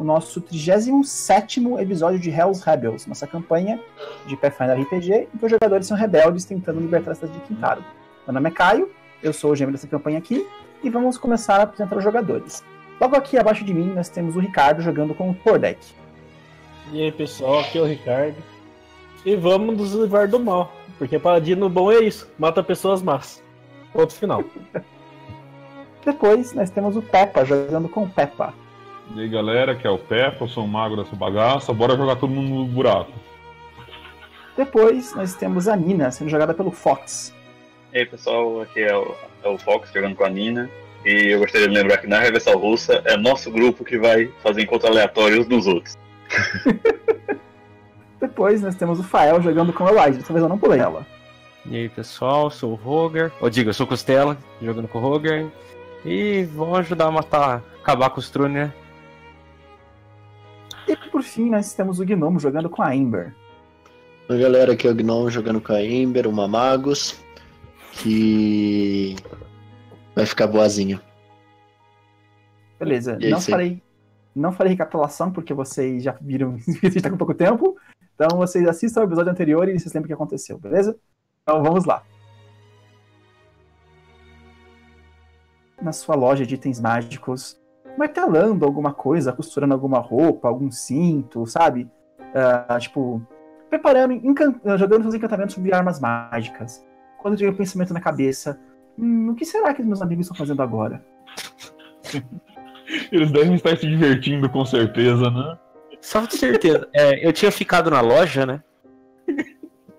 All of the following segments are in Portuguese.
o nosso 37 episódio de Hell's Rebels, nossa campanha de Pathfinder RPG, em que os jogadores são rebeldes tentando libertar a cidade de Quintaro. Meu nome é Caio, eu sou o gêmeo dessa campanha aqui, e vamos começar a apresentar os jogadores. Logo aqui abaixo de mim nós temos o Ricardo jogando com o Pordek. E aí pessoal, aqui é o Ricardo. E vamos nos livrar do mal, porque paladino bom é isso, mata pessoas más. Ponto final. Depois nós temos o Peppa jogando com o Peppa. E aí galera, aqui é o Peppa, eu sou o mago dessa bagaça, bora jogar todo mundo no buraco. Depois nós temos a Nina sendo jogada pelo Fox. E aí pessoal, aqui é o, é o Fox jogando com a Nina. E eu gostaria de lembrar que na Reversal Russa é nosso grupo que vai fazer encontros aleatórios dos outros. Depois nós temos o Fael jogando com a Eliza. Dessa vez eu não pulei ela. E aí pessoal, sou o Roger. Ou diga, eu sou o Costela, jogando com o Roger. E vou ajudar a matar, acabar com os Trunner. E por fim nós temos o Gnomo jogando com a Ember. Oi galera, aqui é o Gnome jogando com a Ember, uma Magos, que vai ficar boazinha. Beleza, aí, não sim. farei, não farei recapitulação porque vocês já viram, a gente tá com pouco tempo. Então vocês assistam o episódio anterior e vocês lembram o que aconteceu, beleza? Então vamos lá. Na sua loja de itens mágicos, martelando alguma coisa, costurando alguma roupa, algum cinto, sabe? Ah, tipo, preparando, jogando seus encantamentos sobre armas mágicas. Quando tiver um pensamento na cabeça, hum, o que será que os meus amigos estão fazendo agora? Eles devem estar se divertindo com certeza, né? Só de certeza. É, eu tinha ficado na loja, né?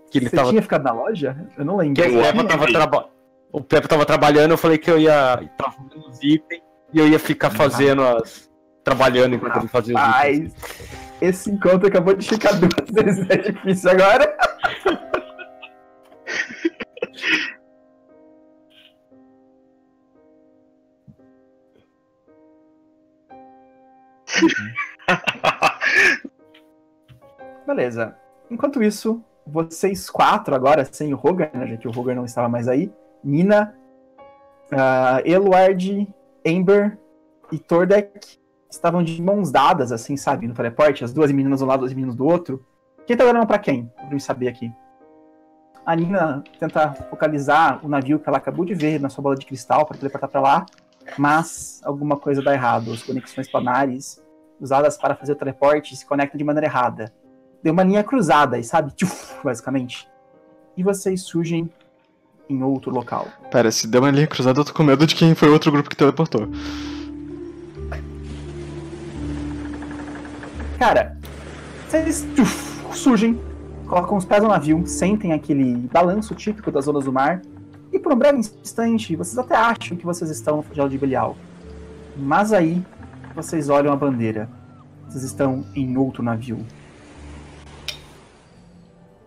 Que ele Você tava. tinha ficado na loja? Eu não lembro. Que o Peppa tava, traba... o Peppa tava trabalhando, eu falei que eu ia. Tava fazendo os itens e eu ia ficar fazendo as. Trabalhando enquanto ele fazia os itens. Rapaz, esse encontro acabou de ficar duas vezes mais difícil agora. Beleza. Enquanto isso, vocês quatro agora, sem o Roger, né, já que o Roger não estava mais aí, Nina, ah, Eluard, Amber e Tordek estavam de mãos dadas, assim, sabe, no teleporte, as duas meninas um lado, as meninas do outro. Quem tá olhando pra quem? Pra me saber aqui. A Nina tenta focalizar o navio que ela acabou de ver na sua bola de cristal para teleportar pra lá, mas alguma coisa dá errado. As conexões planares usadas para fazer o teleporte se conectam de maneira errada. Deu uma linha cruzada, e sabe? Tchuf, basicamente. E vocês surgem em outro local. Pera, se deu uma linha cruzada, eu tô com medo de quem foi outro grupo que teleportou. Cara, vocês surgem, colocam os pés no navio, sentem aquele balanço típico das ondas do mar, e por um breve instante, vocês até acham que vocês estão no flagelo de Belial. Mas aí, vocês olham a bandeira. Vocês estão em outro navio.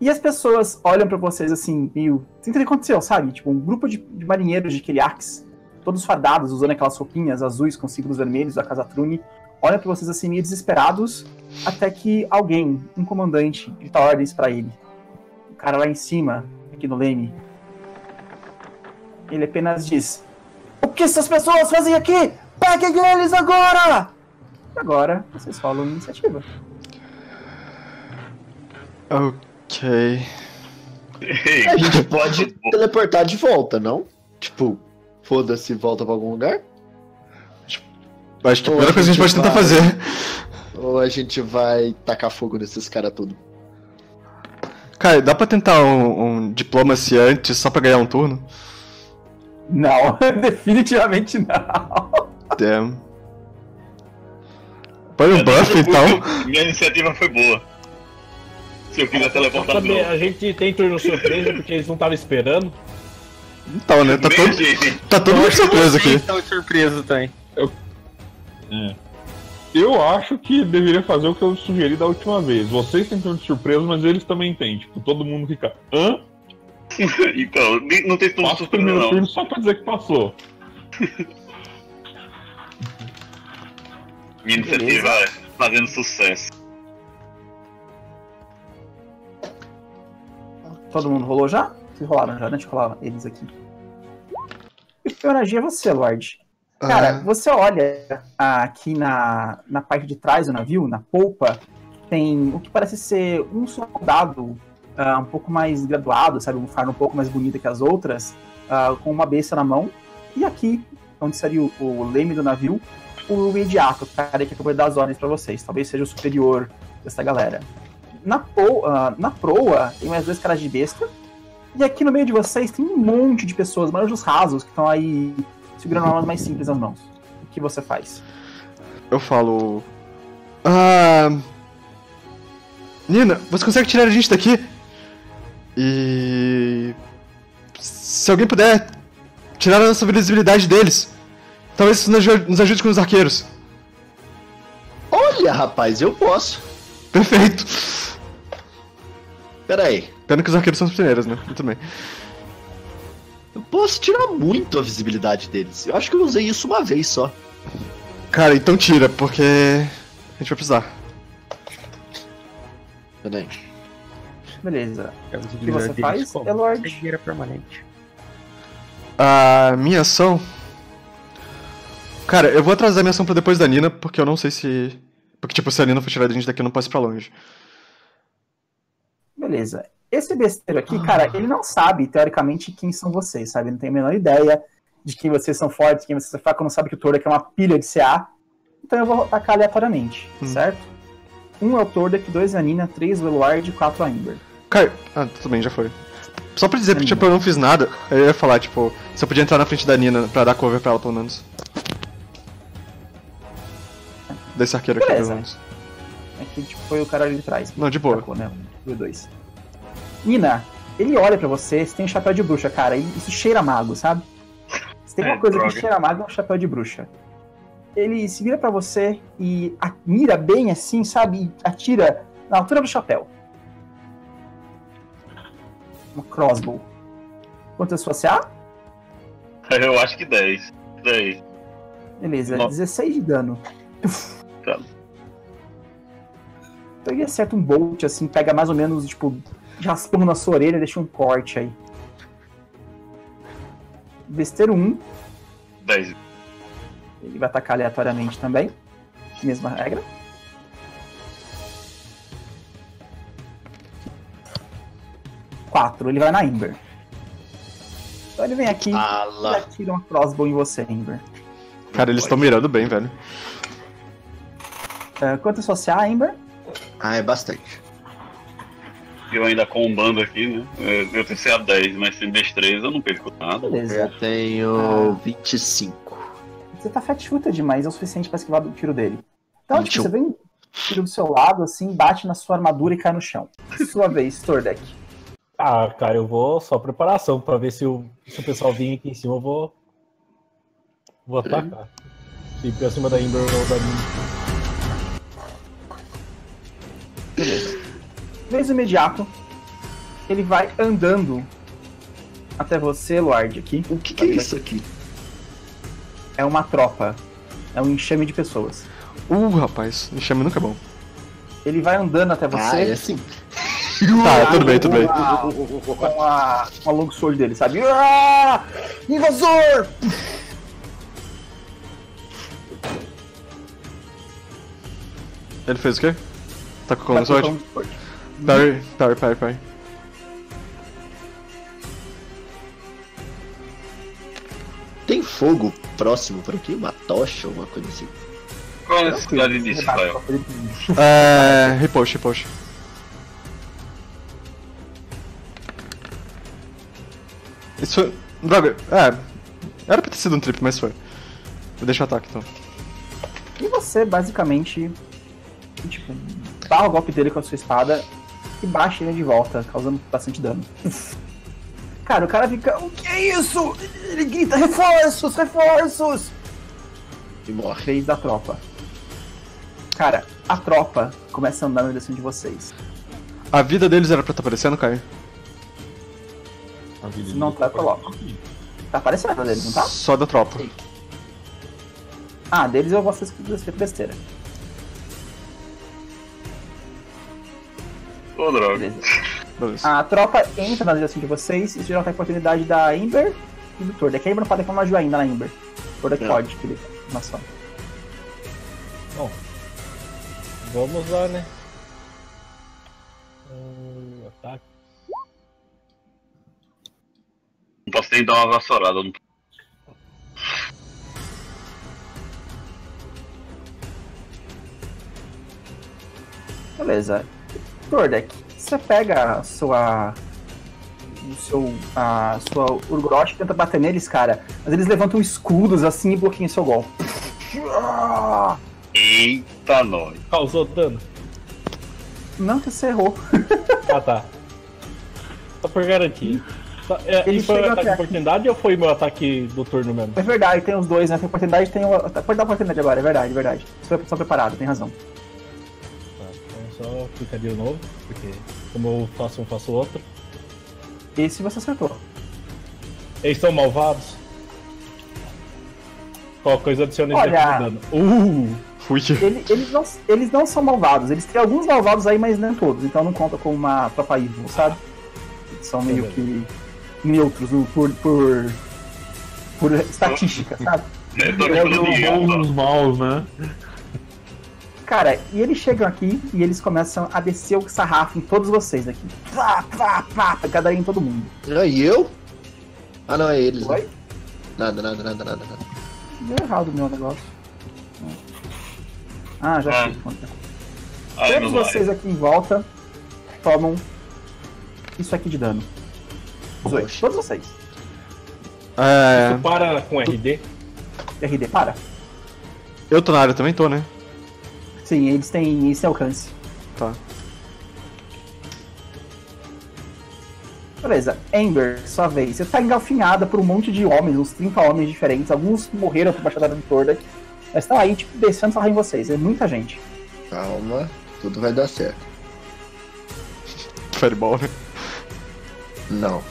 E as pessoas olham pra vocês assim, meio. Sem o que aconteceu, sabe? Tipo, um grupo de, de marinheiros de Keliax, todos fadados, usando aquelas roupinhas azuis com símbolos vermelhos da Casa Trune, olham pra vocês assim, meio desesperados, até que alguém, um comandante, grita ordens pra ele. O cara lá em cima, aqui no leme, ele apenas diz: O que essas pessoas fazem aqui? Peguem eles agora! E agora vocês falam iniciativa. Ok. A gente pode teleportar de volta, não? Tipo, foda-se, volta pra algum lugar? Acho que a primeira coisa que a gente pode tentar vai- fazer. Ou a gente vai tacar fogo nesses caras tudo? Cara, dá pra tentar um, um diplomacy antes só pra ganhar um turno? Não, definitivamente não. Damn. Põe um buff então. Minha iniciativa foi boa. Se eu quiser teleportar de Sabe, novo. a gente tem turno surpresa porque eles não estavam esperando. Então, né? Tá todo, Gente, tá todo mundo surpreso aqui. Então, surpresa também. Eu acho que deveria fazer o que eu sugeri da última vez. Vocês têm turno de surpresa, mas eles também têm. Tipo, todo mundo fica. Hã? então, não tem turno Passa o surpresa primeiro não. turno só pra dizer que passou. Minha iniciativa é fazendo sucesso. Todo mundo rolou já? Vocês rolaram já, né? Deixa eu rolar eles aqui. E o energia é você, Lorde. Cara, Ah, você olha aqui na, na parte de trás do navio, na polpa, tem o que parece ser um soldado ah, um pouco mais graduado, sabe? Um fardo um pouco mais bonito que as outras, ah, com uma besta na mão. E aqui, onde seria o, o leme do navio, o imediato, o cara que acabou de dar as ordens pra vocês. Talvez seja o superior dessa galera. Na, po, ah, na proa, tem mais dois caras de besta. E aqui no meio de vocês tem um monte de pessoas, mais os rasos, que estão aí segurando armas mais simples nas mãos. O que você faz? eu falo. Ah. Nina, você consegue tirar a gente daqui? E. Se alguém puder tirar a nossa visibilidade deles. Talvez isso nos ajude com os arqueiros. Olha, rapaz, eu posso. Perfeito. Pera aí. Pena que os arqueiros são os primeiros, né? Eu também. Eu posso tirar muito a visibilidade deles. Eu acho que eu usei isso uma vez só. Cara, então tira, porque. A gente vai precisar. Pera aí. Beleza. O O que você faz, Elord? Cegueira permanente. A minha ação. Cara, eu vou atrasar minha ação pra depois da Nina, porque eu não sei se. Porque, tipo, se a Nina for tirar a gente daqui, eu não posso ir pra longe. Beleza. Esse besteiro aqui, cara, ele não sabe, teoricamente, quem são vocês, sabe? Ele não tem a menor ideia de quem vocês são fortes, quem vocês são fracos, não sabe que o Tordek é uma pilha de CA. Então eu vou atacar aleatoriamente, Hum. certo? Um é o Tordek, dois é a Nina, três o Eluard e quatro a Ember. Cara, ah, tudo bem, já foi. Só pra dizer, porque, tipo, eu não fiz nada, eu ia falar, tipo, se eu podia entrar na frente da Nina pra dar cover pra ela, pelo menos. Desse arqueiro aqui, Beleza. pelo menos. Aqui, tipo, foi o cara ali de trás. Não, de boa. Né? Um e dois. Nina, ele olha pra você, você tem um chapéu de bruxa, cara. e Isso cheira mago, sabe? Se tem uma É, coisa droga. que cheira mago, é um chapéu de bruxa. Ele se vira pra você e mira bem assim, sabe? E atira na altura do chapéu. Uma crossbow. Quanto é sua CA? Eu acho que 10. 10. Beleza, Nossa. 16 de dano. Tá. Então ele acerta um bolt, assim, pega mais ou menos, tipo, raspando na sua orelha e deixa um corte aí. Besteiro 1, 10. ele vai atacar aleatoriamente também. Mesma regra. Quatro, ele vai na Ember. Então ele vem aqui e Ala. atira uma crossbow em você, Ember. Cara, eles estão mirando bem, velho. Uh, quanto associar, Ember? Ah, é bastante. Eu ainda combando aqui, né? Eu, tenho CA 10, mas sem destreza eu não perco nada. Beleza. Eu tenho 25. Você tá fat footed demais, é o suficiente pra esquivar do tiro dele. Então, tipo, 21. você vem tiro do seu lado, assim, bate na sua armadura e cai no chão. Sua vez, Tordek. Ah, cara, eu vou só preparação pra ver se o, se o pessoal vir aqui em cima, eu vou. Vou atacar. Se pra cima da Ember ou da minha. Vez imediato, ele vai andando até você, Lord, aqui. O que, que é isso aqui? É uma tropa. É um enxame de pessoas. Uh, rapaz, enxame nunca é bom. Ele vai andando até Ah, você é assim. Tá, tudo bem, tudo bem. com a, com a, com a long sword dele, sabe? Ah! Invasor! Ele fez o quê? Tá com o sword. Parry, parry, parry, parry. Tem fogo próximo por aqui? Uma tocha, uma coisa assim. Qual é a necessidade disso, Rafael? É. Repost, repost. Isso foi. Droga, é. Era pra ter sido um trip, mas foi. Deixa o ataque então. E você, basicamente, tipo, dá o golpe dele com a sua espada e baixa ele de volta, causando bastante dano. Cara, o cara fica, o que é isso? Ele grita, reforços, reforços! E morre. Vez da tropa. Cara, a tropa começa a andar na direção de vocês. A vida deles era pra estar aparecendo, Caio? Se não tá, eu coloco. Tá aparecendo a deles, não tá? Só da tropa. Ah, deles eu vou ser escrito besteira. Ô, droga. A tropa entra na direção de vocês e tira a oportunidade da Ember e do Thor. Daqui a Ember não pode reclamar de ainda na Ember. The É. Code, que ele informação. Vamos lá, né? Hum, ataque. Não posso nem dar uma vassourada. Não... Beleza. Gordek, você pega a sua. O seu. A sua Urgrosh e tenta bater neles, cara. Mas eles levantam escudos assim e bloqueiam seu golpe. Eita, nós. Causou dano. Não que você errou. Ah, tá. Só por garantir. É, Ele foi o ataque de oportunidade ou foi meu ataque do turno mesmo? É verdade, tem os dois, né? Tem oportunidade tem o. Pode dar oportunidade agora, é verdade, é verdade. Foi só preparado, tem razão. Tá, só clicar de novo, porque como eu faço um, faço outro. Esse você acertou. Eles são malvados? Qual coisa adiciona Olha- eles de dano? Uh! Fui. Ele- eles, não, eles não são malvados, eles têm alguns malvados aí, mas nem todos, então não conta como uma tropa evil, sabe? Eles são meio que neutros por, por, por estatística, sabe? É ninguém, bons os maus, né? Cara, e eles chegam aqui e eles começam a descer o sarrafo em todos vocês aqui. Pá, pá, pá, cada em todo mundo. Ah, e eu? Ah, não, é eles. né? Oi? Nada, nada, nada, nada, nada. Deu errado o meu negócio. Ah, já Ah. sei. Ai, Todos vocês aqui em volta tomam isso aqui de dano. 18. Oxe. Todos vocês. É. Tu para com RD. RD, para. Eu tô na área também, tô, né? Sim, eles têm esse alcance. Tá. Beleza, Amber, sua vez. Você tá engalfinhada por um monte de homens, uns 30 homens diferentes. Alguns morreram por baixada de torda. Mas estão aí, tipo, descendo sarrar em vocês. É muita gente. Calma, tudo vai dar certo. Fireball, né? Não.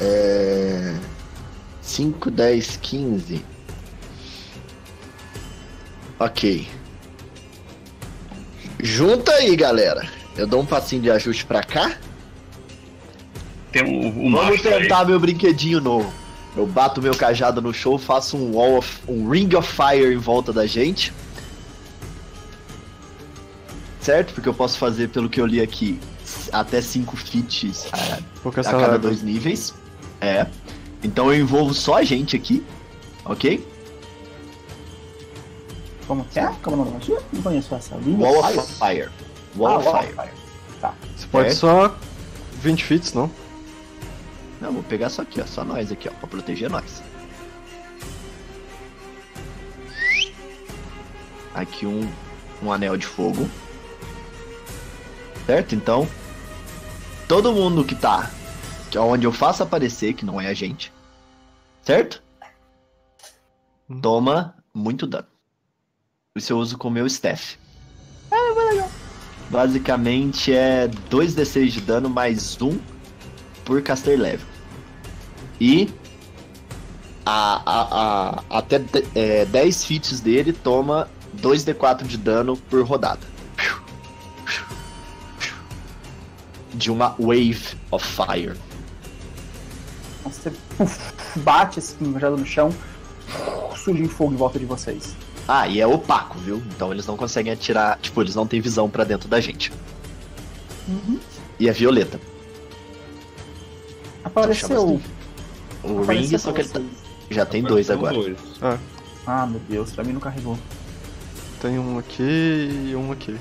É. 5, 10, 15. Ok. Junta aí, galera. Eu dou um passinho de ajuste pra cá. Tem um, um Vamos macho aí. tentar meu brinquedinho novo. Eu bato meu cajado no show, faço um wall of, um ring of fire em volta da gente. Certo? Porque eu posso fazer, pelo que eu li aqui, até 5 feats a, Vou a caçar cada a dois níveis. É. Então eu envolvo só a gente aqui. Ok? Como que é? Como é o nome? Não conheço essa linha. Wall Fire? of fire. Wall Ah, of Wall fire. of Fire. Você pode É. só 20 fits, não? Não, vou pegar só aqui, ó. Só nós aqui, ó. Pra proteger nós. Aqui um, um anel de fogo. Certo? Então, todo mundo que tá que é onde eu faço aparecer, que não é a gente. Certo? Toma muito dano. Isso eu uso com o meu staff. Basicamente é 2d6 de dano mais 1 por caster level. E a, a, a, até é, 10 feats dele toma 2d4 de dano por rodada. De uma Wave of Fire. Você puf, bate assim, machado no chão, surge em fogo em volta de vocês. Ah, e é opaco, viu? Então eles não conseguem atirar. Tipo, eles não têm visão pra dentro da gente. E é violeta. Apareceu. O ring, apareceu só pra que ele tá- já tem dois agora. Dois. Ah, meu Deus, pra mim não carregou. Tem um aqui e um aqui.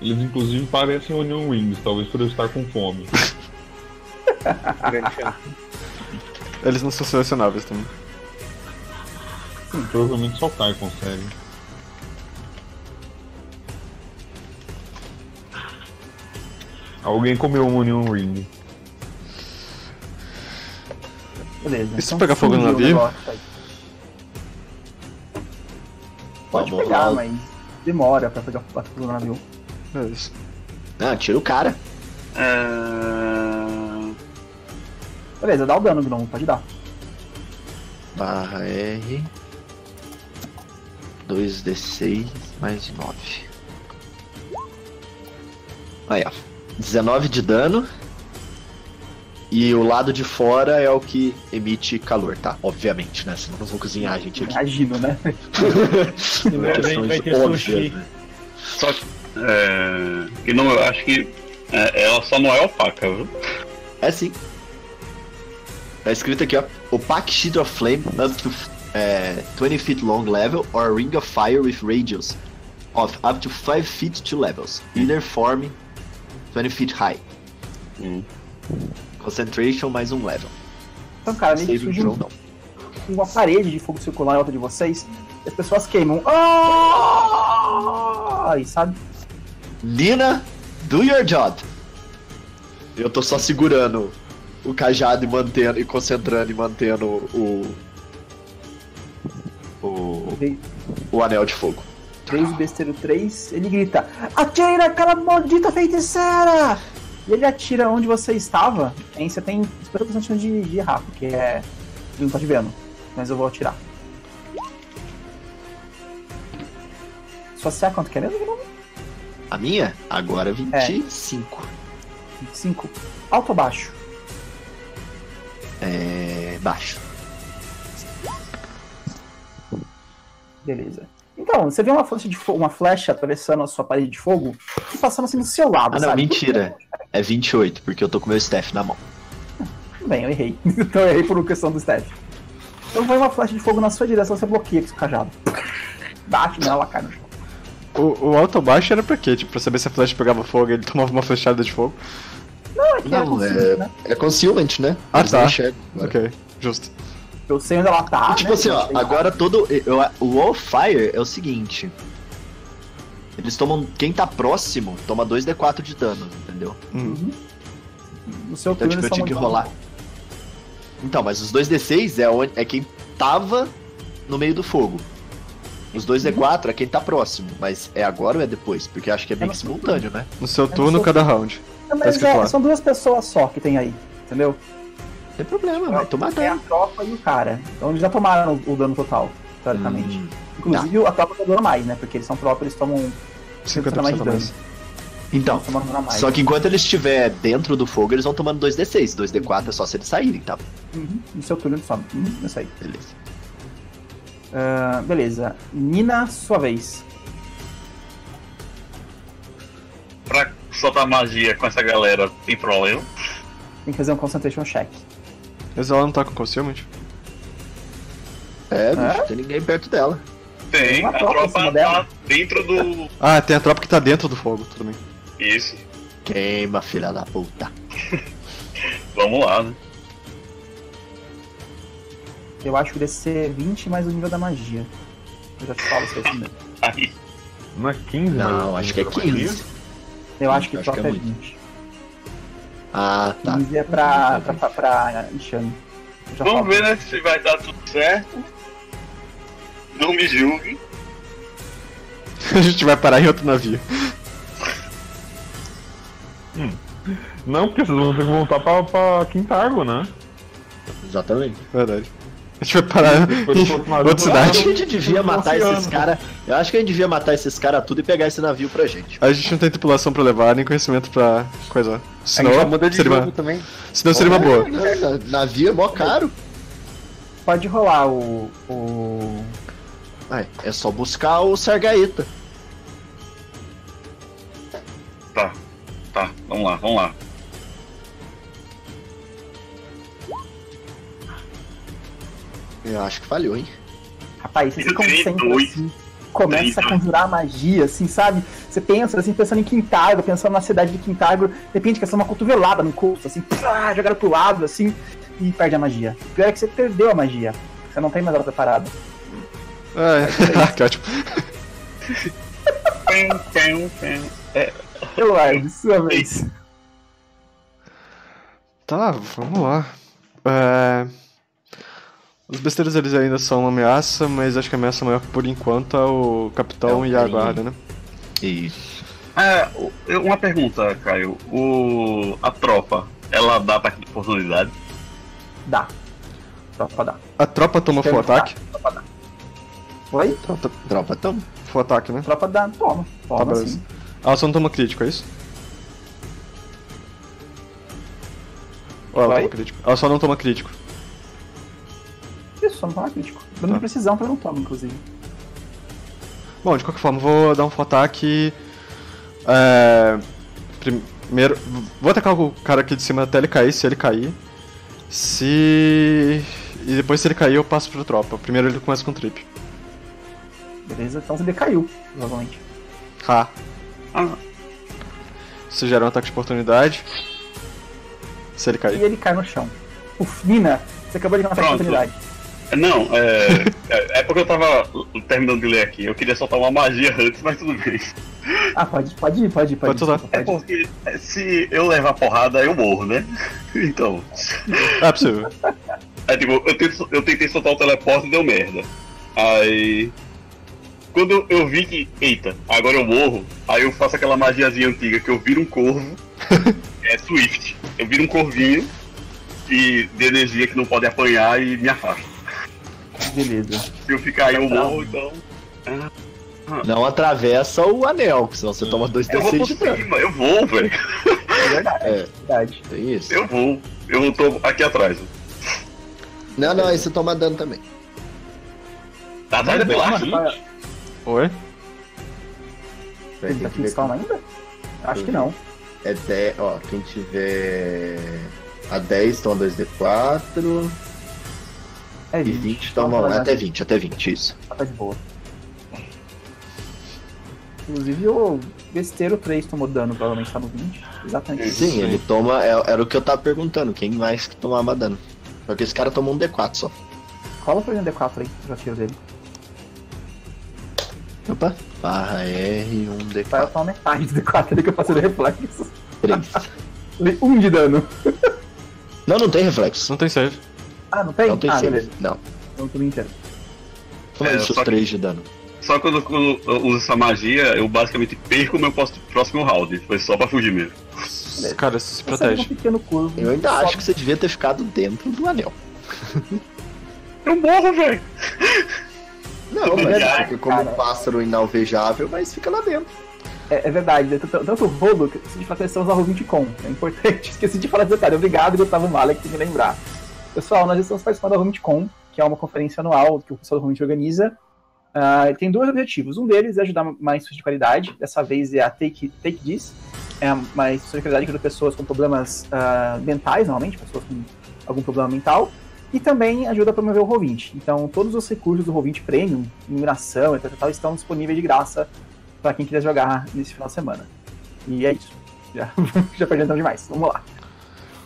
Eles inclusive parecem Onion Rings, talvez por eu estar com fome. Eles não são selecionáveis também. Provavelmente só o Kai consegue. Alguém comeu um Onion Ring. Beleza. E se então pegar fogo no navio? Pode Vamos pegar, lá. mas demora pra pegar fogo no navio. É isso. Ah, tira o cara. Ah, Beleza, dá o dano, Gnomo, pode dar. Barra R. 2d6 mais 9. Aí, ó. 19 de dano. E o lado de fora é o que emite calor, tá? Obviamente, né? Senão não vou cozinhar a gente aqui. Imagino, né? Vai, ter Óbvias, sushi. né? Só que. É, e não, eu acho que é, ela só não é opaca, viu? É sim. Tá escrito aqui, ó. Opaque sheet of flame é, 20 feet long level or ring of fire with radius of up to 5 feet to levels. Either form 20 feet high. Hum. Concentration mais um level. Então, cara, Saving surge um- uma parede de fogo circular em volta de vocês e as pessoas queimam. Ah! Aí, sabe? Nina, do your job. Eu tô só segurando o cajado e mantendo, e concentrando e mantendo o. O. O anel de fogo. o besteiro 3, ele grita: Atira aquela maldita feiticeira! E ele atira onde você estava, aí você tem 50% de de, errar, porque é. Ele não tá te vendo. Mas eu vou atirar. Sua CA quanto que é mesmo? A minha? Agora 25. 25. Alto ou baixo? É. baixo. Beleza. Então, você vê uma flecha, de fogo, uma flecha atravessando a sua parede de fogo e passando assim do seu lado, Ah, não, sabe? mentira. É 28, porque eu tô com meu staff na mão. Tudo bem, eu errei. então eu errei por uma questão do staff. Então vai uma flecha de fogo na sua direção, você bloqueia com esse cajado. Bate nela, ela cai no chão. O, o alto ou baixo era pra quê? Tipo, pra saber se a flecha pegava fogo ele tomava uma flechada de fogo? Não, é que Não, consigo, é, né? é concealment, né? Ah, Eles tá. enxergam agora. Ok, justo. Eu sei onde ela tá. E, tipo né? assim, ó, agora todo. eu- o Wallfire é o seguinte. Eles tomam. Quem tá próximo toma 2d4 de dano, entendeu? No seu Então, turno tipo, eu tinha que rolar. Então, mas os 2d6 é, onde, é quem tava no meio do fogo. Os 2d4 é quem tá próximo, mas é agora ou é depois? Porque eu acho que é meio É que no simultâneo, né? No seu no turno, seu cada round. Não, Tá mas escrito é, são duas pessoas só que tem aí, entendeu? Não tem problema, vai tomar É a tropa e o cara. Então eles já tomaram o, o dano total, teoricamente. Hum, Inclusive a tropa tá dando mais, né? Porque eles são tropa, eles tomam 50% mais a dano. mais. Então, mais. só que enquanto ele estiver dentro do fogo, eles vão tomando 2d6. 2d4 é só se eles saírem, tá? Uhum, no seu turno eles sobem. Uhum, isso aí. Beleza. Ah, beleza. Nina, sua vez. Pra soltar magia com essa galera, tem problema? Tem que fazer um concentration check. Mas ela não tá com concealment? É, bicho, É? não tem ninguém perto dela. Tem, Uma a tropa tropa tá dentro do. Ah, tem a tropa que tá dentro do fogo, tudo bem. Isso. Queima, filha da puta. Vamos lá, né? Eu acho que deve ser 20 mais o nível da magia. Eu já te falo se é isso mesmo. Aí. Não é 15, Não, acho que é 15. Eu acho que Acho que é é muito. 20. Ah, tá. 15 é pra, pra, pra, pra enxame. Vamos falo. ver, né? Se vai dar tudo certo. Não me julgue. a gente vai parar em outro navio. Não, porque vocês vão ter que voltar pra, pra Quintargo, né? Exatamente. Verdade. A gente vai parar em outra Eu acho cidade. que a gente devia matar esses caras. Eu acho que a gente devia matar esses caras tudo e pegar esse navio pra gente. A gente não tem tripulação pra levar, nem conhecimento pra coisa. A Senão, gente já muda de seria uma, também. senão seria uma boa. É, na- navio é mó caro. Pode rolar o. o... Ai, é só buscar o Sargaeta. Tá, tá, vamos lá, vamos lá. Eu acho que falhou, hein? Rapaz, você concentra dois. assim. Começa a conjurar magia, assim, sabe? Você pensa, assim, pensando em Quintargo, pensando na cidade de Quintargo, de repente quer ser uma cotovelada no curso, assim, pá, jogaram pro lado, assim, e perde a magia. O pior é que você perdeu a magia. Você não tem mais ela preparada. Ah, que ótimo. Pem. Eduardo, sua vez. Tá, vamos lá. É... Os besteiros eles ainda são uma ameaça, mas acho que a ameaça maior por enquanto é o capitão É o e a guarda, né? Isso. É, eu- uma pergunta, Caio. O, a tropa, ela dá ataque de oportunidade? Dá. Tropa dá. A tropa toma full Tropa dá. ataque. Tropa dá. Oi? Tropa, Tropa tamo. full ataque, né? Tropa dá. Toma. Tá, Toma, beleza. sim. Ela só não toma crítico, é isso? Ou ela Vai? toma crítico? Ela só não toma crítico. Isso, só não toma crítico. Dando Tá. de precisão pra não toma, inclusive. Bom, de qualquer forma, vou dar um full ataque. É, primeiro. Vou atacar o cara aqui de cima até ele cair, se ele cair. Se. E depois, se ele cair, eu passo pro tropa. Primeiro ele começa com trip. Beleza? Então você decaiu, provavelmente. Ha. Ah. Isso gera um ataque de oportunidade. Se ele E cair. ele cai no chão. Uf, Nina, você acabou de ganhar uma Pronto. oportunidade. Não, é, é. É porque eu tava terminando de ler aqui. Eu queria soltar uma magia antes, mas tudo bem. Ah, pode, pode ir, pode ir, pode, Pode soltar. desculpa, É ir. porque se eu levar porrada, eu morro, né? Então. É possível. É tipo, eu, tento- eu tentei soltar o teleporte e deu merda. Aí. Quando eu vi que, eita, agora eu morro, aí eu faço aquela magiazinha antiga que eu viro um corvo. é Swift. Eu viro um corvinho e de energia que não pode apanhar e me afasta. Beleza. Se eu ficar aí, eu morro, então. Não atravessa o anel, senão você toma dois Eu vou D6 por de dano. cima, eu vou, velho. É verdade, É. é verdade. Tem isso. Eu vou. Eu tô aqui atrás. Não, não, aí você toma dano também. Tá atrás da pilar. Tá- Oi? Ele tá tem aqui spawn ainda? Acho que não. É 10, ó, quem tiver a 10 toma 2D4 É e 20. 20 Então, toma tá até 20, até 20, isso. Tá de boa. Inclusive o besteiro 3 tomou dano, provavelmente tá no 20. Exatamente. Sim, Sim. ele toma, é- era o que eu tava perguntando, quem mais que tomava dano. Só que esse cara tomou um D4 só. Cola pra ele um D4 aí, eu já tiro dele. Opa, barra R, 1 Vai D4, tomar metade do D4 ali que eu passei do reflexo. 3. Levei Um de dano. Não, não tem reflexo. Não tem save. Ah, não tem? Não tem ah, beleza. Não. Então tudo inteiro. Toma É, isso, só os que- 3 de dano. Só que quando, quando eu uso essa magia, eu basicamente perco o meu próximo round. Foi só pra fugir mesmo. Cara, se Você protege. um pequeno curvo. Eu ainda acho que você devia ter ficado dentro do anel. Eu morro, velho. Não, mas verdade, porque como cara. um pássaro inalvejável, mas fica lá dentro. É, é verdade, né? tanto, o rolo que de proteção usar o 20 com. É importante. Esqueci de falar esse detalhe. Obrigado, Gustavo Malek, por me lembrar. Pessoal, nós estamos participando da Com, que é uma conferência anual que o pessoal do Rumit organiza. Ah, tem dois objetivos. Um deles é ajudar mais pessoas de qualidade. Dessa vez é a Take, Take This. É mais pessoas de qualidade que ajuda pessoas com problemas ah, mentais, normalmente, pessoas com algum problema mental. E também ajuda a promover o Roll20. Então, todos os recursos do Roll20 Premium, iluminação, etc, tal, estão disponíveis de graça para quem quiser jogar nesse final de semana. E é isso. Já, já perdemos demais. Vamos lá.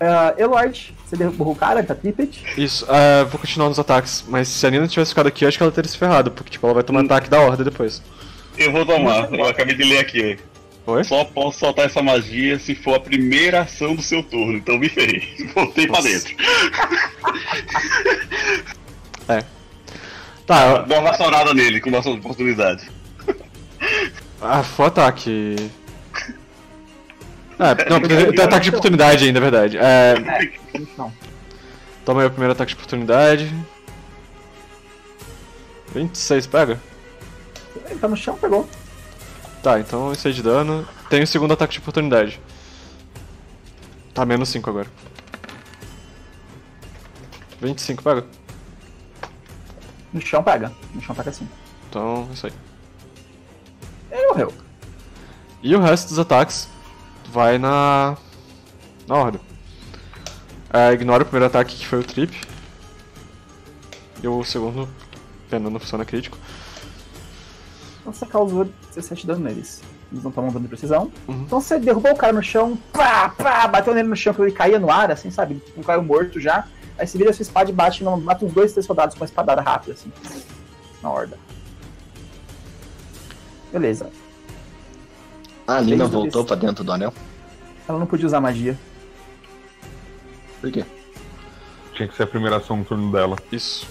Uh, Eloard, você derrubou o cara, ele tá triplet. Isso, é, vou continuar nos ataques. Mas se a Nina tivesse ficado aqui, eu acho que ela teria se ferrado. Porque, tipo, ela vai tomar ataque da horda depois. Eu vou tomar. Eu acabei de ler aqui. Oi? Só posso soltar essa magia se for a primeira ação do seu turno. Então me ferrei. Voltei pra Nossa. dentro. Tá, eu- Dá uma vassourada nele com uma de oportunidade. ah, foi ataque. Ah, não, tem, tem ataque de oportunidade ainda, é verdade. É, Não. toma aí o primeiro ataque de oportunidade. 26, pega? Ele tá no chão, pegou. Tá, então isso aí de dano. Tem o segundo ataque de oportunidade. Tá, menos 5 agora. 25, pega? No chão pega. No chão pega assim. Então, isso aí. Ele morreu. E o resto dos ataques vai na. na horda. É, ignora o primeiro ataque que foi o trip. E o segundo, pena, não funciona crítico. Você causou 17 dano neles. Eles não tomam dano de precisão. Uhum. Então você derrubou o cara no chão, pá, pá, bateu nele no chão, que ele caía no ar, assim, sabe? Ele não caiu morto já. Aí você vira a sua espada e bate, no, mata uns dois, três soldados com uma espadada rápida, assim. Na horda. Beleza. Ah, a Lina o voltou pra dentro do anel? Ela não podia usar magia. Por quê? Tinha que ser a primeira ação no turno dela. Isso.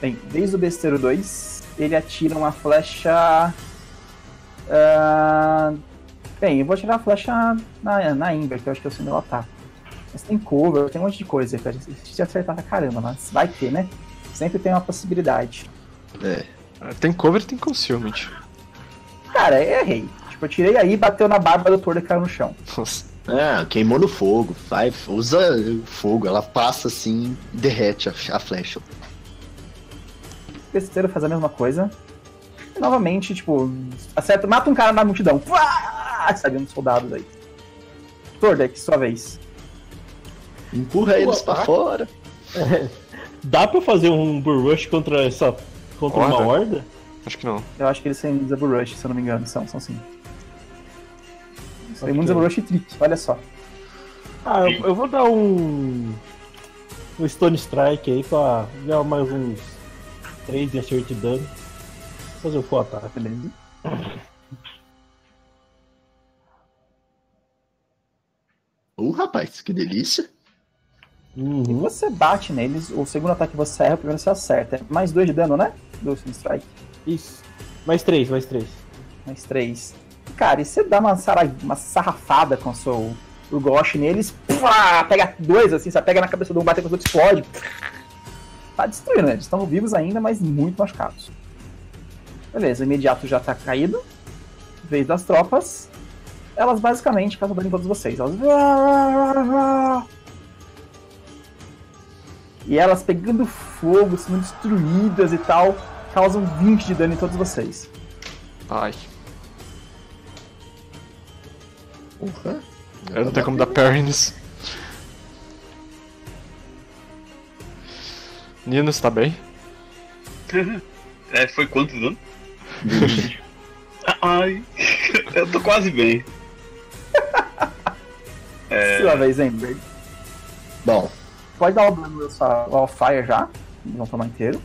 Bem, desde o besteiro 2, ele atira uma flecha. ah, Bem, eu vou atirar a flecha na, na Ember, que eu acho que eu sei onde ela tá. Mas tem cover, tem um monte de coisa pra gente se acertar pra caramba, mas vai ter, né? Sempre tem uma possibilidade. É. É, Tem cover e tem concealment. Cara, eu errei. Tipo, eu tirei aí, bateu na barba do Thor e caiu no chão. É, queimou no fogo. Vai, usa fogo. Ela passa assim e derrete a, a flecha. Besteira faz a mesma coisa. E, novamente, tipo, acerta, mata um cara na multidão. Pá! Sai uns soldados aí. Tordek, sua vez. Empurra eles pra ataque. fora. Dá pra fazer um Bull Rush contra essa. contra uma Horda? Acho que não. Eu acho que eles a Bull Rush, se eu não me engano. São, são sim. São a Bull Rush e Trick, olha só. Ah, eu, eu vou dar um. Um Stone Strike aí pra ganhar mais uns 3 de acerto de dano. Fazer o full ataque. Beleza. Uh, rapaz, que delícia. E Uhum. você bate neles, o segundo ataque você erra, o primeiro você acerta. É mais dois de dano, né? Do Stun Strike. Isso. Mais 3, mais 3. Mais três. Cara, e você dá uma, sara- uma sarrafada com o seu Urgosh neles, pá, pega dois assim, você pega na cabeça de um, bate com o outro, explode. Tá destruindo, né? Eles estão vivos ainda, mas muito machucados. Beleza, o imediato já tá caído. Vez das tropas. Elas basicamente causam dano em todos vocês. Elas. E elas pegando fogo, sendo destruídas e tal, causam 20 de dano em todos vocês. Ai. Porra. Eu não tenho como dar parry nisso. Nino, você tá bem? É, foi quanto dano? Ai, eu tô quase bem. Sua vez, Ember. Bom, Pode dar o dano do sua- já. Vão tomar inteiro.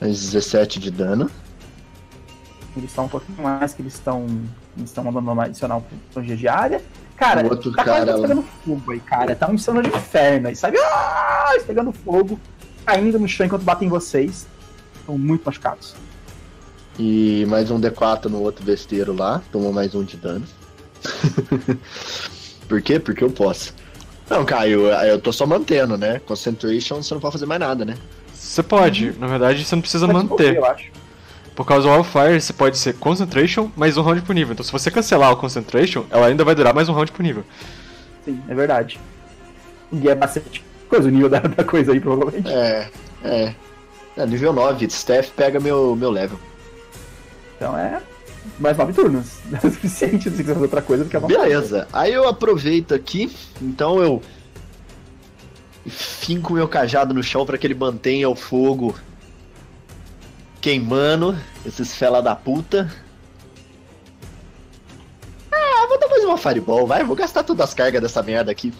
Mais 17 de dano. Eles estão um pouquinho mais, que eles estão. Eles estão mandando uma adicional pro dia de área. Cara, O outro tá quase cara lá. pegando fogo aí, cara. Tá um insano de inferno aí, sabe? Ah, pegando fogo, caindo no chão enquanto batem em vocês. Estão muito machucados. E mais um D4 no outro besteiro lá. Tomou mais um de dano. Por quê? Porque eu posso. Não, Caio, eu tô só mantendo, né? Concentration, você não pode fazer mais nada, né? Você pode, na verdade você não precisa Pode manter. Eu acho. Por causa do Wildfire, você pode ser Concentration mais um round por nível. Então se você cancelar o Concentration, ela ainda vai durar mais um round por nível. Sim, é verdade. E é bastante coisa, o nível da, da coisa aí, provavelmente. É, é. é nível 9, Steph pega meu, meu level. Então é. Mais nove turnos. É o suficiente se você quiser fazer outra coisa do que a. Beleza, aí eu aproveito aqui, então eu finco meu cajado no chão para que ele mantenha o fogo queimando, esses fela da puta. Ah, vou dar mais uma fireball, vai, vou gastar todas as cargas dessa merda aqui.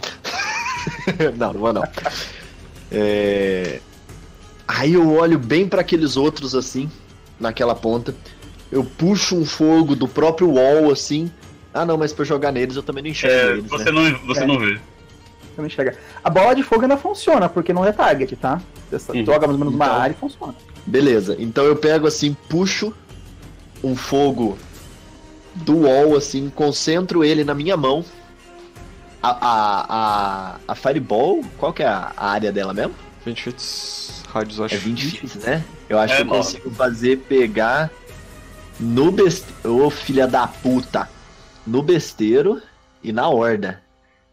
não, não vou não. É... Aí eu olho bem para aqueles outros assim, naquela ponta. Eu puxo um fogo do próprio wall assim. Ah não, mas pra jogar neles eu também não enxergo É, eles, você né? não, você É. não vê. Você não enxerga. A bola de fogo ainda funciona, porque não é target, tá? Você Uhum. joga mais ou menos uma Então. área e funciona. Beleza, então eu pego assim, puxo um fogo do wall, assim, concentro ele na minha mão. A, a, a, a Fireball, qual que é a, a área dela mesmo? 20 fits, rádios, eu acho. É 20 feet, né? Eu acho É, que eu nove. consigo fazer pegar no besteiro. Ô filha da puta! No besteiro e na horda.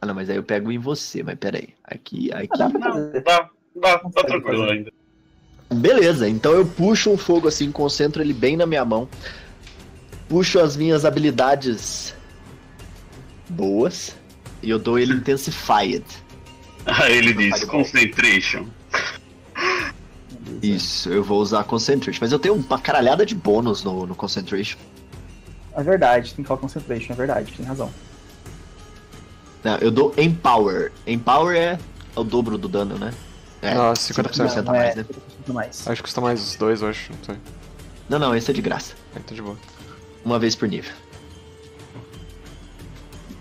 Ah não, mas aí eu pego em você, mas peraí. Aqui, aqui. Ah, dá pra Não, fazer. dá, dá, tá tranquilo ainda. Beleza, então eu puxo um fogo assim, concentro ele bem na minha mão. Puxo as minhas habilidades boas e eu dou ele intensified. Aí ele diz, Fireball. concentration. Isso, eu vou usar concentration, mas eu tenho uma caralhada de bônus no, no concentration. É verdade, tem que falar concentration, é verdade, tem razão. Não, eu dou empower. Empower é o dobro do dano, né? É, Não, 50% a Não, mais, é né? 50% mais. Acho que custa mais os dois, eu acho. Não sei. Não, não, esse é de graça. Aí tá de boa. Uma vez por nível.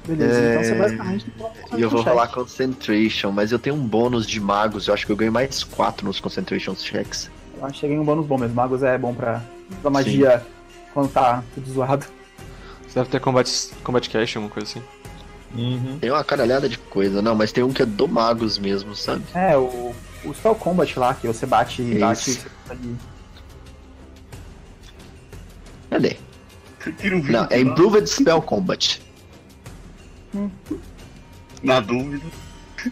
Beleza, É, então você basicamente tem que E eu vou check. rolar concentration, mas eu tenho um bônus de magos. Eu acho que eu ganho mais 4 nos concentration checks. Eu acho que cheguei um bônus bom mesmo. Magos é bom pra usar magia quando tá tudo zoado. Você deve ter combat, combat cash, alguma coisa assim. Uhum. Tem uma caralhada de coisa, não, mas tem um que é do magos mesmo, sabe? É, o, o Spell Combat lá, que você bate e bate você consegue. Cadê? Um 20 Não, é Improved Spell Combat. Na dúvida.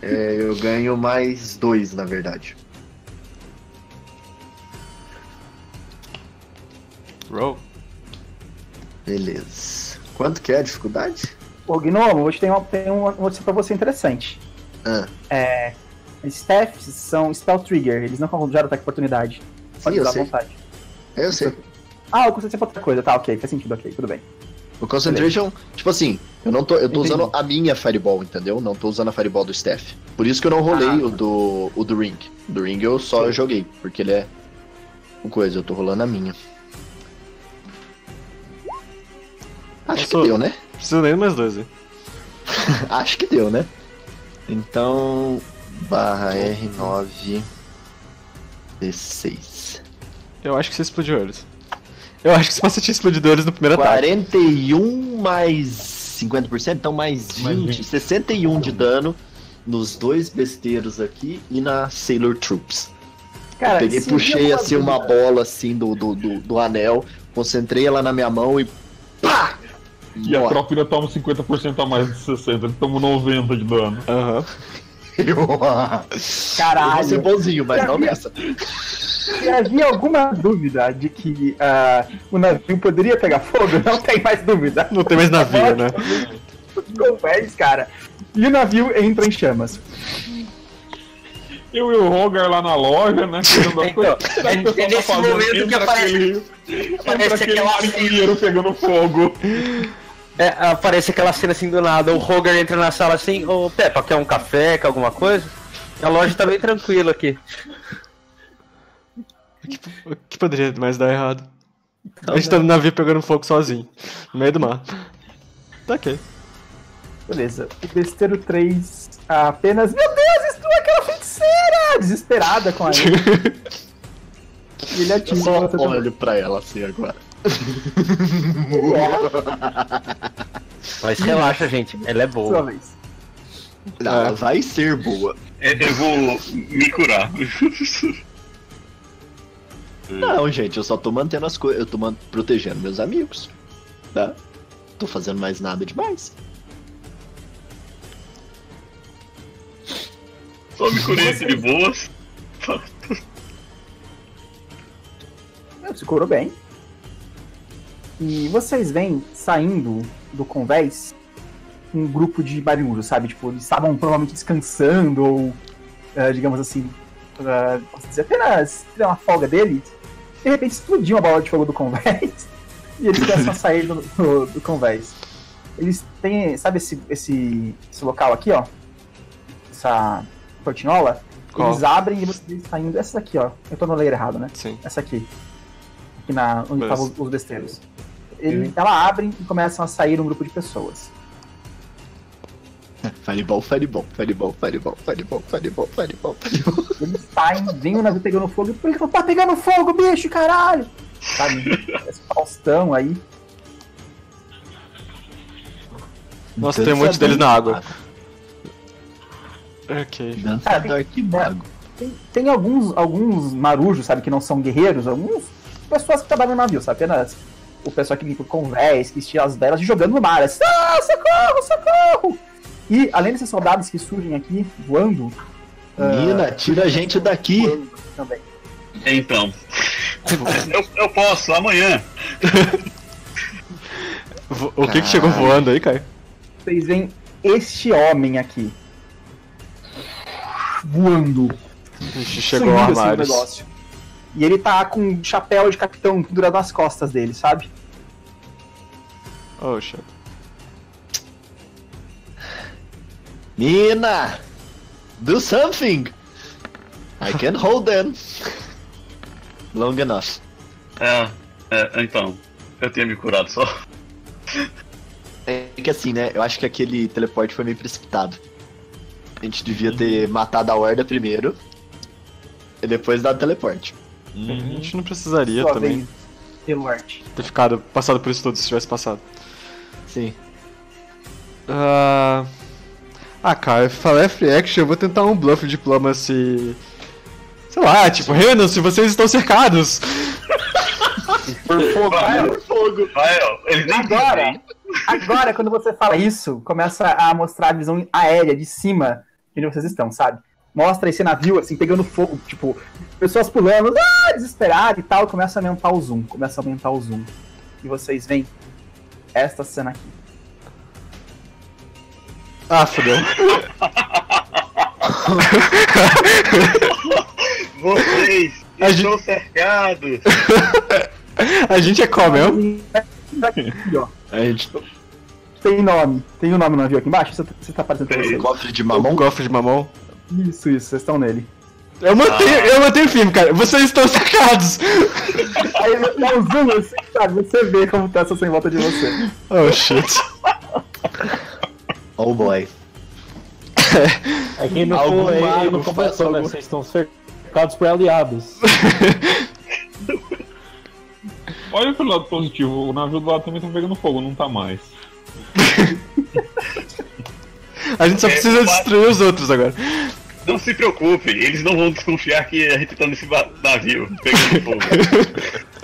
É, eu ganho mais dois, na verdade. Roll. Beleza. Quanto que é a dificuldade? Ô, Gnomo, hoje tem uma, tem uma notícia pra você interessante. Ah, É. Staffs são spell trigger, eles não geram ataque de oportunidade. Pode sim, eu usar à vontade. Eu sei. Ah, eu consigo ser pra outra coisa, tá, ok, faz sentido, ok, tudo bem. O Concentration, tipo assim, eu não tô, eu tô Entendi. usando a minha Fireball, entendeu? Não tô usando a Fireball do Staff. Por isso que eu não rolei Ah. o do o do Ring. Do Ring eu só joguei, porque ele é uma coisa, eu tô rolando a minha. Acho Passou. que deu, né? Precisa nem mais dois, hein? Acho que deu, né? Então, barra R9 D6. Eu acho que você explodiu eles. Eu acho que você tinha explodido eles no primeiro ataque. 41 mais 50%, então mais 20, Mais 20. 61 de dano nos dois besteiros aqui e na Sailor Troops. Cara, eu peguei, puxei assim uma bola assim do, do, do, do anel, concentrei ela na minha mão e pá! E a tropa ainda toma 50% a mais de 60, ele toma 90 de dano. Aham. Eu vou Caralho. ser bonzinho, mas não nessa. Se havia alguma dúvida de que ah, o navio poderia pegar fogo, não tem mais dúvida. Não tem mais navio, né? Convés, cara. E o navio entra em chamas. Eu e o Rogar lá na loja, né? Então. Será é- que o pessoal é tá fazendo? momento que Entra aparece- aquele- Entra aparece aquele aquela- marinheiro pegando fogo. É, aparece aquela cena assim do nada, o Roger entra na sala assim, ô Peppa, quer um café, quer alguma coisa? A loja tá bem tranquila aqui. O que poderia mais dar errado? A gente tá no navio pegando fogo sozinho, no meio do mar. Tá ok. Beleza. O besteiro 3 apenas. Meu Deus, isso é aquela feiticeira! Desesperada com a ele. E ele Eu só olho pra ela assim agora. Mas relaxa, gente, ela é boa. vez. Ela É. vai ser boa. É, Eu vou me curar. Não, gente, eu só tô mantendo as coisas. Eu tô protegendo meus amigos. Tá? Tô fazendo mais nada demais. Só me curei aqui de boas. Se curou bem. E vocês vêm saindo do convés um grupo de marinheiros, sabe? Tipo, eles estavam provavelmente descansando ou, eh, digamos assim, eh, posso dizer, apenas tirar uma folga deles. De repente explodiu uma bola de fogo do convés e eles começam a sair do, do, do convés. Eles têm, sabe esse, esse, esse local aqui, ó? Essa portinhola? Qual? Eles abrem e vocês saindo. Essa daqui, ó. Eu tô no layer errado, né? Sim. Essa aqui. Aqui na, onde estavam os besteiros. Ele, ela abre e começam a sair um grupo de pessoas. Fireball, fireball, fireball, fireball, fireball, fireball, fireball, fireball. Eles saem, vem o navio pegando fogo e ele fala, tá pegando fogo, bicho, caralho! Sabe? Esse Faustão aí. Nossa, tem um monte deles na água. Ok. Dança do arquimago. Tem, tem alguns, alguns marujos, sabe, que não são guerreiros, alguns pessoas que trabalham no navio, sabe? Apenas o pessoal que limpa o convés, que estira as velas e jogando no mar. Assim, ah, socorro, socorro! E além desses soldados que surgem aqui voando. Nina, tira a gente daqui. também. Então. Eu, eu posso, amanhã. O que que chegou voando aí, Caio? Vocês veem este homem aqui. Voando. Chegou o sumindo, assim, armário. negócio. E ele tá com um chapéu de capitão pendurado nas costas dele, sabe? Shit. Nina! Do something! I can hold them. Long enough. É, é, então. Eu tinha me curado só. É que assim, né? Eu acho que aquele teleporte foi meio precipitado. A gente devia ter matado a horda primeiro. E depois dado teleporte. A gente não precisaria Sua também vez, Elort. ter ficado, passado por isso tudo se tivesse passado. Sim. Ah, ah cara, falar free action, eu vou tentar um bluff diplomacy. Sei lá, tipo, Renan, se vocês estão cercados. Por fogo. Vai, fogo. Vai, ó. Eles nem Agora, agora, quando você fala isso, começa a mostrar a visão aérea de cima de onde vocês estão, sabe? Mostra esse navio, assim, pegando fogo, tipo, pessoas pulando, ah, desesperado e tal, começa a aumentar o zoom, começa a aumentar o zoom. E vocês veem esta cena aqui. Ah, fodeu. Vocês A estão cercados. A gente é qual mesmo? A gente Tem nome. Tem o nome no navio aqui embaixo? Você, tá aparecendo pra Tem. cofre de mamão. cofre de mamão. Isso, isso, vocês estão nele. Eu mantenho, eu mantenho firme, cara. Vocês estão sacados. Aí ele dá um zoom assim, sabe? Você vê como tá essa sem volta de você. Oh, shit. Oh boy. É que no Algum fundo aí não conversou, né? Vocês estão cercados por aliados. Olha pelo lado positivo, o navio do lado também tá pegando fogo, não tá mais. A gente só precisa destruir os outros agora. Não se preocupe, eles não vão desconfiar que a gente tá nesse navio pegando fogo.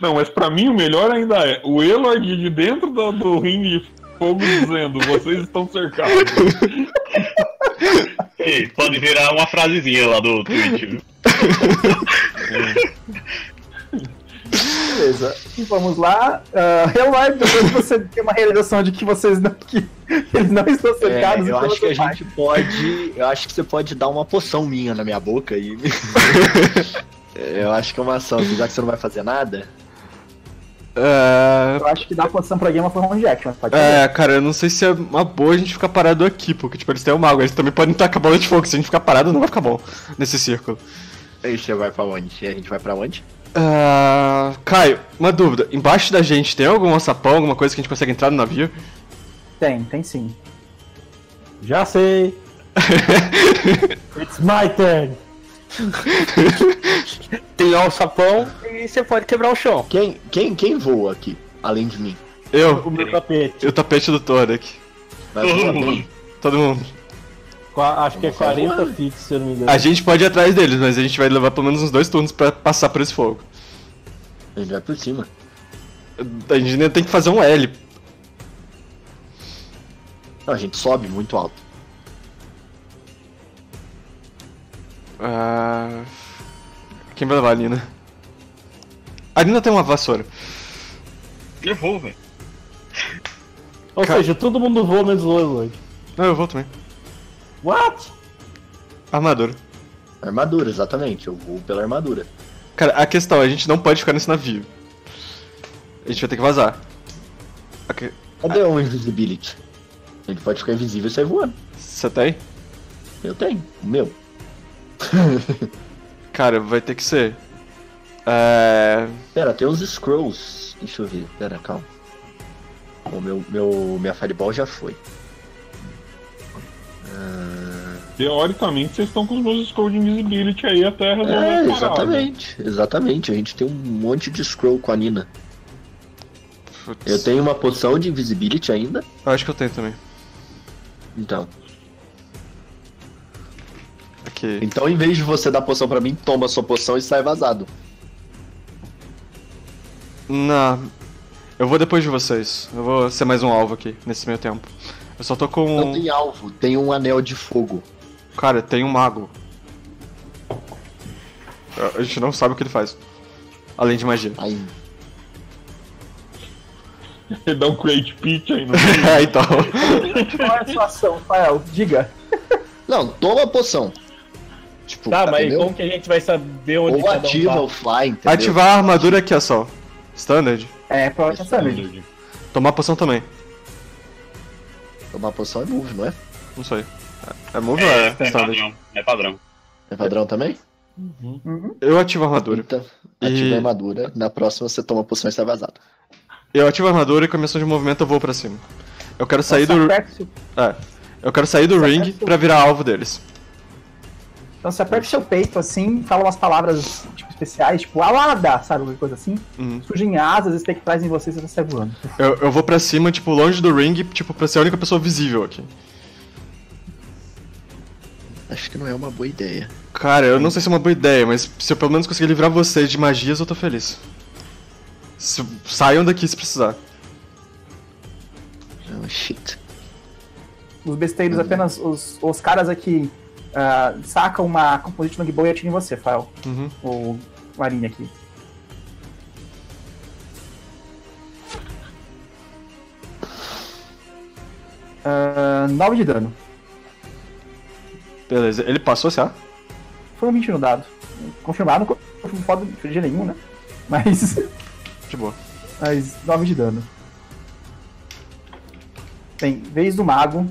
Não, mas pra mim o melhor ainda é o Elord de dentro do, do ringue de fogo dizendo: vocês estão cercados. Ei, pode virar uma frasezinha lá do Twitch, viu? Beleza. E vamos lá. Uh, Real depois você tem uma realização de que vocês não. que eles não estão É, cercados. eu então acho que a você vai. gente pode. Eu acho que você pode dar uma poção minha na minha boca e. eu acho que é uma ação, já que você não vai fazer nada. É, Eu acho que dar posição pra alguém é uma forma de action. mas Pode. É, cara, eu não sei se é uma boa a gente ficar parado aqui, porque, tipo, eles têm o mago, eles também podem tacar bola de fogo. Se a gente ficar parado, não vai ficar bom nesse círculo. Aí você vai pra onde? E a gente vai pra onde? Ah, Caio, uma dúvida. Embaixo da gente tem algum sapão, alguma coisa que a gente consegue entrar no navio? Tem, tem sim. Já sei. It's my turn. Tem um sapão e você pode quebrar o chão. Quem, quem, quem voa aqui, além de mim? O Eu, meu tapete. e o tapete do Torek. Todo mundo. Todo mundo. Acho que é 40 feet, se eu não me engano. A gente pode ir atrás deles, mas a gente vai levar pelo menos uns dois turnos pra passar por esse fogo. A gente vai por cima. A gente ainda tem que fazer um L. Não, a gente sobe muito alto. Ah, Quem vai levar a Nina? A Nina tem uma vassoura. Levou, velho. Ou seja, todo mundo voa menos o Lloyd. Não, eu vou também. What? Armadura. Armadura, exatamente. Eu vou pela armadura. Cara, a questão é, a gente não pode ficar nesse navio. A gente vai ter que vazar. Ok, Cadê o invisibility? A gente pode ficar invisível e sair voando. Você tem? Eu tenho. O meu. Cara, vai ter que ser. É. Pera, tem uns scrolls. Deixa eu ver. Pera, calma. O meu, meu, minha fireball já foi. Teoricamente, vocês estão com os meus scrolls de invisibility aí até resolver É, a parada. exatamente. Exatamente. A gente tem um monte de scroll com a Nina. Putz. Eu tenho uma poção de invisibility ainda. Eu acho que eu tenho também. Então. Ok. Então, em vez de você dar poção pra mim, toma sua poção e sai vazado. Não. Eu vou depois de vocês. Eu vou ser mais um alvo aqui, nesse meio tempo. Eu só tô com. Não tem alvo, tem um anel de fogo. Cara, tem um mago. A gente não sabe o que ele faz. Além de magia. Aí, Ele dá um crate pitch aí no é, então. Qual é a sua ação, Fael? Diga. Não, toma a poção. Tipo, Tá, mas entendeu? como que a gente vai saber onde Ou cada um ativa tá? o fly, entendeu? Ativar a armadura aqui, ó só. Standard. É, provavelmente é Sandy. Tomar poção também. Tomar poção é move, não é? Não sei. É, é move ou É, é, é padrão. É padrão. É padrão também? Eu ativo a armadura. Então, ativa E- a armadura. Na próxima você toma a poção e sai vazado. Eu ativo a armadura e com a minha ação de movimento eu vou pra cima. Eu quero sair do. seu- É. Eu quero sair do ring pra virar alvo deles. Então você aperta o seu peito assim, fala umas palavras tipo, especiais, tipo alada, sabe? Alguma coisa assim. Uhum. Surgem asas, esse que trazem você e você sai voando. Eu, eu vou pra cima, tipo, longe do ring, tipo, pra ser a única pessoa visível aqui. Acho que não é uma boa ideia. Cara, eu não sei se é uma boa ideia, mas se eu pelo menos conseguir livrar vocês de magias, eu tô feliz. Se- Saiam daqui se precisar. Oh, shit. Os besteiros, apenas os, os caras aqui ah, sacam uma composite longbow e atiram em você, Fael. Uhum. O Marinho aqui. Ah, 9 de dano. Beleza, ele passou, CA? Foi um 20 no dado. Confirmado, não confirmo foda de jeito nenhum, né? Mas. De boa. Mas 9 de dano. Bem, vez do mago.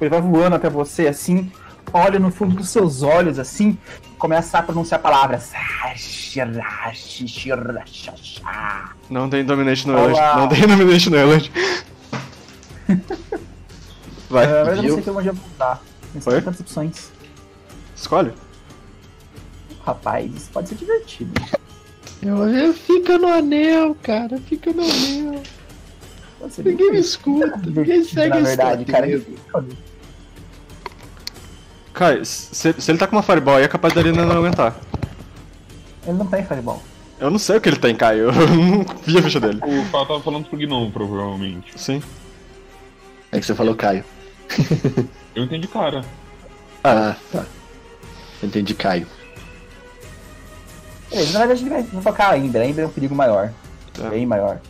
Ele vai voando até você assim, olha no fundo dos seus olhos assim, começa a pronunciar palavras. Não tem domination no. Elend. Não tem domination no Elend. Vai, Ah, mas eu não sei que eu vou dar. Tem tantas opções. escolhe. Rapaz, isso pode ser divertido. Eu, eu fica no anel, cara. Fica no anel. Ser Ninguém me escuta. Ninguém segue na a verdade, cara. Kai, se, se ele tá com uma Fireball aí, é capaz dele não aguentar. Ele não tem fireball. Eu não sei o que ele tem, Kai. Eu não vi a ficha dele. O Fá tava falando pro Gnome, provavelmente. Sim. É que você falou Caio. Eu entendi, cara. Ah, tá. Entendi, Caio. Beleza, na verdade ele vai vai focar a Ember. A Ember é um perigo maior. Tá. Bem maior.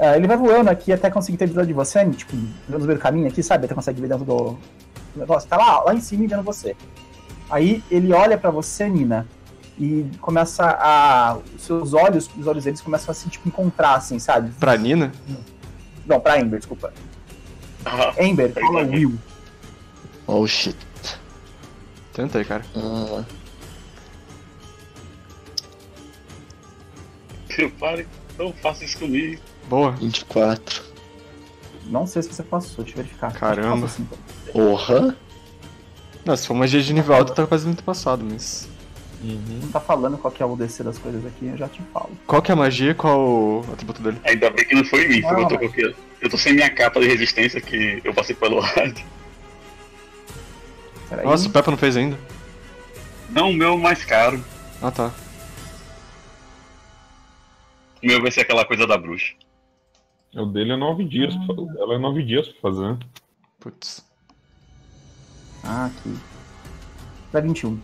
Ah, ele vai voando aqui até conseguir ter visão de você, tipo, no meio do caminho aqui, sabe? Até consegue ver dentro do do negócio. Tá lá, lá em cima e vendo você. Aí ele olha pra você, Nina, e começa a. Os seus olhos, os olhos deles começam a se tipo, encontrar, assim, sabe? Pra Nina? Não, pra Ember, desculpa. Ah, Ember, fala Will. Oh, shit. Tentei, cara. Ah, pare, não faça isso comigo. Boa. 24. Não sei se você passou, deixa eu verificar. Caramba. Acho que passa, sim. Porra. Não, se for magia de nível alto, tá quase muito passado, mas. Não tá falando qual que é o DC das coisas aqui, eu já te falo. Qual que é a magia e qual o atributo dele? Ainda bem que não foi em mim, porque Não, eu tô mas- aquilo. Eu tô sem minha capa de resistência que eu passei pelo rádio. Peraí. Nossa, o Peppa não fez ainda. Não, o meu é o mais caro. Ah, tá. O meu vai ser aquela coisa da bruxa. O dele é nove dias. pra- O dela é nove dias pra fazer. Putz. Ah, aqui. Dá 21.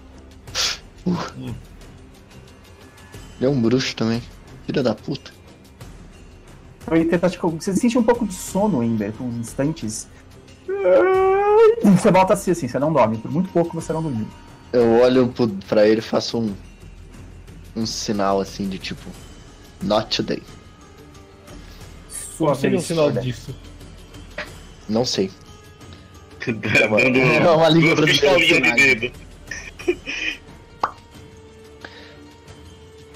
Ele é um bruxo também. Filha da puta. Vai tentar, tipo, você sente um pouco de sono, Ember, por uns instantes. Você volta assim, assim, você não dorme. Por muito pouco você não dormiu. Eu olho pro- pra ele e faço um. Um sinal assim de tipo. Not today. Sua Qual seria vez, sinal Sorda. disso? Não sei. Dando É uma língua brasileira pistolinhas de dedo.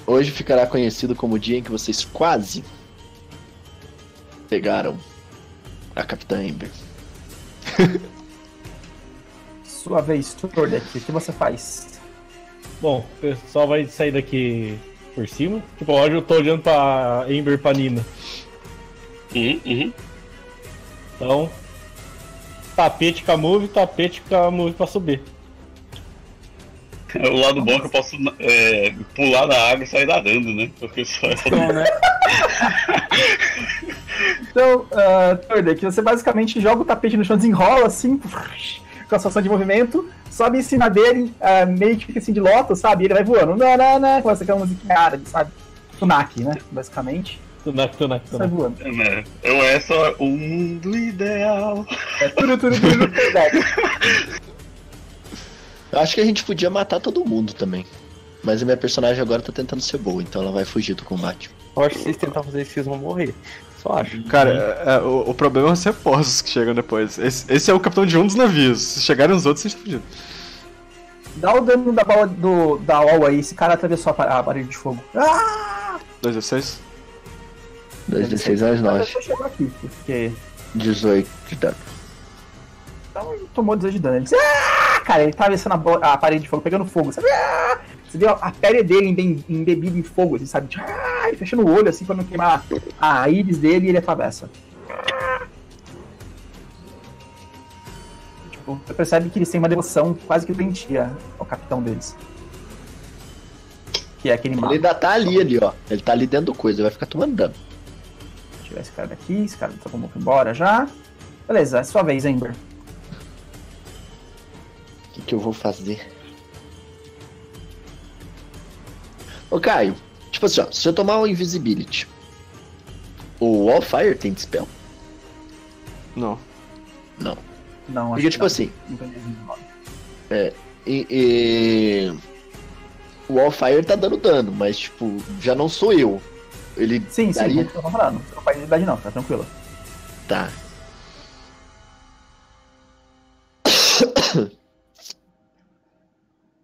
Hoje ficará conhecido como o dia em que vocês quase pegaram a Capitã Ember. Sua vez, Sorda, o que você faz? Bom, o pessoal vai sair daqui por cima. Tipo, hoje eu tô olhando pra Ember e pra Nina. Uhum, uhum. Então, tapete com a move, tapete com a move pra subir. O lado bom é que eu posso é, pular da água e sair nadando, né? Porque só é Então, né? então, uh, Sorda, que você basicamente joga o tapete no chão, desenrola assim, com a sua ação de movimento, sobe em cima dele, ah, meio que fica assim de loto, sabe? E ele vai voando. Não, não, não, começa aquela musiquinha árabe, sabe? Funaki, né? Basicamente. Tunak, tunak, Sai tunak. voando. né? Eu é só o mundo ideal. É tudo, tudo, tudo, tudo. Eu acho que a gente podia matar todo mundo também. Mas a minha personagem agora tá tentando ser boa, então ela vai fugir do combate. Eu acho que se vocês tentarem fazer isso, vocês vão morrer. Só acho. Cara, é, é, o, o problema é os repórteros que chegam depois. Esse, esse é o capitão de um dos navios. Se chegarem os outros, vocês estão fudidos. Dá o dano da bala do, da UOL aí, esse cara atravessou a, pa- a parede de fogo. Ah! 2 a 6. 2d6 mais 9. Só chegou aqui, porque 18 de dano. então ele tomou 18 de dano. Ele disse, ah! Cara, ele atravessando a, bo- a parede de fogo, pegando fogo, sabe? Ah! Você viu a pele dele embe- embebida em fogo, assim, sabe? Ah! Ele fechando o olho, assim, pra não queimar a íris dele e ele atravessa. Tipo, você percebe que eles têm uma devoção quase que doentia ao capitão deles. Que é aquele Ele mapa. ainda tá ali, ali, ó. Ele tá ali dentro do coisa, vai ficar tomando dano. Vou tirar esse cara daqui, esse cara tá como embora já. Beleza, é sua vez, Ember. O que, que eu vou fazer? Ô, Caio, tipo assim, ó, se eu tomar o Invisibility, o Wallfire tem Dispel? Não. Não. Não, Porque, que tipo não. assim, nome. e, e- o Wallfire tá dando dano, mas, tipo, já não sou eu. Ele Sim, sim, daria... não tô falando. Não faz idade não, tá tranquilo. Tá.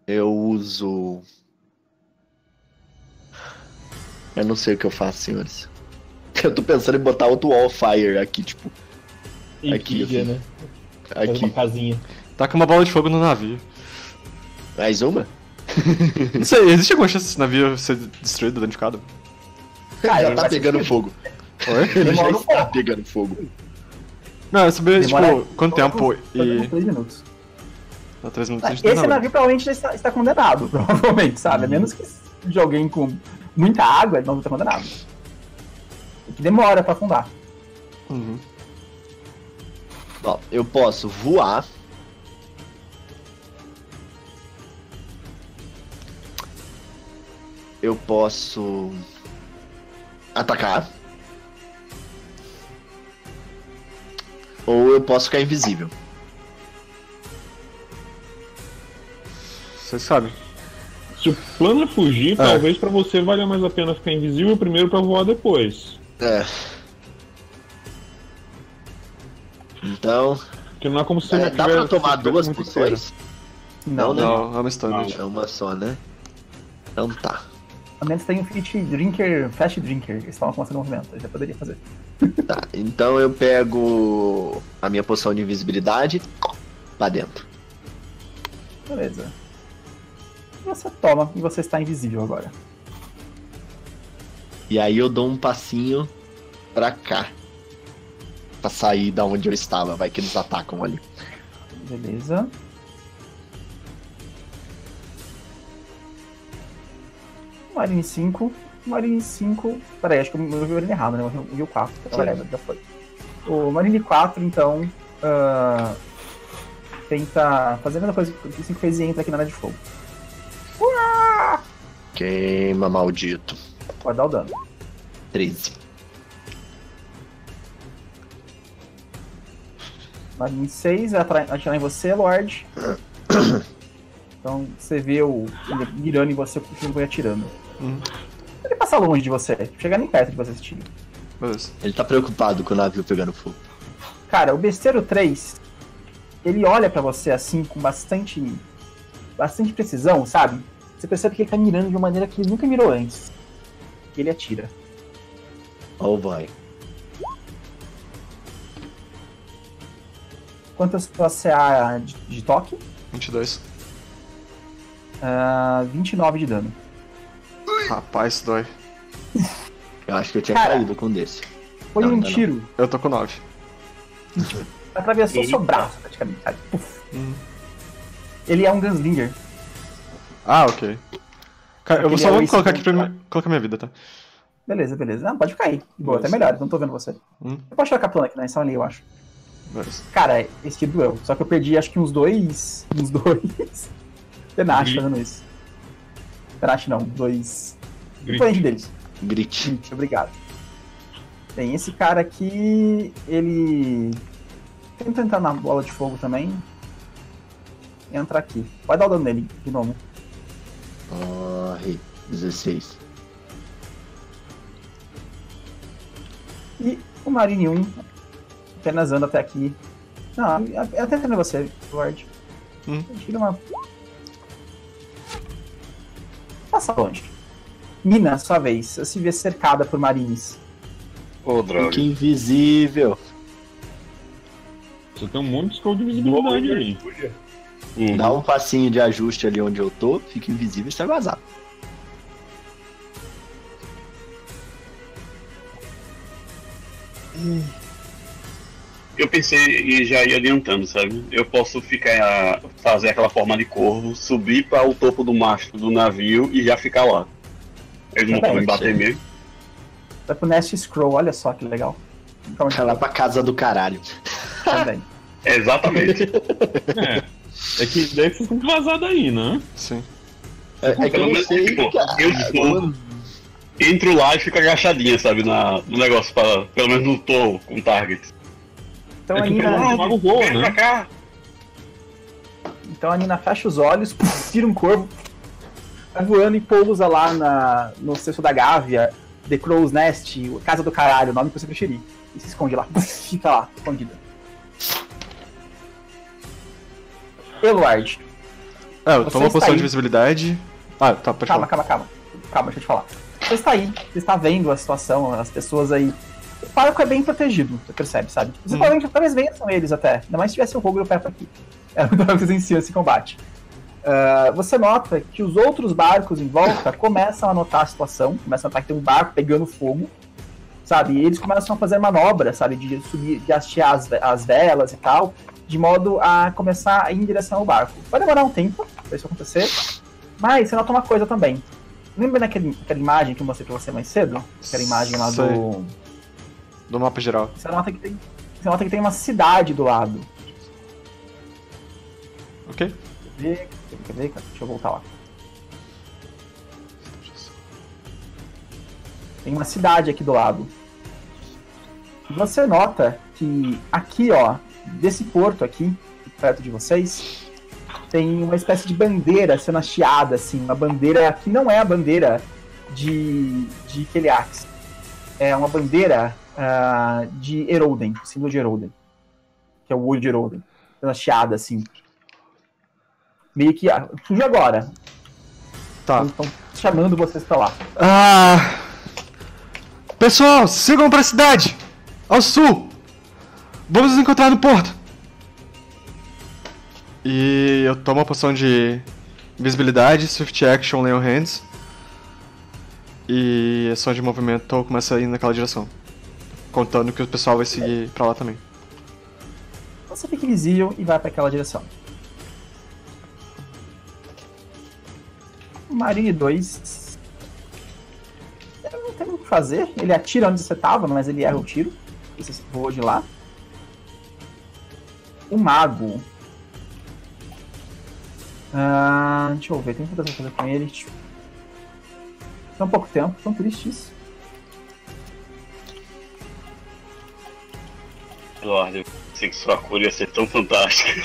Eu uso. Eu não sei o que eu faço, senhores. Eu tô pensando em botar outro Wallfire aqui, tipo, E Aqui, assim. né? Faz aqui. uma casinha. Taca uma bola de fogo no navio. Mais uma? Não sei, existe alguma chance desse navio ser destruído, danificado? Cara, já ele tá pegando destruído. fogo. Oi? Ele já Demora está pouco. pegando fogo. Não, eu sabia, Demora tipo, quanto tempo e... os três minutos. Dá três minutos Ah, Esse navio provavelmente já está, está condenado, provavelmente, sabe? A menos que de alguém com muita água, ele não está condenado. E que demora pra afundar. Uhum. Ó, eu posso voar. Eu posso atacar. Ou eu posso ficar invisível. Vocês sabem. Se o plano é fugir, É. talvez pra você valha mais a pena ficar invisível primeiro pra voar depois. É. Então, Porque não é como se você é, não dá pra tomar duas muito poções? Não, né? Não, é uma standard. É uma só, né? Então tá. Menos tenha um fit drinker, fast drinker. Eles estavam começando o movimento, eu já poderia fazer. Tá, então eu pego a minha poção de invisibilidade pra dentro. Beleza. Você toma e você está invisível agora. E aí eu dou um passinho pra cá. Pra sair da onde eu estava, vai que eles atacam ali. Beleza. Marine 5. Marine 5. Peraí, acho que eu vi o Marine errado, né? Eu vi o 4. Sim. Whatever, já foi. O Marine 4, então. ah, tenta fazer a mesma coisa que o 5 fez e entra aqui na área de fogo. Queima maldito. Pode dar o dano. 13. Marine 6 vai atra- atirar em você, Lorde. Então você vê o ele mirando em você, vai atirando. Hum. Ele passa longe de você, chega nem perto de você esse. Ele tá preocupado com o navio pegando fogo. Cara, o besteiro 3, ele olha pra você assim com bastante bastante precisão, sabe? Você percebe que ele tá mirando de uma maneira que ele nunca mirou antes. E ele atira. Oh boy. Quanto a sua CA de, de toque? 22. Ah, 29 de dano. Rapaz, dói. Eu acho que eu tinha Cara. caído com um desse. Foi Não, um não. tiro. Eu tô com 9. Atravessou seu Eita. braço, praticamente. Hum. Ele é um Gunslinger. Ah, ok. Cara, eu vou só é vou colocar aqui pra mim, colocar minha vida, tá? Beleza, beleza. Ah, pode ficar aí. Boa, até melhor, não tô vendo você. Hum. Eu posso tirar a capulana aqui na edição ali, eu acho. Beleza. Cara, esse tiro doeu. Só que eu perdi acho que uns dois. Uns dois. Penache Grit. fazendo isso. Penache não, dois. Grit. Diferente deles. Grit. Gente, obrigado. Bem, esse cara aqui, ele. Tenta entrar na bola de fogo também. Entra aqui. Vai dar o dano nele, de novo. Corre. 16. E o Marine 1 apenas anda até aqui. Não, eu até entendo você, Lord. Hum. Tira uma. Passa longe. Mina, sua vez. Você se vê cercada por marines. Ô, droga. Fica invisível. Você tem um monte de scroll de visibilidade aí. Uhum. Dá um passinho de ajuste ali onde eu tô, fica invisível e sai vazado. Eu pensei e já ia adiantando, sabe? Eu posso ficar fazer aquela forma de corvo, subir para o topo do mastro do navio e já ficar lá. Eles não Tá podem bater sim. mesmo. Vai pro Nest Scroll, olha só que legal. Calma, Vai lá pra casa do caralho. também. Exatamente. É. É que daí têm que vazar daí, né? Sim. É, é que eu não sei. Tipo, cara. eu sou. Entro lá e fico agachadinha, sabe? Na, no negócio, pra, pelo menos não tô com target. Então É a Nina, o mago voa, Vem pra né? cá! então a Nina fecha os olhos, tira um corvo, vai voando e pousa lá na, no cesto da Gávea, The Crow's Nest, Casa do Caralho, o nome que você preferir. E se esconde lá. Fica lá, escondida. Eluard, É, eu tomo uma está poção aí. de visibilidade. Ah, tá, pode calma, falar. calma, calma. Calma, deixa eu te falar. Você está aí, você está vendo a situação, as pessoas aí. O parco é bem protegido, você percebe, sabe? Você Hum. provavelmente talvez vençam eles até, ainda mais se tivesse um Rogro perto aqui. É o que vocês iniciam esse combate. Ah, você nota que os outros barcos em volta começam a notar a situação, começam a notar que tem um barco pegando fogo, sabe? E eles começam a fazer manobras, sabe? De subir, de hastear as, as velas e tal, de modo a começar a ir em direção ao barco. Vai demorar um tempo pra isso acontecer, mas você nota uma coisa também. Lembra daquela imagem que eu mostrei pra você mais cedo? Aquela imagem lá do. Do mapa geral. Você nota que tem. Você nota que tem uma cidade do lado. Ok? Quer ver? Quer ver? Deixa eu voltar lá. Tem uma cidade aqui do lado. Você nota que aqui, ó, desse porto aqui, perto de vocês, tem uma espécie de bandeira sendo hasteada, assim, uma bandeira que não é a bandeira de, de Keliax. É uma bandeira ah, de Eroden, o símbolo de Eroden. Que é o olho de Eroden. Sendo hasteada, assim. Meio que. ah, surgiu agora. Tá. Estão chamando vocês pra lá. Ah! Pessoal, sigam pra cidade! Ao sul! Vamos nos encontrar no porto! E eu tomo a poção de visibilidade, Swift Action, Lay on Hands. E ação de movimento começa a ir naquela direção. Contando que o pessoal vai seguir pra lá também. Você fica invisível e vai pra aquela direção. Marine 2. Ele não tem muito o que fazer. Ele atira onde você tava, mas ele erra o tiro. Você voa de lá. O mago. Ah, deixa eu ver, tem muita coisa com ele. Tão pouco tempo, tão triste isso. Eduardo, eu pensei que sua cor ia ser tão fantástica.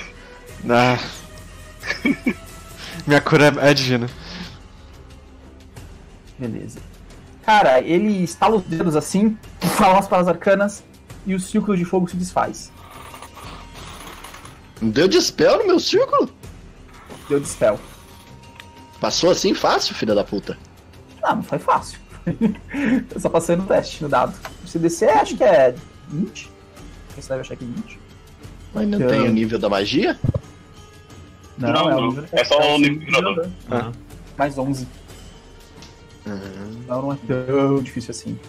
Ah. Minha cura é, é divina. Beleza. Cara, ele estala os dedos assim, fala umas palavras arcanas e o círculo de fogo se desfaz. Não deu dispel no meu círculo? Deu dispel. Passou assim fácil, filha da puta. Ah, não foi fácil. Eu só passei no teste, no dado. O CDC acho que é 20. Você deve achar que é 20. Mas não tem o nível da magia? Não, Não, é o não. nível É só o nível do. Ah. Mais 11. Uhum. Então não é tão difícil assim.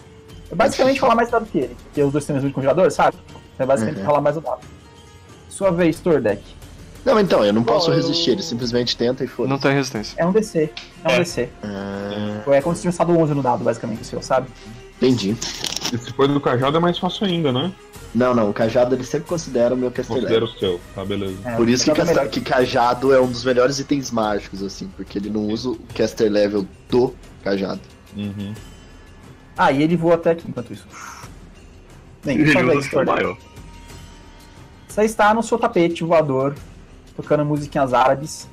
É basicamente rolar mais dado que ele. Porque os dois têm o mesmo congelador, sabe? É basicamente Uhum. rolar mais o dado. Sua vez, Tordek. Não, então, eu não posso eu- resistir, ele simplesmente tenta e foda. Não tem resistência. É um DC. É um É. DC. Ah, É como se tivesse dado 11 no dado, basicamente, o seu, sabe? Entendi. E se for do cajado é mais fácil ainda, né? Não, não, o cajado ele sempre considera o meu caster Considera level. o seu, tá, beleza. É, Por isso que, casta- que cajado é um dos melhores itens mágicos, assim, porque ele não usa o caster level do cajado. Uhum. Ah, e ele voa até aqui enquanto isso. Bem, Ele usa seu Tordek. maior. Você está no seu tapete voador, tocando musiquinhas árabes,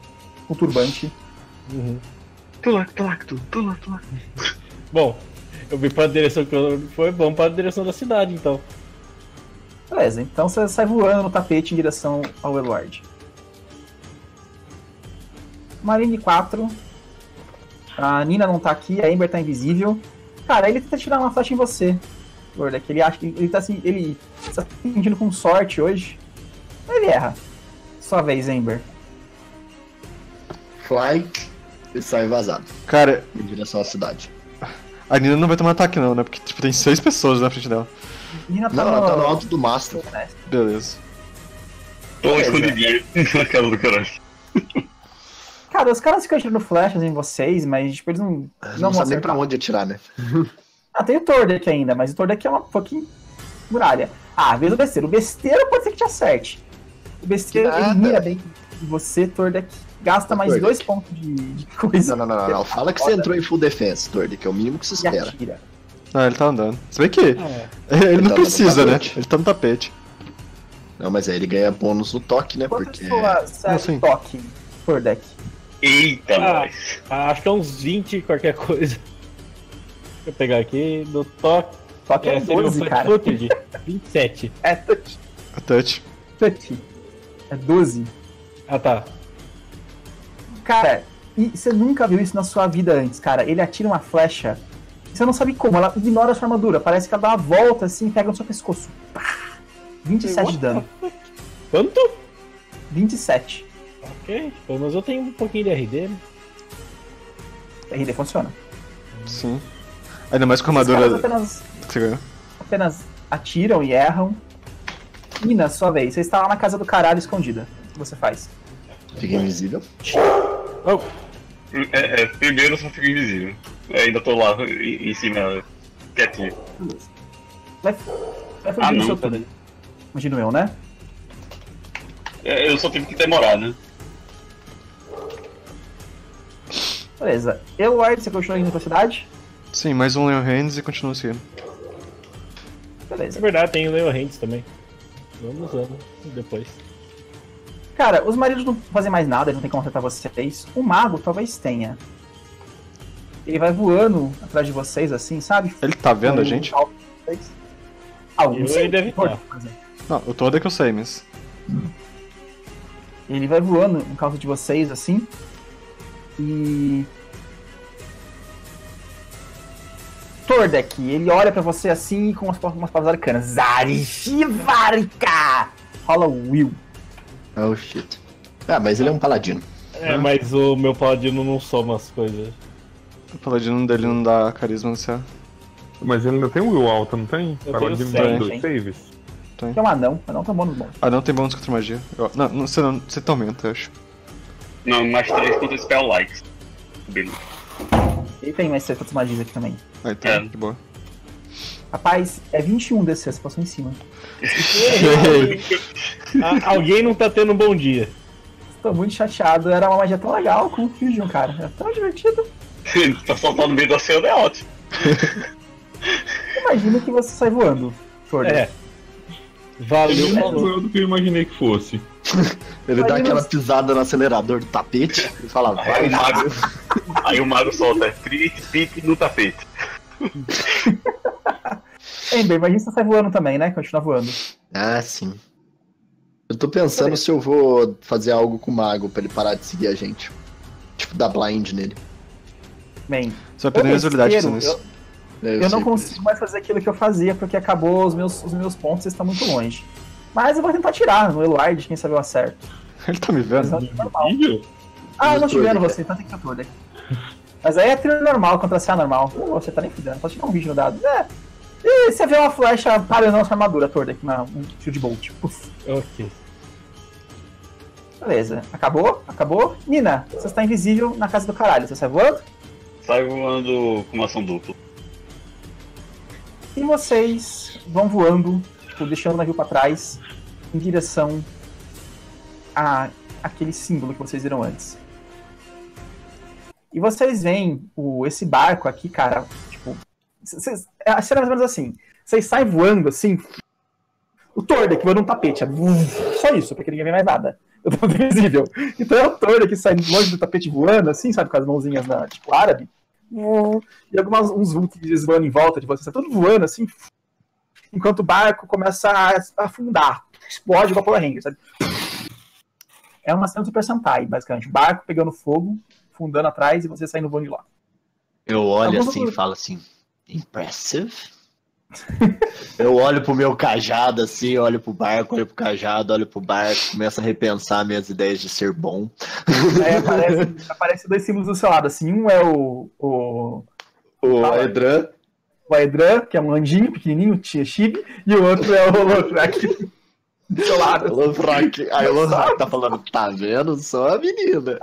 com turbante. Tulac, tulac, tu, tulac, tulac. Bom, eu vi pra direção que eu foi, vamos pra direção da cidade então. Beleza, então você sai voando no tapete em direção ao Eluard. Marine 4. A Nina não tá aqui, a Ember tá invisível. Cara, ele tenta tirar uma flecha em você. Lordek, ele acha que ele tá assim. Ele tá se sentindo com sorte hoje. Ele erra. Sua vez, Ember. Fly e sai vazado Cara, em direção à cidade. A Nina não vai tomar ataque não, né? Porque tipo, tem seis pessoas na frente dela. Nina tá Não, no... ela tá no alto do mastro. Beleza. Tô escondidinho na casa do caralho. Cara, os caras ficam atirando flechas em vocês, mas tipo, eles não. Não, Não, sabe nem pra onde atirar, né? Ah, tem o Tordek ainda, mas o Tordek é uma pouquinho muralha. Ah, vez o besteiro. O besteiro pode ser que te acerte. O besteiro, ele mira bem em você, Tordek. Gasta mais Tordek. dois pontos de, de coisa Não, não, não, não. Fala que você entrou em full defense, Tord, que é o mínimo que se e espera. Ah, ele tá andando. Se bem que É. ele não tá no precisa, né? Ele tá no tapete. Não, mas aí ele ganha bônus no toque, né? Quanto Porque. Assim. toque, Tordek? Eita, Ah. nós. Acho que é uns 20 qualquer coisa. Deixa eu pegar aqui do toque. Toque é, É, seria um 12, flat cara. footed. 27. É touch. A touch. Touch. É 12. Ah tá. Cara, e você nunca viu isso na sua vida antes, cara. Ele atira uma flecha. Você não sabe como, ela ignora a sua armadura. Parece que ela dá uma volta assim e pega no seu pescoço. Pá! 27 de dano. Quanto? 27. Ok. Pelo menos eu tenho um pouquinho de RD, né? RD funciona. Sim. Ainda mais com a armadura apenas, apenas atiram e erram. Nina, sua vez. Você está lá na casa do caralho escondida. O que você faz? Fica invisível. É, é, primeiro eu só fico invisível. Eu ainda tô lá em, em cima, quietinho. Vai, vai fugir Ah, do não, seu turno. Imagino eu, né? É, eu só tive que demorar, né? Beleza. Eluard, você continua indo pra cidade? Sim, mais um Leon Hands e continua seguindo. É Beleza. verdade, tem o Leo Hands também. Vamos usando depois. Cara, os maridos não fazem mais nada, eles não tem como acertar vocês. O mago talvez tenha. Ele vai voando atrás de vocês, assim, sabe? Ele tá vendo a gente? um- vocês. Alguns Ele deve exemplo. Não, o todo é que eu sei, mas. Ele vai voando em causa de vocês, assim. E. Tordek, ele olha pra você assim com umas, umas palavras arcanas. Zarishivarika! Rola o Will. Oh shit. Ah, mas ele é um paladino. É, mas o meu paladino não soma as coisas. O paladino dele não dá carisma no céu. Mas ele ainda tem um Will alto, não tem? Eu Paladino tenho tem dois hein? saves. Que é um anão, anão tem um bônus bom. Ah, não tem bônus contra magia. Eu- não, não, você não. Você tormenta, eu acho. Não, mais três contra spell likes. Beleza. Ele tem mais certas magias aqui também. Ah, então, É. de boa. Rapaz, é 21 DC, você passou em cima. Alguém não tá tendo um bom dia. Tô muito chateado, era uma magia tão legal com o Fusion, cara. Era tão divertido. pra soltar no meio do oceano é ótimo. Imagina que você sai voando, Tordek. É. Valeu, Ele não falou. foi do que eu imaginei que fosse. Ele dá Imagina aquela se- pisada no acelerador do tapete e fala, Aí o vai. mago, aí o mago solta pique no tapete. Ember, imagina que você sai voando também, né? Continua voando. Ah, sim. Eu tô pensando se eu vou fazer algo com o mago pra ele parar de seguir a gente. Tipo, dar blind nele. Bem, Você vai perder eu visibilidade fazendo isso. É, eu, não sei, consigo mais fazer aquilo que eu fazia, porque acabou os meus, os meus pontos, eles estão muito longe. Mas eu vou tentar tirar no Eluard, quem sabe eu acerto. Ele tá me Mas vendo? eu normal. Vídeo? Ah, eu não te vendo você, então tem que ser. Mas aí é tiro normal contra CA normal. Pô, você tá nem fudendo, pode tirar um vídeo no dado. É. E você vê uma flecha parando na sua armadura, Tordek, uma, um tiro de bolt. Puf. Ok. Beleza. Acabou? Acabou? Nina, você está invisível na casa do caralho. Você sai voando? Sai voando com uma ação dupla. E vocês vão voando, tipo, deixando o navio pra trás, em direção a aquele símbolo que vocês viram antes. E vocês veem o, esse barco aqui, cara, tipo. Vocês, a cena é mais ou menos assim. Vocês saem voando assim. O Tordek voando um tapete. é Só isso, porque ninguém vê mais nada. Eu tô invisível. Então é o Tordek sai longe do tapete voando, assim, sabe, com as mãozinhas na, tipo, árabe. E alguns uns vultos voando em volta de vocês. Tá tudo voando assim. Enquanto o barco começa a a afundar. Explode igual Power Ranger, sabe? É uma cena do Super Sentai, basicamente. O barco pegando fogo, fundando atrás e você saindo voando de lá. Eu olho Alguns assim e falo assim, impressive. eu olho pro meu cajado assim, olho pro barco, olho pro cajado, olho pro barco, começo a repensar minhas ideias de ser bom. Aí aparece, aparece dois símbolos do seu lado, assim. Um é o, o, O Fala. Edran, o Aedran, que é um anjinho pequenininho, tia Chibi, e o outro é o Lotrak do seu lado. Lofrak. Aí o Lofrak tá falando, tá vendo? Só a menina.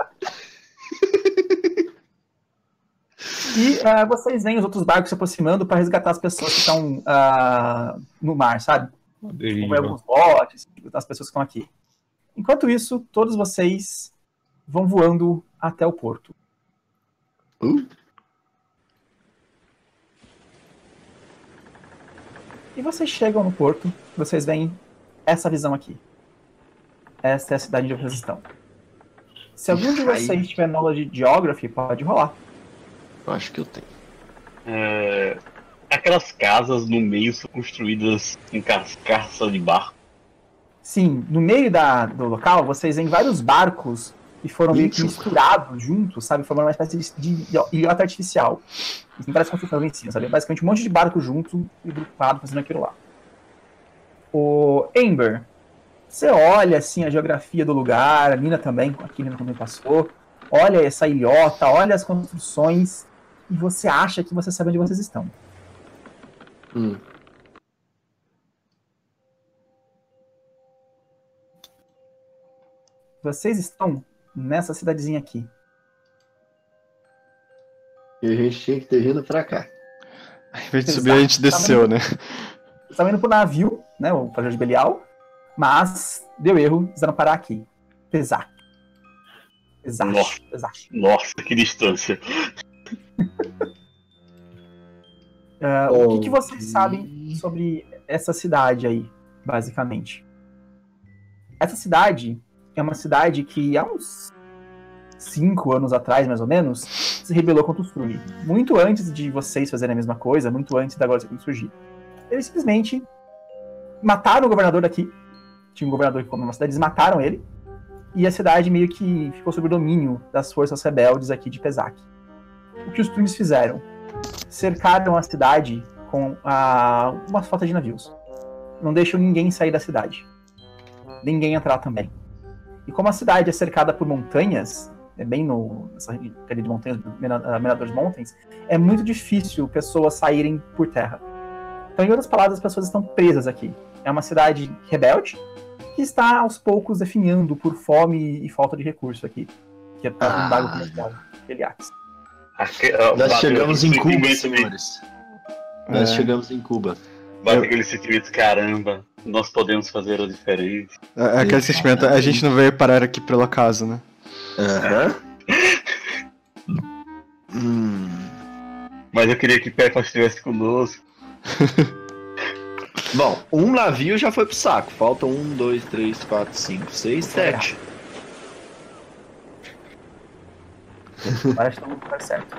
E ah, vocês veem os outros barcos se aproximando para resgatar as pessoas que estão ah, no mar, sabe? Como deriva. alguns botes, as pessoas que estão aqui. Enquanto isso, todos vocês vão voando até o porto. Uh. E vocês chegam no porto, vocês veem essa visão aqui. Essa é a cidade onde vocês estão. Se algum de vocês tiver knowledge de geography, pode rolar. Eu acho que eu tenho. É, aquelas casas no meio são construídas em carcaça de barco. Sim, no meio da, do local, vocês veem vários barcos que foram meio que misturados juntos, sabe? Formando uma espécie de, de ilhota artificial. Isso não parece construção em cima, sabe? Basicamente um monte de barco junto e grupado fazendo aquilo lá. O Amber, você olha assim a geografia do lugar, a Nina também, aqui a Nina também passou. Olha essa ilhota, olha as construções e você acha que você sabe onde vocês estão. Hum. Vocês estão nessa cidadezinha aqui. E a gente tinha que ter vindo pra cá. Em vez de subir, a gente desceu, né? Estavam indo pro navio, né? O Pajor de Belial. Mas deu erro, precisaram parar aqui. Pesar. Pesar. Nossa. Pesar. Nossa, que distância. Ah, O que, que vocês sabem sobre essa cidade aí, basicamente? Essa cidade é uma cidade que há uns cinco anos atrás, mais ou menos, se rebelou contra os Truni. Muito antes de vocês fazerem a mesma coisa, muito antes da Secreta surgir. Eles simplesmente mataram o governador daqui. Tinha um governador que comeu uma cidade, eles mataram ele. E a cidade meio que ficou sob o domínio das forças rebeldes aqui de Pesak. O que os Trunis fizeram? cercaram a cidade com a, uma frota de navios. Não deixam ninguém sair da cidade. Ninguém entrar também. E como a cidade é cercada por montanhas, é bem no, nessa região de montanhas, Mena- Miradores Mountains, é muito difícil pessoas saírem por terra. Então, em outras palavras, as pessoas estão presas aqui. É uma cidade rebelde que está aos poucos definhando por fome e falta de recurso aqui. Que é tá Ah. um bago comercial. Eliax. Aque- Nós chegamos em Cuba, de- senhores. Nós É. chegamos em Cuba. Bate Eu- aquele sentimento, caramba, nós podemos fazer a diferença. É, é aquele sentimento, a gente não veio parar aqui pelo acaso, né? Aham. hum. Mas eu queria que Peppa estivesse conosco. Bom, um navio já foi pro saco. Faltam um, dois, três, quatro, cinco, seis, sete. Certo.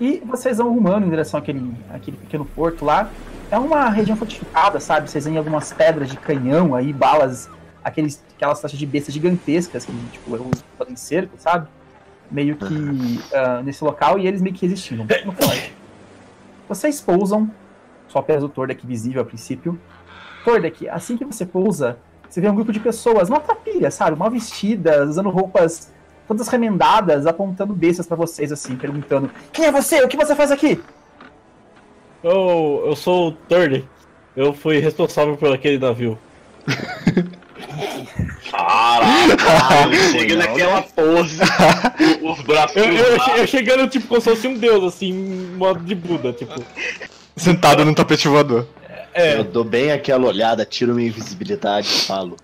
E vocês vão rumando em direção àquele, àquele pequeno porto lá. É uma região fortificada, sabe? Vocês veem algumas pedras de canhão aí, balas, aqueles, aquelas taxas de bestas gigantescas que, tipo, fazem cerco, sabe? Meio que ah, nesse local e eles meio que resistiram. Vocês pousam, só apenas o Tordek visível a princípio. Tordek, assim que você pousa, você vê um grupo de pessoas, numa pilha, sabe? Mal vestidas, usando roupas todas remendadas, apontando bestas pra vocês, assim, perguntando: Quem é você? O que você faz aqui? Eu, eu sou o Turley. Eu fui responsável por aquele navio. Caraca, chega naquela pose, o- os braços Eu, eu, eu chegando, tipo, como se fosse um deus, assim, em modo de Buda, tipo. Sentado no tapete voador. É, Eu dou bem aquela olhada, tiro minha invisibilidade e falo.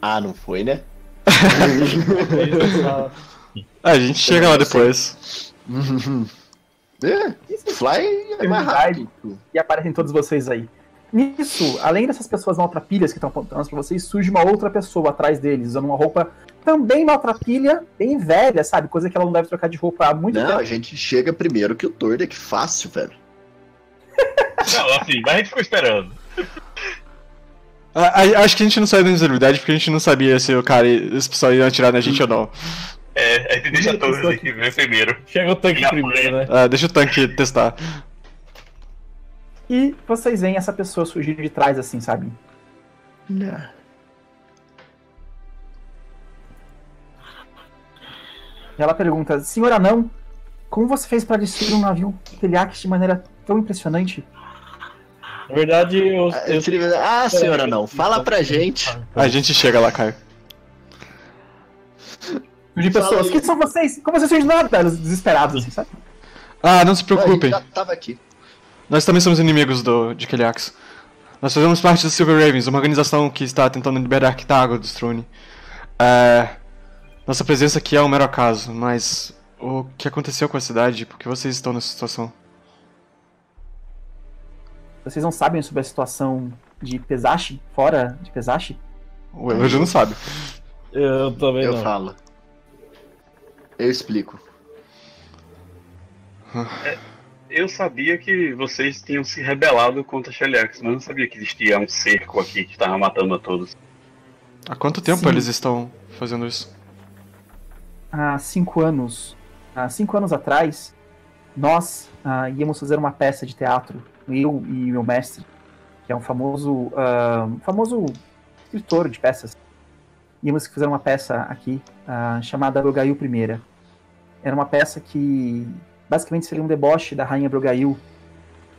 Ah, não foi, né? A gente chega lá depois. é, Fly é mais rápido. E aparecem todos vocês aí. Nisso, além dessas pessoas maltrapilhas que estão apontando pra vocês, surge uma outra pessoa atrás deles, usando uma roupa também maltrapilha, bem velha, sabe? Coisa que ela não deve trocar de roupa há muito Não, tempo. a gente chega primeiro que o Tordek fácil, velho. Não, assim, mas a gente ficou esperando. A- a- acho que a gente não saiu da invisibilidade porque a gente não sabia se o cara, esse pessoal ia atirar na gente ou não. É, a gente deixa todos aqui ver primeiro. chega o tanque primeiro, né? Ah, deixa o tanque testar. E vocês veem essa pessoa surgir de trás, assim, sabe? E ela pergunta: Senhora não, como você fez para destruir um navio Teliax de maneira tão impressionante? Na verdade, eu. Ah, eu Ah, senhora, não. Fala pra gente. A gente chega lá, Caio. De pessoas. Quem são vocês? Como vocês são de nada? Desesperados, assim, sabe? Ah, não se A preocupem. já tava aqui. Nós também somos inimigos do, de Keliax. Nós fazemos parte do Silver Ravens, uma organização que está tentando liberar Kitago do Strune. É, nossa presença aqui é um mero acaso, mas o que aconteceu com a cidade? Por que vocês estão nessa situação? Vocês não sabem sobre a situação de Pesashi, fora de Pesashi? O Elogio não sabe. Eu também Eu não. falo. Eu explico. Eu sabia que vocês tinham se rebelado contra Sheliax, mas não sabia que existia um cerco aqui que estava matando a todos. Há quanto tempo Sim. eles estão fazendo isso? Há cinco anos, há cinco anos atrás, nós ah, íamos fazer uma peça de teatro, eu e meu mestre, que é um famoso, ah, famoso escritor de peças. Íamos fazer uma peça aqui ah, chamada Brogail I. Era uma peça que basicamente seria um deboche da rainha Brogail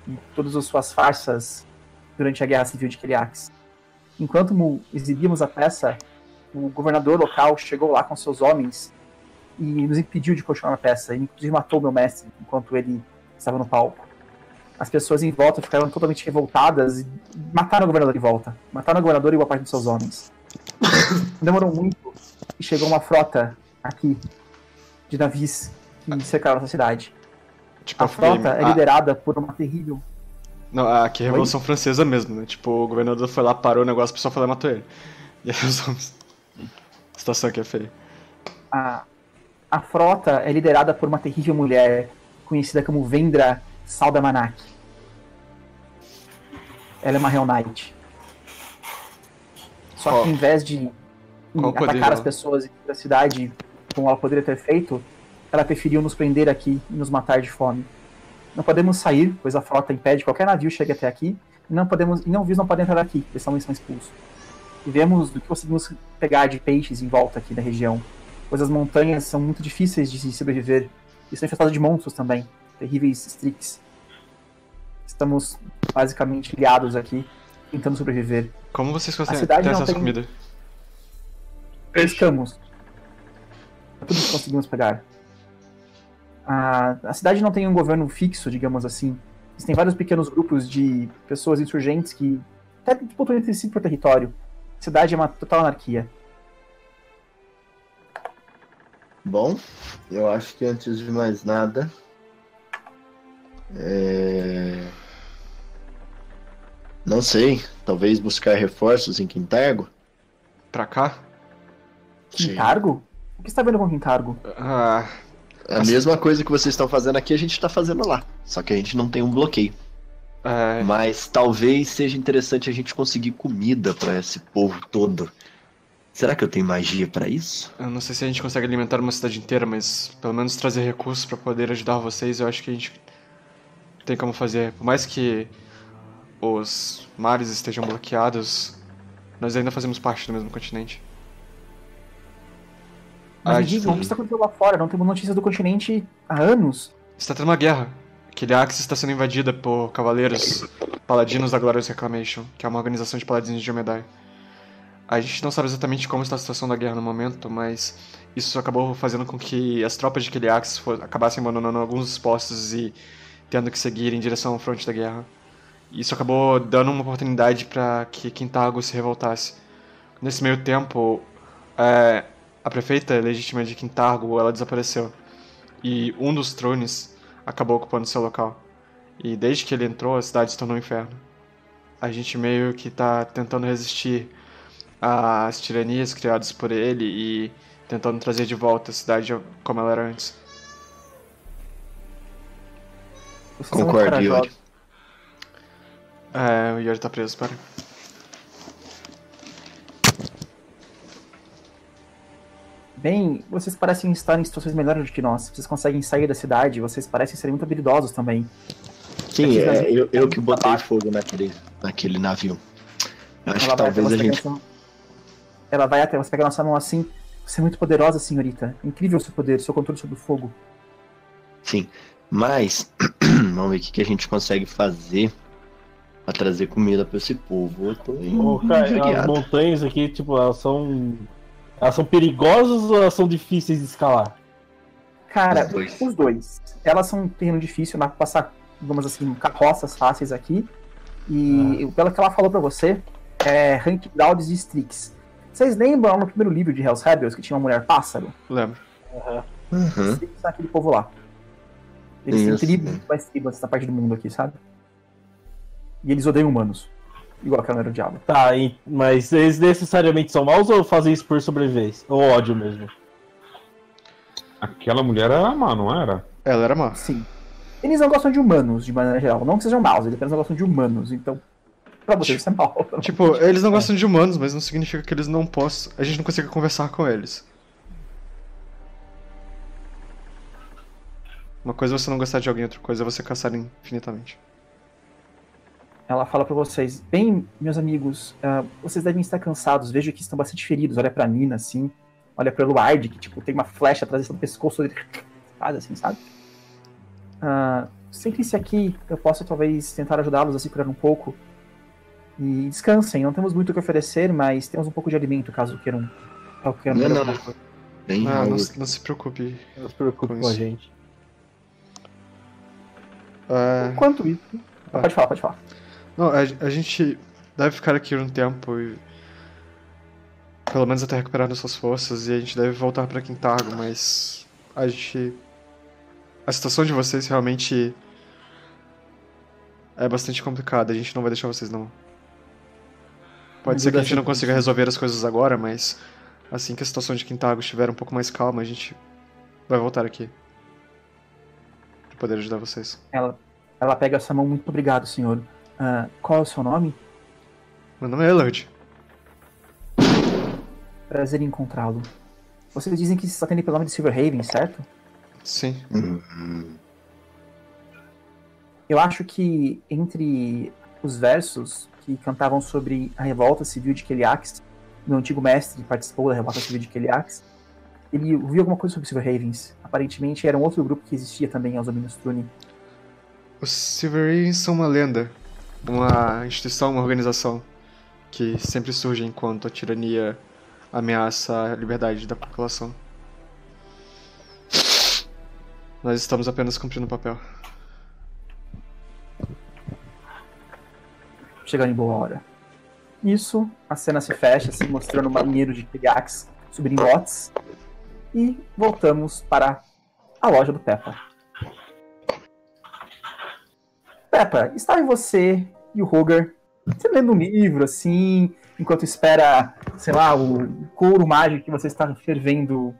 e todas as suas farsas durante a Guerra Civil de Keliax. Enquanto exibíamos a peça, o governador local chegou lá com seus homens e nos impediu de continuar a peça. Ele inclusive matou meu mestre enquanto ele estava no palco. As pessoas em volta ficaram totalmente revoltadas e mataram o governador de volta. Mataram o governador e boa parte dos seus homens. Demorou muito e chegou uma frota aqui de navios que cercaram essa cidade. Tipo, A frota é ah, liderada por uma terrível. Não, aqui é a Revolução Francesa mesmo, né? Tipo, o governador foi lá, parou o negócio, o pessoal foi lá e matou ele. E aí os homens. A situação aqui é feia. A, a frota é liderada por uma terrível mulher conhecida como Vendra Saldamanak. Ela é uma Hell Knight. Só Qual- que em vez de atacar as pessoas da cidade como ela poderia ter feito, ela preferiu nos prender aqui e nos matar de fome. Não podemos sair, pois a frota impede que qualquer navio chegue até aqui. E não podemos, e navios não podem entrar aqui, eles são, são expulsos. Vivemos do que conseguimos pegar de peixes em volta aqui da região, pois as montanhas são muito difíceis de se sobreviver e são infestadas de monstros também, terríveis Strix. Estamos basicamente liados aqui, tentando sobreviver. Como vocês conseguem ter acesso à comida? Pescamos. É tudo que conseguimos pegar. A, a cidade não tem um governo fixo, digamos assim. Existem vários pequenos grupos de pessoas insurgentes que até disputam entre si por território. A cidade é uma total anarquia. Bom, eu acho que antes de mais nada. É... Não sei, talvez buscar reforços em Quintargo? Pra cá? Quincargo? O que você está vendo com Quincargo? Ah, A mesma coisa que vocês estão fazendo aqui, a gente tá fazendo lá. Só que a gente não tem um bloqueio. é, Mas talvez seja interessante a gente conseguir comida pra esse povo todo. Será que eu tenho magia pra isso? eu não sei se a gente consegue alimentar uma cidade inteira, mas pelo menos trazer recursos pra poder ajudar vocês, eu acho que a gente tem como fazer. Por mais que os mares estejam bloqueados, nós ainda fazemos parte do mesmo continente. Mas Ah, me digam, o que está acontecendo lá fora? Não temos notícias do continente há anos. Está tendo uma guerra. Aquele Axis está sendo invadida por cavaleiros paladinos da Glorious Reclamation, que é uma organização de paladinos de Jomedai. A gente não sabe exatamente como está a situação da guerra no momento, mas isso acabou fazendo com que as tropas de fo- acabassem abandonando alguns postos e tendo que seguir em direção ao fronte da guerra. Isso acabou dando uma oportunidade para que Quintago se revoltasse. Nesse meio tempo, é, a prefeita legítima de Quintargo, ela desapareceu. E um dos trones acabou ocupando seu local. E desde que ele entrou, a cidade se tornou um inferno. A gente meio que tá tentando resistir às tiranias criadas por ele e tentando trazer de volta a cidade como ela era antes. Vocês Concordo. Yori. É, o Yori tá preso, pera. Bem, vocês parecem estar em situações melhores do que nós. Vocês conseguem sair da cidade, vocês parecem ser muito habilidosos também. Sim, é, eu, eu que botei fogo naquele, naquele navio. Eu acho Ela que vai até talvez você a pegar gente. nossa- Ela vai até você pega nossa mão assim. Você é muito poderosa, senhorita. Incrível o seu poder, seu controle sobre o fogo. Sim. Mas, vamos ver o que, que a gente consegue fazer pra trazer comida pra esse povo. Eu tô Ô, cara, as montanhas aqui, tipo, elas são. Elas são perigosas ou elas são difíceis de escalar? Cara, Os dois. os dois. Elas são um terreno difícil, dá pra passar, digamos assim, carroças fáceis aqui. E pelo que ela falou pra você, é Rank Dowds e Strix. Vocês lembram no primeiro livro de Hell's Rebels que tinha uma mulher pássaro? Lembro. Uhum. Strix são aquele povo lá. Eles Isso. têm tribos, mais tribos nessa parte do mundo aqui, sabe? E eles odeiam humanos. Igual que ela era o diabo. Tá, mas eles necessariamente são maus ou fazem isso por sobrevivência? Ou ódio mesmo? Aquela mulher era má, não era? Ela era má. Sim. Eles não gostam de humanos, de maneira geral. Não que sejam maus, eles apenas não gostam de humanos. Então, pra vocês isso é mal. Tipo, eles não gostam de humanos, mas não significa que eles não possam. A gente não consiga conversar com eles. Uma coisa é você não gostar de alguém, outra coisa é você caçar infinitamente. Ela fala pra vocês: Bem, meus amigos, ah, vocês devem estar cansados. Vejo que estão bastante feridos. Olha pra Nina, assim. Olha pro Eluard, que tipo, tem uma flecha atrás do pescoço dele. Faz assim, sabe? Ah, Sentem-se aqui. Eu posso talvez tentar ajudá-los a se curar um pouco. E descansem. Não temos muito o que oferecer, mas temos um pouco de alimento caso queiram. Não, não. Ah, não, Raul. não se preocupe. Não se preocupe Com com a gente. É, Enquanto isso. Ah. Pode falar, pode falar. Não, a, a gente deve ficar aqui um tempo e. Pelo menos até recuperar nossas forças e a gente deve voltar pra Quintargo, mas. A gente. A situação de vocês realmente. É bastante complicada, a gente não vai deixar vocês não. Pode ser que a gente não consiga resolver as coisas agora, mas. Assim que a situação de Quintargo estiver um pouco mais calma, a gente vai voltar aqui. Poder ajudar vocês. Ela, ela pega essa mão. Muito obrigado, senhor. Ah, qual é o seu nome? Meu nome é Elard. Prazer em encontrá-lo. Vocês dizem que se atendem pelo nome de Silverhaven, certo? Sim. Uhum. Eu acho que entre os versos que cantavam sobre a revolta civil de Keliax, meu antigo mestre participou da revolta civil de Keliax, ele ouviu alguma coisa sobre Silverhavens. Aparentemente era um outro grupo que existia também aos Dominos Trune. Os Silverings são uma lenda, uma instituição, uma organização que sempre surge enquanto a tirania ameaça a liberdade da população. Nós estamos apenas cumprindo o papel. Chegando em boa hora. Isso, a cena se fecha, assim, mostrando o marinheiro de Keliax subindo em. E voltamos para a loja do Peppa. Peppa, está em você e o Roger. Você lendo um livro, assim, enquanto espera, sei lá, o couro mágico que você está fervendo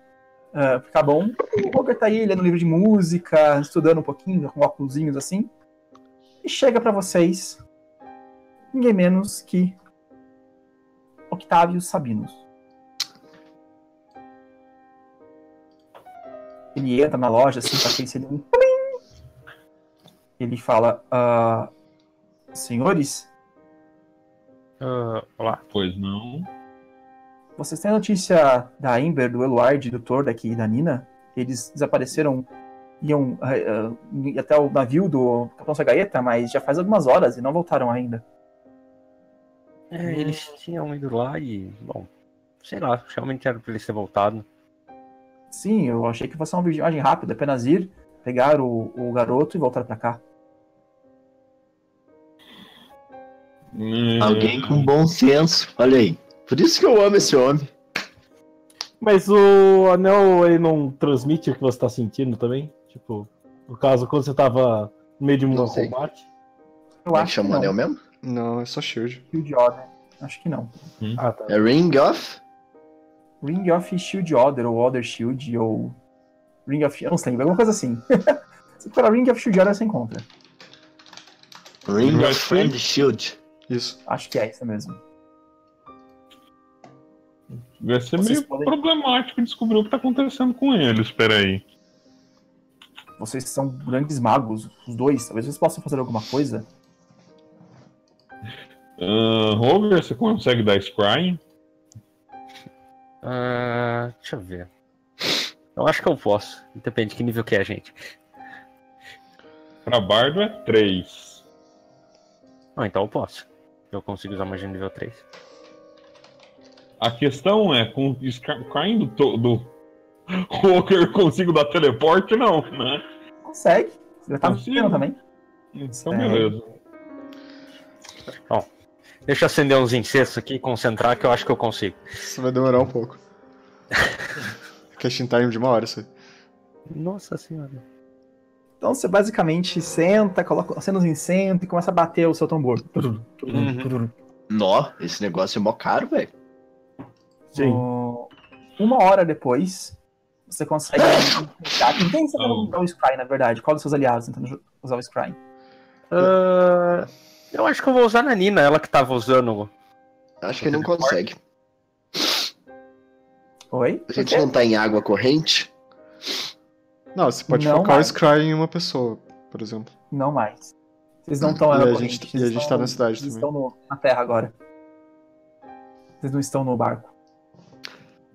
ah, ficar bom. O Roger tá aí lendo um livro de música, estudando um pouquinho, com óculosinhos assim. E chega para vocês ninguém menos que Octávio Sabinos. Ele entra na loja assim, com aquele! Ele fala: ah, Senhores, Ah, olá. Pois não. vocês têm a notícia da Ember, do Eluard, do Tordek e da Nina? Eles desapareceram, iam ah, ir até o navio do Capitão Sagaeta, mas já faz algumas horas e não voltaram ainda. É, eles tinham ido lá e, bom, sei lá, realmente era pra eles ter voltado. Sim, eu achei que fosse uma viagem rápida, apenas ir, pegar o, o garoto e voltar pra cá. Hum, Alguém com bom senso. Olha aí. Por isso que eu amo esse homem. Mas o anel, ele não transmite o que você tá sentindo também? Tipo, no caso, quando você tava no meio de um Não sei. combate? Eu é acho que chama o anel não. mesmo? Não, é só Shield. Shield Order. Acho que não. Ah, tá. É Ring of? Ring of Shield Order, ou Order Shield, ou Ring of... Eu não sei, alguma coisa assim. Se for a Ring of Shield Order, você encontra. Ring of? Friend Shield. Isso. Acho que é isso mesmo. Vai ser Vocês meio podem- problemático descobrir o que tá acontecendo com eles. Espera aí. Vocês são grandes magos, os dois. Talvez vocês possam fazer alguma coisa. Uh, Roger, você consegue dar scrying? Ah, deixa eu ver. Eu acho que eu posso. Depende de que nível que é, gente. Pra Bardo é 3. Ah, então eu posso. Eu consigo usar magia nível 3. A questão é, com caindo do, do Walker eu consigo dar teleporte? Não, né? Consegue. Você já tá Consigo. também. Então, É. beleza. Deixa eu acender uns incensos aqui e concentrar que eu acho que eu consigo. Isso vai demorar um pouco. Casting time de uma hora, isso aí. Nossa senhora. Então você basicamente senta, coloca acende os incensos e começa a bater o seu tambor. Uhum. Nó, esse negócio é mó caro, velho. O- Uma hora depois, você consegue. Quem tem tentando Oh. usar o Scry, na verdade? Qual dos seus aliados tentando usar o Scry? Ah, eu acho que eu vou usar na Nina, ela que tava usando. Acho que ele não consegue. Oi? A gente não tá em água corrente? Não, você pode Não focar mais. o Scry em uma pessoa, por exemplo. Não mais. Vocês não estão E na a água gente- corrente, e a gente estão- tá na cidade Vocês também. estão no- na terra agora. Vocês não estão no barco.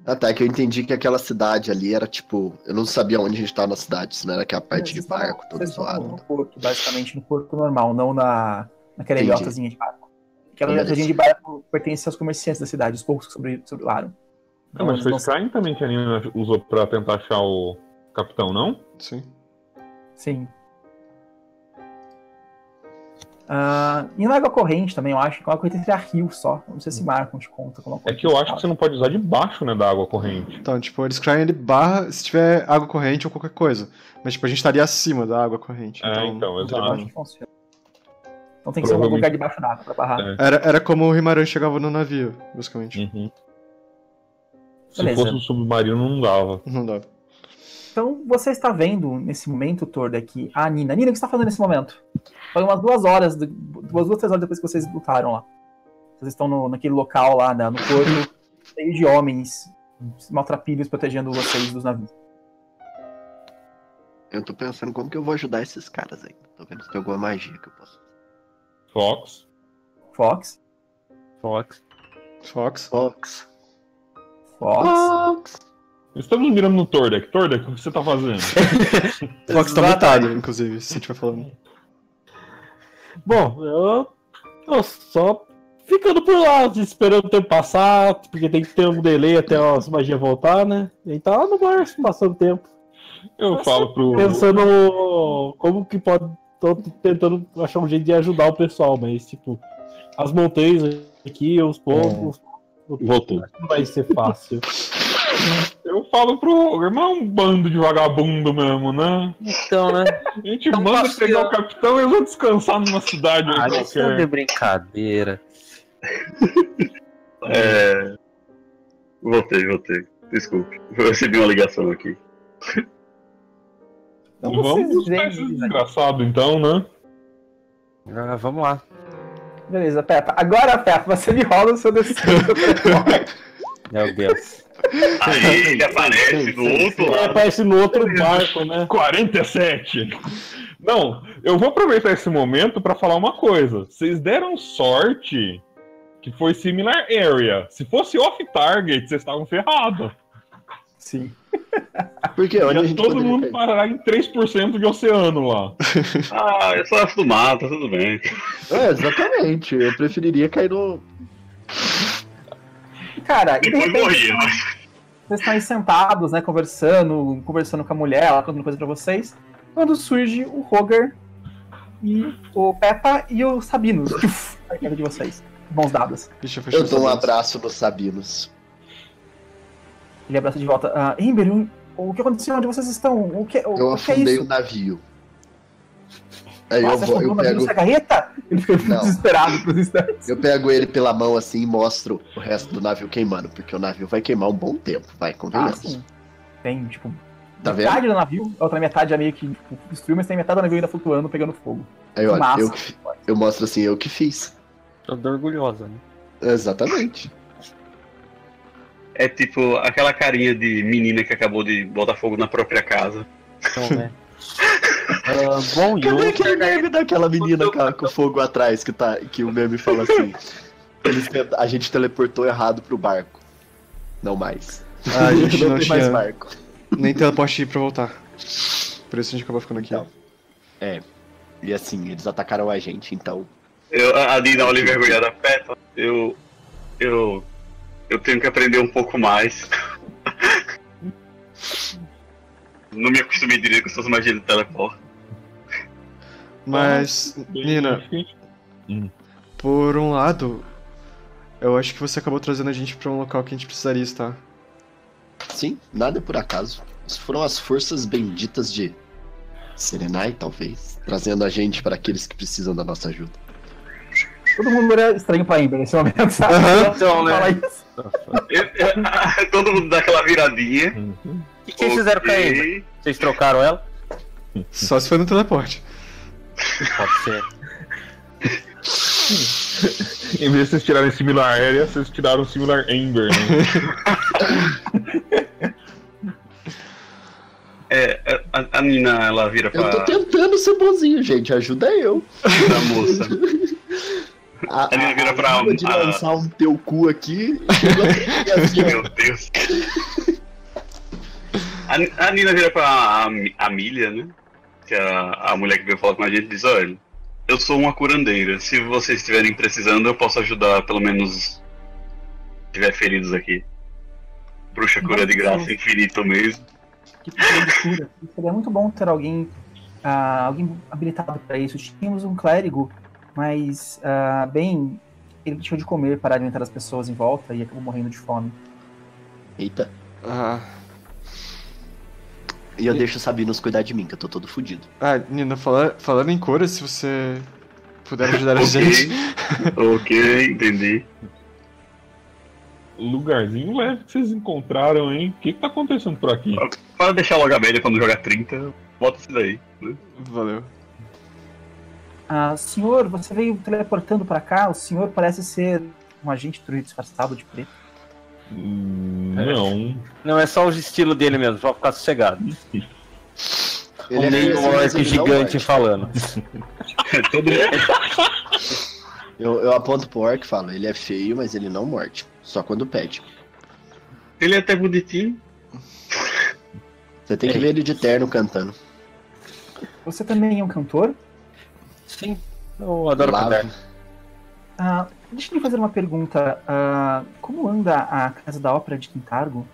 Ah tá, que eu entendi que aquela cidade ali era tipo. Eu não sabia onde a gente tava na cidade, se não era aquela parte Vocês de barco estão zoada. no porto, basicamente, no porto normal, não na, naquela Entendi. ilhotazinha de barco. Aquela ilhotazinha de barco pertence aos comerciantes da cidade, os poucos que sobre, sobrevivaram. Não, mas eles foi não- também que a Nina usou pra tentar achar o capitão, não? Sim. Sim. Ah, e na água corrente também, eu acho que é uma corrente entre a rio só. Não sei se Marcon te conta. como É que eu acho que você não pode usar debaixo, né, da água corrente. Então, tipo, o Scry ele barra se tiver água corrente ou qualquer coisa. Mas, tipo, a gente estaria acima da água corrente. É, então, não exato. Então tem que ser um lugar debaixo d'água pra barrar. É. Era, era como o Rimaran chegava no navio, basicamente. Uhum. Se Beleza. fosse um submarino, não dava. Não dava. Então você está vendo nesse momento, Torda, que a Nina. Nina, o que você está fazendo nesse momento? Foi umas duas horas, duas, duas, três horas depois que vocês lutaram lá. Vocês estão no, naquele local lá, né, no porto, cheio de homens maltrapilhos protegendo vocês dos navios. Eu tô pensando como que eu vou ajudar esses caras aí. Tô vendo se tem alguma magia que eu posso. Fox. Fox. Fox. Fox. Fox. Fox. Estamos mirando no Tordek. Tordek, o que você tá fazendo? Fox tá mutado, inclusive, se você estiver falando. Bom, eu tô só ficando por lá, esperando o tempo passar, porque tem que ter um delay até as magias voltar, né? Então lá no bar, passando tempo. Eu falo pro. Pensando como que pode. Tô tentando achar um jeito de ajudar o pessoal, mas tipo, as montanhas aqui, os povos. Voltou. Não vai ser fácil. Eu falo pro irmão, um bando de vagabundo mesmo, né? Então, né? A gente Então, manda passeio. pegar o capitão e eu vou descansar numa cidade Ah, aí isso é de qualquer. brincadeira. É. Voltei, voltei. Desculpe. Eu recebi uma ligação aqui. Então Vamos vocês veem, esse né? desgraçado então, né? Ah, vamos lá. Beleza, Peppa. Agora, Peppa, você me rola o seu destino. Meu Deus. Aí ele aparece do outro lado. aparece no outro barco, né? 47. Não, eu vou aproveitar esse momento pra falar uma coisa. Vocês deram sorte que foi similar area. Se fosse off target, vocês estavam ferrados. Sim. Porque onde a Já gente todo mundo pegar? parará em 3% de oceano lá. Ah, eu sou do mar, tá tudo bem. É, exatamente. Eu preferiria cair no. Cara, e de Depois morria, né? vocês estão aí sentados, né, conversando, conversando com a mulher, ela contando coisa pra vocês, quando surge o Roger e o Peppa e o Sabino, tuf, perto de vocês, mãos dadas. Eu dou um abraço nos Sabinos. Ele abraça de volta. Ah, Ember, o- que aconteceu? Onde vocês estão? O que, o, Eu o que é afundei isso? o navio. Aí Ah, eu vou, eu o navio pego, nessa carreta? Ele fica Não. desesperado por instantes. eu pego ele pela mão assim e mostro o resto do navio queimando, porque o navio vai queimar um bom tempo, vai, Ah, convenhamos. sim. Tem, tipo, Tá vendo? metade do navio, a outra metade já meio que tipo, destruiu, mas tem metade do navio ainda flutuando, pegando fogo. Aí olha, Massa. eu, que fi- eu mostro assim, eu que fiz. Tô orgulhosa, né? Exatamente. É tipo aquela carinha de menina que acabou de botar fogo na própria casa. Então, né? Ah, bom, e Cadê o- aquele meme daquela menina com, com fogo atrás que, tá, que o meme fala assim? A gente teleportou errado pro barco. Não mais. Ah, a gente não tem mais tinha barco. nem teleporte pra voltar. Por isso a gente acabou ficando aqui. Então. E assim, eles atacaram a gente, então. Eu, a a Dina olha envergonhada, Peta, eu. Eu. Eu tenho que aprender um pouco mais. Não me acostumei direito com essas magias de teleporte. Mas, Nina, por um lado, eu acho que você acabou trazendo a gente pra um local que a gente precisaria estar. Sim, nada é por acaso. Isso foram as forças benditas de Serenai, talvez, trazendo a gente para aqueles que precisam da nossa ajuda. Todo mundo era estranho pra Ember nesse momento, sabe? Então, né? Fala isso. Todo mundo dá aquela viradinha. O que, que vocês fizeram com a Ember? Vocês trocaram ela? Só se foi no teleporte. Pode ser. Em vez de vocês tirarem similar area, vocês tiraram similar Ember, né? É, é, a, a Nina, ela vira Eu tô pra, tentando ser bonzinho, gente. Ajuda eu. pra moça. A, Ele vira pra- de a- lançar um teu cu aqui. assim. Meu Deus. A, a Nina vira pra a, a Milha, né? Que é a, a mulher que veio falar com a gente e diz, olha, eu sou uma curandeira. Se vocês estiverem precisando, eu posso ajudar pelo menos se tiver feridos aqui. Bruxa cura de graça infinito mesmo. que cura. Seria muito bom ter alguém, ah, alguém habilitado para isso. Tínhamos um clérigo, mas ah, bem, ele deixou de comer para alimentar as pessoas em volta e acabou morrendo de fome. Eita. Ah, E eu deixo o Sabinos cuidar de mim, que eu tô todo fudido. ah Nina, fala- falando em cura, se você puder ajudar a Ok. gente. ok, entendi. Lugarzinho leve que vocês encontraram, hein? O que, que tá acontecendo por aqui? Para deixar logo a média quando jogar 30, bota isso daí. né? Valeu. Ah, senhor, você veio teleportando para cá. O senhor parece ser um agente druida disfarçado de preto. Hum, Não. Não, é só o estilo dele mesmo, só ficar sossegado. Ele um é meio fresco, mas orc ele não gigante falando. Todo Eu, eu aponto pro orc e falo, ele é feio, mas ele não morde. Só quando pede. Ele é até bonitinho. Você tem que ver ele de terno cantando. Você também é um cantor? Sim, eu adoro Lavo. cantar. Ah, deixa eu lhe fazer uma pergunta. Ah, como anda a Casa da Ópera de Quintargo?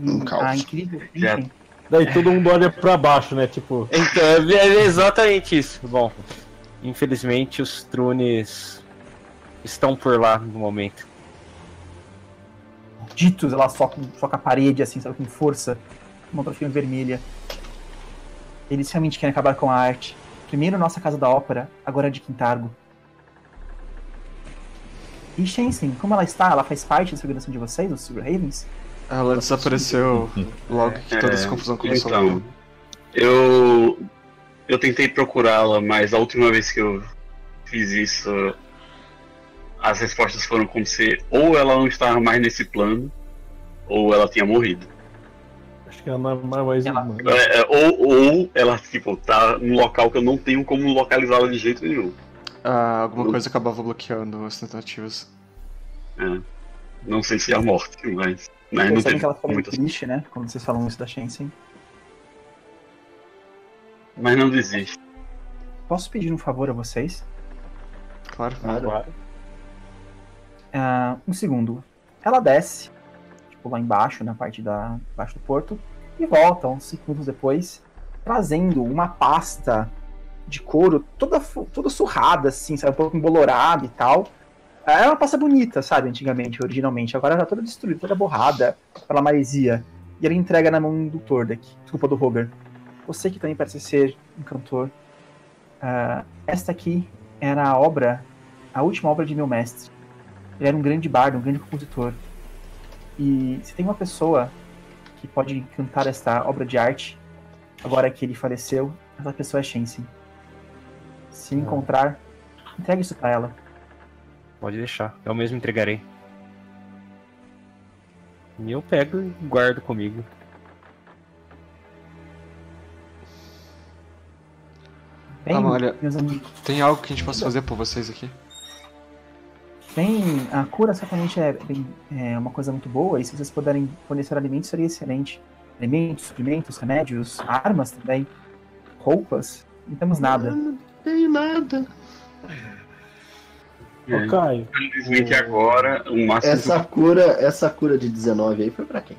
Um caos. A incrível Finken? Daí todo mundo olha pra baixo, né? Tipo, Então, é é exatamente isso. Bom, infelizmente os Trunes estão por lá no momento. Ditos, ela soca, soca a parede, assim, sabe, com força. Uma troféu vermelha. Eles realmente querem acabar com a arte. Primeiro nossa Casa da Ópera, agora de Quintargo. E Shensen, como ela está? Ela faz parte da segurança de vocês, os Silver Ravens? Ela desapareceu logo que toda essa confusão começou. Então, eu eu tentei procurá-la, mas a última vez que eu fiz isso, as respostas foram como se ou ela não estava mais nesse plano, ou ela tinha morrido. Que ela não é mais Ela- humana. É, é, ou, ou ela, tipo, tá num local que eu não tenho como localizá-la de jeito nenhum. Ah, alguma coisa acabava bloqueando as tentativas. É. Não sei se é a morte, mas. mas não teve que ela fica muito muitas. triste, né? Quando vocês falam isso da Shensen. Mas não desiste. Posso pedir um favor a vocês? Claro. Claro. Ah, um segundo. Ela desce, tipo, lá embaixo, na parte da embaixo do porto, e volta uns segundos depois, trazendo uma pasta de couro toda, toda surrada, assim, sabe? Um pouco embolorada e tal. Ah, Era uma pasta bonita, sabe? Antigamente, originalmente. Agora ela tá toda destruída, toda borrada pela maresia. E ela entrega na mão do Tordek, desculpa, do Roger. Você que também parece ser um cantor. Ah, esta aqui era a obra, a última obra de meu mestre. Ele era um grande bardo, um grande compositor. E se tem uma pessoa que pode cantar esta obra de arte, agora que ele faleceu, essa pessoa é Shensen. Se encontrar, entregue isso pra ela. Pode deixar, eu mesmo entregarei. E eu pego e guardo comigo. Bem, Amália. meus amigos, Tem algo que a gente possa fazer por vocês aqui? Bem, a cura certamente é, bem- é uma coisa muito boa, e se vocês puderem fornecer alimentos, seria excelente. Alimentos, suprimentos, remédios, armas também, roupas, não temos nada. Eu não tenho nada. Ô, Caio, Infelizmente agora, o máximo. Essa cura, essa cura de 19 aí foi pra quem?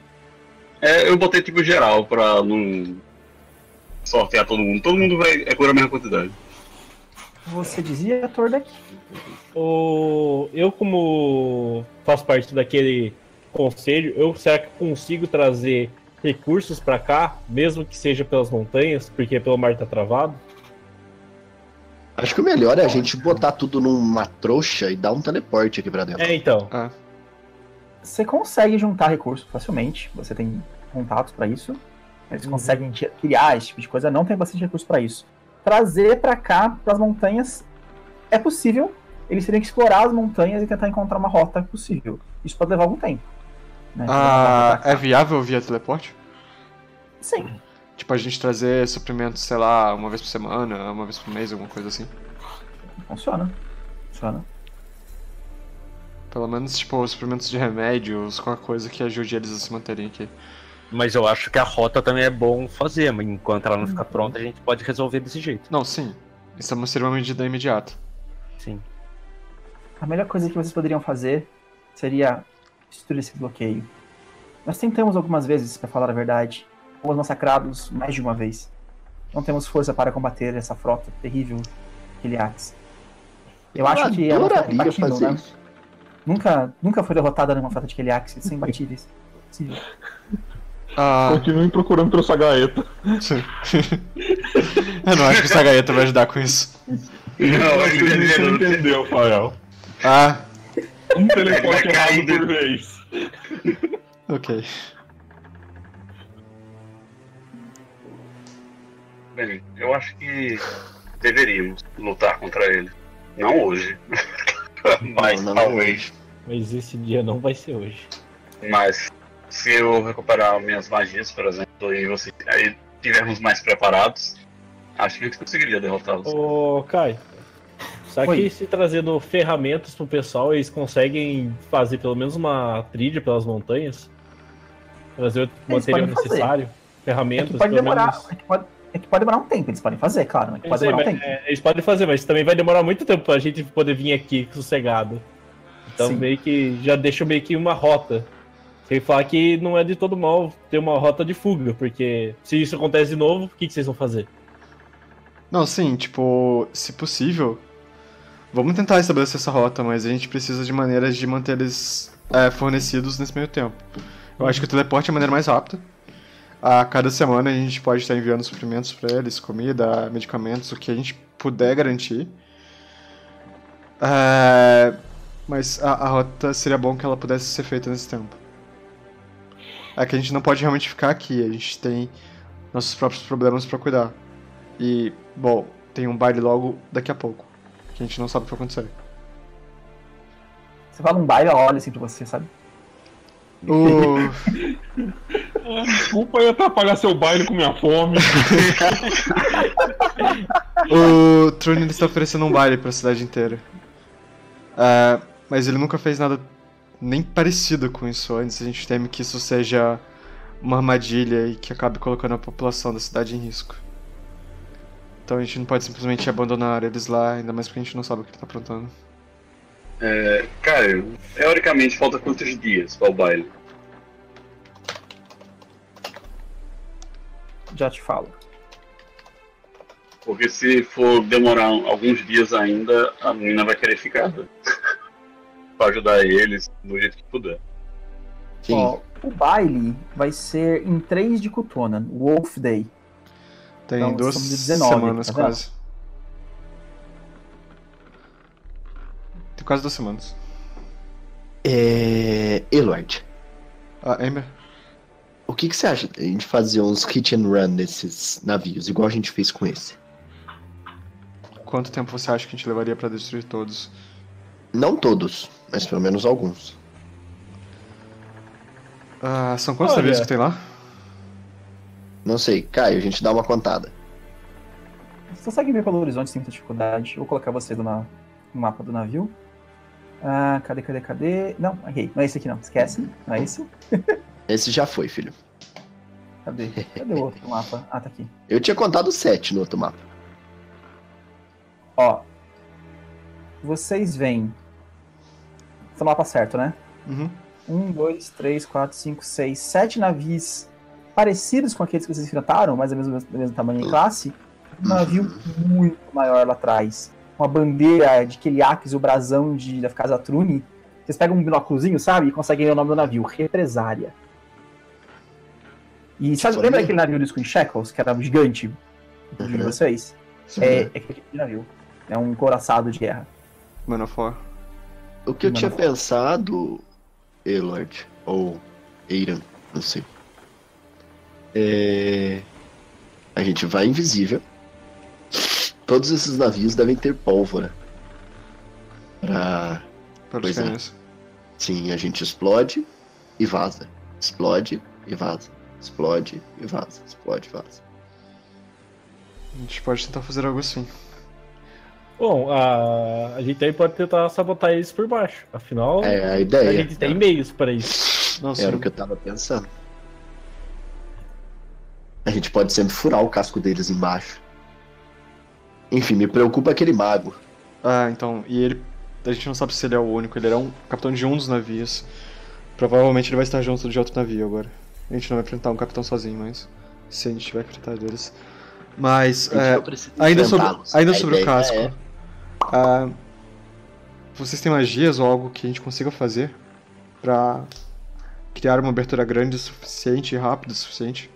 É, eu botei tipo geral pra não sortear todo mundo. Todo mundo vai é cura a mesma quantidade. Você dizia, Tordek? o... eu como faço parte daquele conselho, eu será que consigo trazer recursos pra cá, mesmo que seja pelas montanhas, porque pelo mar tá travado? Acho que o melhor é a gente botar tudo numa trouxa e dar um teleporte aqui pra dentro. É, então. Ah, Você consegue juntar recursos facilmente. Você tem contatos pra isso. Eles Uhum. conseguem criar esse tipo de coisa. Não tem bastante recurso pra isso. Trazer pra cá, pras montanhas, é possível. Eles teriam que explorar as montanhas e tentar encontrar uma rota possível. Isso pode levar algum tempo. né? ah, é viável via teleporte? Sim. Tipo, a gente trazer suprimentos, sei lá, uma vez por semana, uma vez por mês, alguma coisa assim. Funciona. Funciona. Pelo menos, tipo, suprimentos de remédios, qualquer coisa que ajude eles a se manterem aqui. Mas eu acho que a rota também é bom fazer, mas enquanto ela não ficar pronta, a gente pode resolver desse jeito. Não, sim. Isso é uma- seria uma medida imediata. Sim. A melhor coisa que vocês poderiam fazer seria destruir esse bloqueio. Nós tentamos algumas vezes, para falar a verdade. Fomos massacrados mais de uma vez. Não temos força para combater essa frota terrível que Liax. Eu acho que é uma frota adoraria imbatível, fazer né? isso. Nunca, nunca foi derrotada numa frota de Keliax, são imbatíveis. Sim. Ah, Continuem procurando pelo Sagaeta. sim. Eu não acho que o Sagaeta vai ajudar com isso. Não, Você ele não entendeu, Fael. Ah, Um teleporte errado por vez. ok. Bem, eu acho que deveríamos lutar contra ele. Não hoje. Mas Não, não talvez. Mas esse dia não vai ser hoje. Mas se eu recuperar minhas magias, por exemplo, e você aí tivermos mais preparados, acho que a gente conseguiria derrotá-los. Ô, será Oi. que se trazendo ferramentas pro pessoal, eles conseguem fazer pelo menos uma trilha pelas montanhas? Trazer o Eles material fazer. necessário? É Ferramentas, que pode pelo demorar. menos. É que pode, é que pode demorar um tempo, eles podem fazer, claro, né? Que Eu pode sei, demorar um é, eles podem fazer, mas também vai demorar muito tempo pra gente poder vir aqui sossegado. Então Sim. meio que já deixa meio que uma rota. Sem falar que não é de todo mal ter uma rota de fuga, porque se isso acontece de novo, o que, que vocês vão fazer? Não, sim, tipo, se possível, vamos tentar estabelecer essa rota, mas a gente precisa de maneiras de manter eles é, fornecidos nesse meio tempo. Eu acho que o teleporte é a maneira mais rápida. A cada semana a gente pode estar enviando suprimentos para eles, comida, medicamentos, o que a gente puder garantir. É, mas a, a rota seria bom que ela pudesse ser feita nesse tempo. É que a gente não pode realmente ficar aqui, a gente tem nossos próprios problemas para cuidar. E, bom, tem um baile logo daqui a pouco. Que a gente não sabe o que vai acontecer. Você fala um baile, ela olha assim pra você, sabe? O... Desculpa aí atrapalhar seu baile com minha fome. o Trune ele está oferecendo um baile pra cidade inteira. É, mas ele nunca fez nada nem parecido com isso antes. A gente teme que isso seja uma armadilha e que acabe colocando a população da cidade em risco. Então a gente não pode simplesmente abandonar eles lá, ainda mais porque a gente não sabe o que ele tá aprontando. É, cara, teoricamente falta quantos dias para o baile? Já te falo. Porque se for demorar alguns dias ainda, a menina vai querer ficar. pra ajudar eles do jeito que puder. Sim. Ó, o baile vai ser em 3 de Kutona, Wolf Day. Tem Então, duas de 19, semanas tá quase. Tem quase duas semanas. É. Eluard, Ah, Amber? o que, que você acha de a gente fazer uns hit and run nesses navios, igual a gente fez com esse? Quanto tempo você acha que a gente levaria pra destruir todos? Não todos, mas pelo menos alguns. Ah, são quantos Olha. navios que tem lá? Não sei, Caio, a gente dá uma contada. Você consegue ver pelo horizonte sem muita dificuldade. Eu vou colocar vocês no mapa do navio. Ah, cadê, cadê, cadê? Não, errei. Não é esse aqui não, esquece. Não é esse. Esse já foi, filho. Cadê? Cadê o outro mapa? Ah, tá aqui. Eu tinha contado sete no outro mapa. Ó. Vocês veem No mapa certo, né? Uhum. Um, dois, três, quatro, cinco, seis, sete navios parecidos com aqueles que vocês enfrentaram, mas do mesmo, do mesmo tamanho e classe. Um navio muito maior lá atrás. Uma bandeira de Keliax e o brasão de, da Casa Trune. Vocês pegam um binóculozinho, sabe? E conseguem ver o nome do navio, Represária. E sabe, lembra aquele navio do Queen Shackles, que era gigante de Uhum. vocês? É, é aquele tipo de navio. É um coraçado de guerra. Manofor. O que eu tinha foda. pensado, Elord, ou Eiran, não sei. É... A gente vai invisível. Todos esses navios devem ter pólvora. Pra. Para os Pois é. canhões. Sim, a gente explode e vaza. Explode e vaza. Explode e vaza. Explode e vaza. A gente pode tentar fazer algo assim. Bom, a, a gente aí pode tentar sabotar eles por baixo. Afinal, É a a ideia. gente tem meios para isso. Não, Era o que eu tava pensando. A gente pode sempre furar o casco deles embaixo. Enfim, me preocupa aquele mago. Ah, então. E ele. A gente não sabe se ele é o único, ele era um capitão de um dos navios. Provavelmente ele vai estar junto de outro navio agora. A gente não vai enfrentar um capitão sozinho, mas. Se a gente tiver que enfrentar deles. Mas. A é, ainda sobre, ainda A sobre o casco. é- ah, vocês têm magias ou algo que a gente consiga fazer pra criar uma abertura grande o suficiente e rápida o suficiente?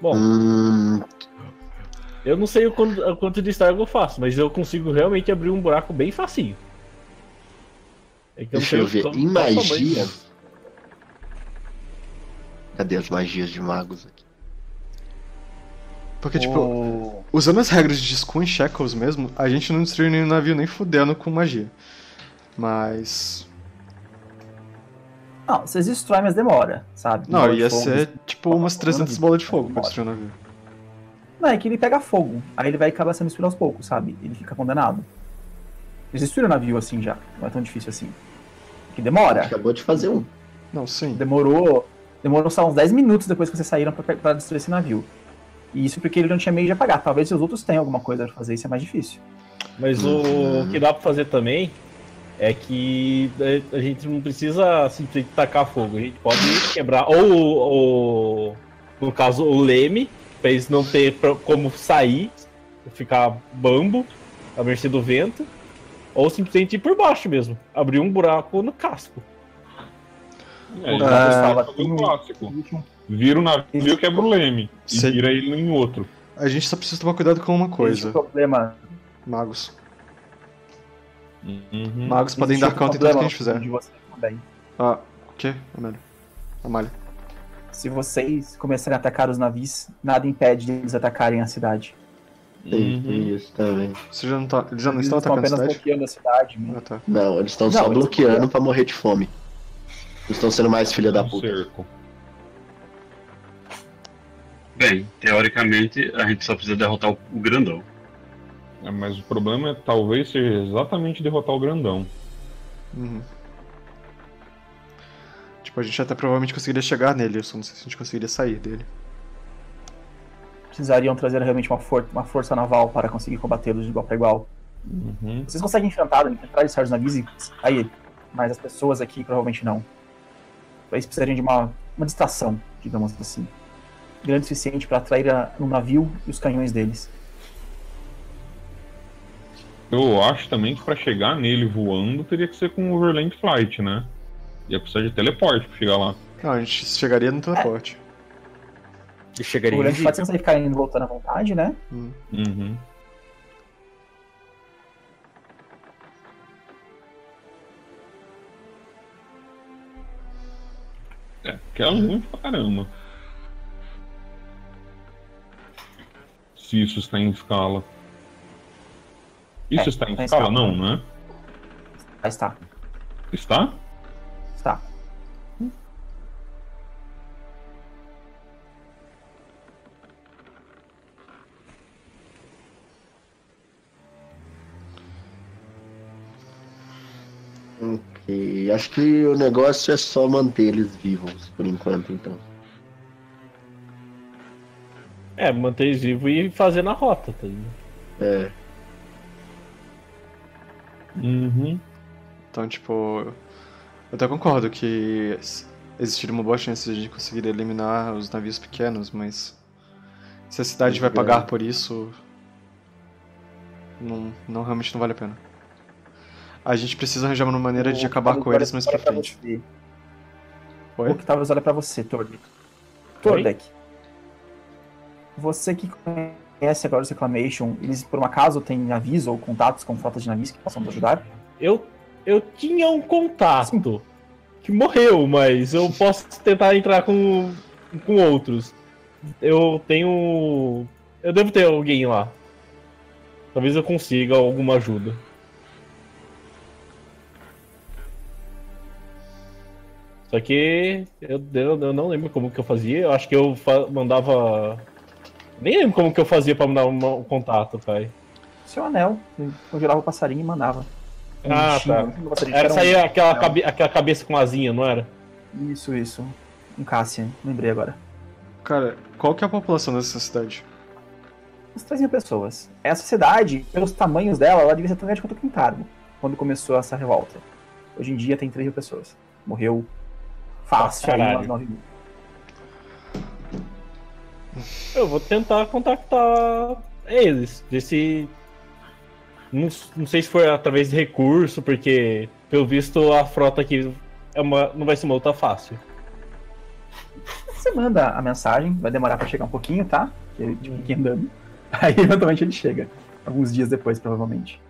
Bom, Hum, eu não sei o quanto, o quanto de estrago eu faço, mas eu consigo realmente abrir um buraco bem facinho. É que deixa eu ver. Em tamanho. magia. Cadê as magias de magos aqui? Porque, tipo, O- usando as regras de Skull e Shackles mesmo, a gente não destruiu nenhum navio nem fudendo com magia. Mas. Não, vocês destroem, mas demora, sabe? Não, Bola ia fogo, ser tipo umas 300 bolas de fogo pra destruir o navio. Não, é que ele pega fogo. Aí ele vai acabar sendo destruído aos poucos, sabe? Ele fica condenado. Eles destruíram o navio assim já. Não é tão difícil assim. Que demora. Acabou de fazer um. Não, sim. Demorou. Demorou só uns 10 minutos depois que vocês saíram pra, pra destruir esse navio. E isso porque ele não tinha meio de apagar. Talvez se os outros tenham alguma coisa pra fazer, isso é mais difícil. Mas o que dá pra fazer também é que é, a gente não precisa simplesmente tacar fogo. A gente pode quebrar ou, o no caso, o leme, pra eles não ter como sair, ficar bambo, a mercê do vento, ou simplesmente ir por baixo mesmo, abrir um buraco no casco. É, a gente Ah, fala, tem um- clássico. Vira o navio, quebra o leme. E Sim. vira ele em outro. A gente só precisa tomar cuidado com uma coisa. um problema. Magos. Uhum. Magos podem existe dar um conta em tudo que a gente fizer. De vocês também. Ah, o quê, Amélia? Amália. Se vocês começarem a atacar os navios, nada impede deles atacarem a cidade. Uhum. isso também. Você já não tá, eles já não Eles estão atacando a apenas cidade? bloqueando a cidade. né? Ah, tá. Não, eles estão Não, só eles- bloqueando pra morrer de fome. Eles estão sendo mais filha da puta. cerco. Bem, teoricamente a gente só precisa derrotar o, o grandão. É, mas o problema é talvez seja exatamente derrotar o grandão. Uhum. Tipo, a gente até provavelmente conseguiria chegar nele, eu só não sei se a gente conseguiria sair dele. Precisariam trazer realmente uma, for uma força naval para conseguir combatê-los de igual para igual. Uhum. Vocês conseguem enfrentar, enfrentar esses navios e aí, mas as pessoas aqui provavelmente não. Eles precisariam de uma, uma distração, digamos assim. Grande o suficiente para atrair a- o navio e os canhões deles. Eu acho também que pra chegar nele voando teria que ser com Overland Flight, né? Ia precisar de teleporte pra chegar lá. Não, a gente chegaria no teleporte. E O chegaria grande em pode ser ficar indo e voltando à vontade, né? Uhum. É, que é longe pra caramba. Se isso está em escala. Isso É, está em escala? escala. Não, né? Está. Está? Está. Ok, acho que o negócio é só manter eles vivos por enquanto, então. É, manter eles vivos e fazer na rota, tá ligado? É. Uhum. Então, tipo, eu até concordo que existiria uma boa chance de a gente conseguir eliminar os navios pequenos, mas se a cidade vai pagar por isso, não, não realmente não vale a pena. A gente precisa arranjar uma maneira de O acabar Octavius com eles mais pra olha pra frente. você. O Oi? Octavius olha pra você, Tordek. Tordek. Você que conhece agora os Reclamation, eles por um acaso têm aviso ou contatos com frotas de navios que possam nos ajudar? Eu, eu tinha um contato que morreu, mas eu posso tentar entrar com, com outros. Eu tenho. Eu devo ter alguém lá. Talvez eu consiga alguma ajuda. Só que eu, eu, não lembro como que eu fazia. Eu acho que eu mandava. Nem lembro como que eu fazia pra mandar uma- um contato, pai. Seu anel. Ele congelava o passarinho e mandava. Um Ah, bichinho, tá. um Era um- sair aquela, não. cabe- aquela cabeça com asinha, não era? Isso, isso. Um Cassian, lembrei agora. Cara, qual que é a população dessa cidade? Umas 3 mil pessoas. Essa cidade, pelos tamanhos dela, ela devia ser tão grande quanto o Quintargo, quando começou essa revolta. Hoje em dia tem 3 mil pessoas. Morreu fácil aí Caralho. umas 9 mil. Eu vou tentar contactar eles. Ver se. Não, não sei se foi através de recurso, porque, pelo visto, a frota aqui é uma, não vai ser uma luta fácil. Você manda a mensagem, vai demorar pra chegar um pouquinho, tá? Porque ele tipo, fica andando. Aí eventualmente ele chega. Alguns dias depois, provavelmente.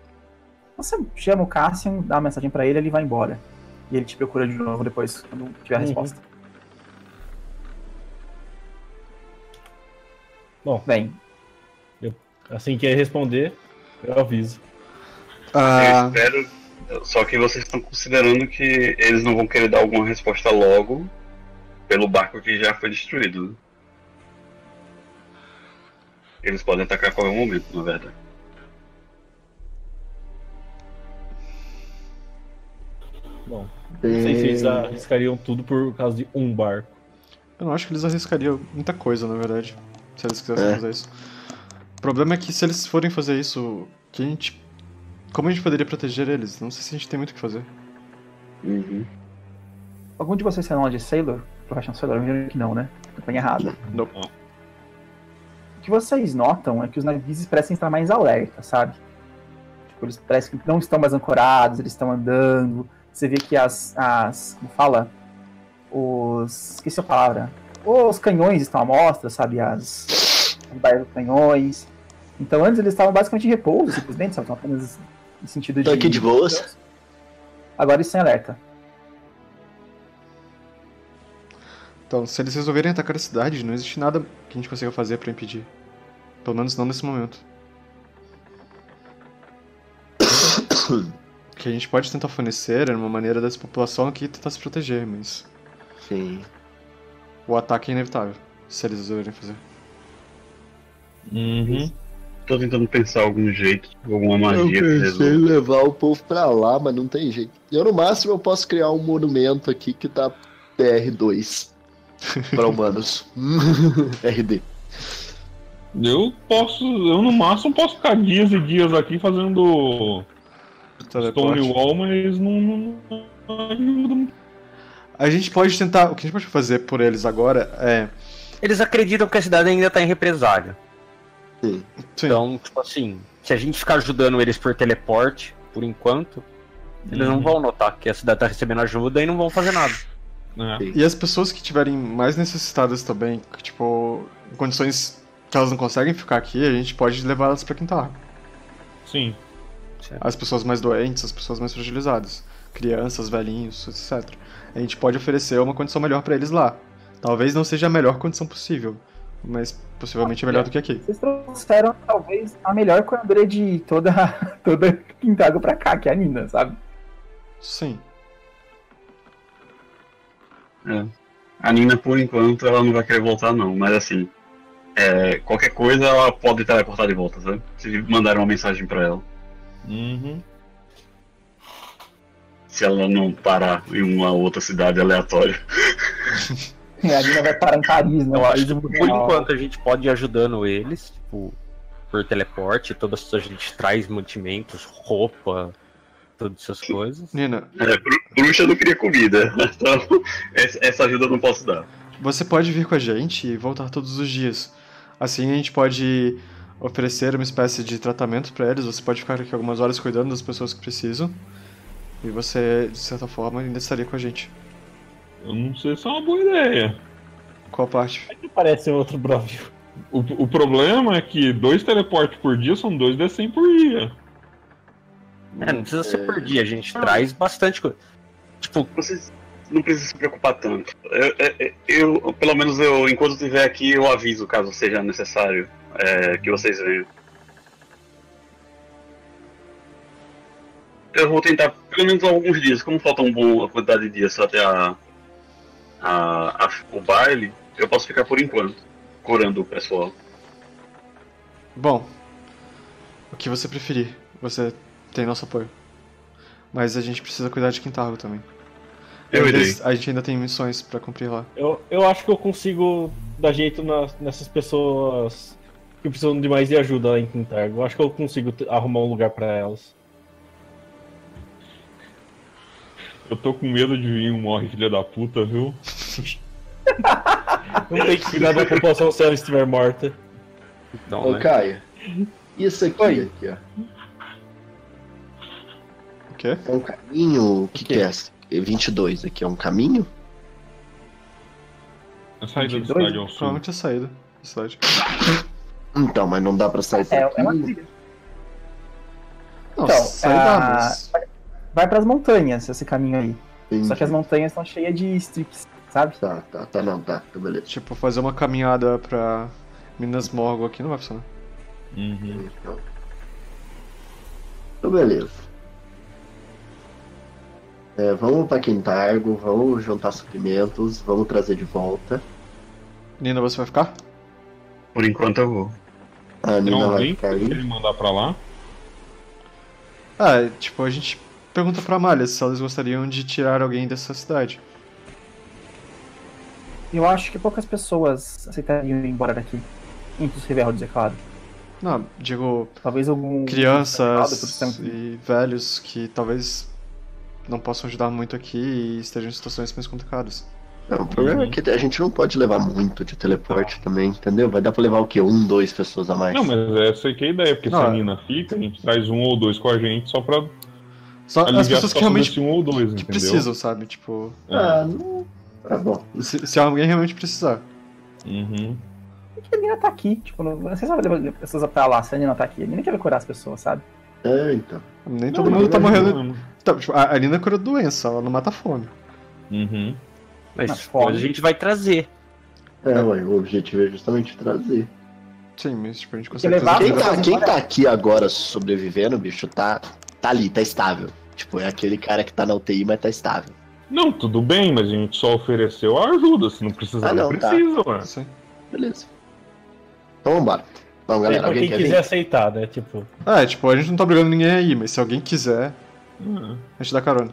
Você chama o Cassian, dá uma mensagem pra ele, ele vai embora. E ele te procura de novo depois, quando tiver a Uhum. Bom. Bem, Assim que ele responder, eu aviso. Eu Ah, espero. Só que vocês estão considerando que eles não vão querer dar alguma resposta logo pelo barco que já foi destruído. Eles podem atacar a qualquer momento, na verdade. Bom, não sei se eles arriscariam tudo por causa de um barco. eu não acho que eles arriscariam muita coisa, na verdade. Se eles quisessem É. fazer isso. O problema é que se eles forem fazer isso, que a gente. Como a gente poderia proteger eles? Não sei se a gente tem muito o que fazer. Uhum. algum de vocês serão de Sailor? Professional Sailor? Eu que não, né? Campanha errada. Não. O que vocês notam é que os navios parecem estar mais alerta, sabe? Tipo, eles parecem que não estão mais ancorados, eles estão andando. Você vê que as. as como fala? Os. Esqueci a palavra. Os canhões estão à mostra, sabe? As. As baias dos canhões. Então antes eles estavam basicamente em repouso, simplesmente, sabe? Estão apenas em sentido de. Tô aqui de boas. Agora eles estão em alerta. Então, se eles resolverem atacar a cidade, não existe nada que a gente consiga fazer pra impedir. Pelo menos não nesse momento. O que a gente pode tentar fornecer é uma maneira dessa população aqui tentar se proteger, mas Sim. O ataque é inevitável, se eles resolverem fazer. Uhum. Tô tentando pensar algum jeito, alguma Eu magia que pensei em levar o povo pra lá, mas não tem jeito. Eu, no máximo, eu posso criar um monumento aqui que tá PR2 pra humanos. RD. Eu posso. Eu no máximo posso ficar dias e dias aqui fazendo. Stonewall, mas não, não, não ajuda muito. A gente pode tentar. O que a gente pode fazer por eles agora é. Eles acreditam que a cidade ainda tá em represália. Sim. Então, tipo assim, se a gente ficar ajudando eles por teleporte, por enquanto, eles não Uhum. vão notar que a cidade tá recebendo ajuda e não vão fazer nada. É. E as pessoas que tiverem mais necessitadas também, que, tipo, em condições que elas não conseguem ficar aqui, a gente pode levar elas pra Quintal. Sim. As pessoas mais doentes, as pessoas mais fragilizadas, crianças, velhinhos, etc. A gente pode oferecer uma condição melhor pra eles lá. Talvez não seja a melhor condição possível, mas possivelmente é melhor do que aqui. Vocês trouxeram talvez a melhor curadora de toda, toda Quintago pra cá, que é a Nina, sabe? Sim. É. A Nina, por enquanto, ela não vai querer voltar, não. Mas assim, é, qualquer coisa ela pode teleportar de volta, sabe? Se mandarem uma mensagem pra ela. Uhum. Se ela não parar em uma outra cidade aleatória. A Nina vai parar em Paris, né? Eu acho que por enquanto a gente pode ir ajudando eles, tipo, por teleporte, toda a gente traz mantimentos, roupa, todas essas coisas. Nina, É, bru- bruxa não queria comida. Então, essa, essa ajuda eu não posso dar. você pode vir com a gente e voltar todos os dias. Assim a gente pode oferecer uma espécie de tratamento pra eles. Você pode ficar aqui algumas horas cuidando das pessoas que precisam. E você, de certa forma, ainda estaria com a gente. Eu não sei se é uma boa ideia. Qual parte? Que parece outro brother. O, o problema é que dois teleportes por dia são dois D100 por dia. É, não precisa ser por dia, a gente traz bastante coisa. Tipo, Vocês não precisam se preocupar tanto. Eu, eu- eu- pelo menos eu, enquanto eu estiver aqui, eu aviso caso seja necessário é, que vocês venham. Eu vou tentar pelo menos alguns dias, como falta um bom quantidade de dias até a, a- a- o baile, eu posso ficar por enquanto, curando o pessoal. Bom, o que você preferir, você tem nosso apoio. Mas a gente precisa cuidar de Quintargo também. Eu irei. A gente ainda tem missões pra cumprir lá. Eu, eu acho que eu consigo dar jeito nas- nessas pessoas que precisam de mais de ajuda lá em Quintargo. Eu acho que eu consigo arrumar um lugar pra elas. Eu tô com medo de vir um morre filha da puta, viu? Não tem que cuidar da população se ela estiver morta. então, Ô, né? Caio. Isso aqui, Oi. aqui, ó. O quê? É um caminho. O que, que é? 22 aqui é um caminho? A saída da 22? cidade ao sul. Provavelmente a saída da cidade. Então, mas não dá pra sair por É, aqui. é uma trilha. Não, Então, saída, a- mas... Vai pras montanhas, esse caminho aí. Entendi. Só que as montanhas estão cheias de strips, sabe? Tá, tá, tá, não, tá, tá, beleza. Tipo, fazer uma caminhada pra Minas Morgul aqui não vai funcionar. Uhum. Então, então beleza. É, vamos pra Quintargo, vamos juntar suprimentos, vamos trazer de volta. Nina, você vai ficar? Por enquanto eu vou. A Nina vai alguém ficar aí. ele mandar pra lá? Ah, tipo, a gente pergunta pra Malha se elas gostariam de tirar alguém dessa cidade. Eu acho que poucas pessoas aceitariam ir embora daqui. Entre os rebeldes, é claro. Não, digo, Talvez algum. crianças e velhos que talvez não possam ajudar muito aqui e estejam em situações mais complicadas. Não, o problema é que a gente não pode levar muito de teleporte também, entendeu? Vai dar pra levar o quê? Um, dois pessoas a mais. Não, mas essa aqui é a ideia, porque se Não, a é. Nina fica, a gente traz um ou dois com a gente só pra Só aliviar as pessoas que realmente um ou dois, que entendeu? precisam, sabe? Tipo, É. Ah, não. Tá bom. se, se alguém realmente precisar. Uhum. que a Nina tá aqui. Tipo, não, não sei se vai levar pessoas pra lá se a Nina tá aqui. A Nina quer curar as pessoas, sabe? É, então. Nem Não, todo mundo tá eu morrendo. Tá, tipo, a, a Nina cura doença, ela não mata fome. Uhum. Mas Mas depois fome. a gente vai trazer. É, ué, o objetivo é justamente trazer. Sim, mas tipo, a gente consegue levar- Quem Ah, tá, quem tá aqui agora sobrevivendo, bicho, tá, tá ali, tá estável. Tipo, é aquele cara que tá na UTI, mas tá estável. Não, tudo bem, mas a gente só ofereceu a ajuda. Se não precisar, Ah, não, não, tá. precisa. Sim. Beleza. Então vambora. Vamos, galera. pra Alguém quem quer quiser vir? aceitar, né? Tipo, É, tipo, a gente não tá obrigando ninguém aí, mas se alguém quiser, Ah, a gente dá carona.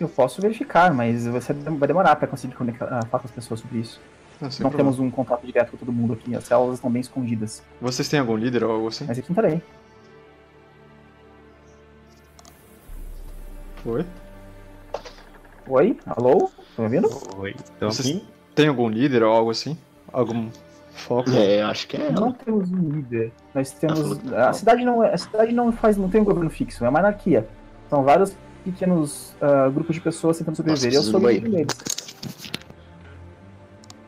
Eu posso verificar, mas você vai demorar pra conseguir conectar, ah, falar com as pessoas sobre isso. Não, não problema. temos um contato direto com todo mundo aqui. As células estão bem escondidas. Vocês têm algum líder ou algo assim? Mas eu tentarei. Oi? Oi? Alô? Tá me ouvindo? Oi. Então, Vocês têm algum líder ou algo assim? Algum foco? É, acho que é ela. Não temos um líder. Nós temos. A não. cidade não, é- a cidade não faz, não tem um governo fixo, é uma anarquia. São vários pequenos ah, grupos de pessoas tentando sobreviver. Nossa, eu sou um do deles.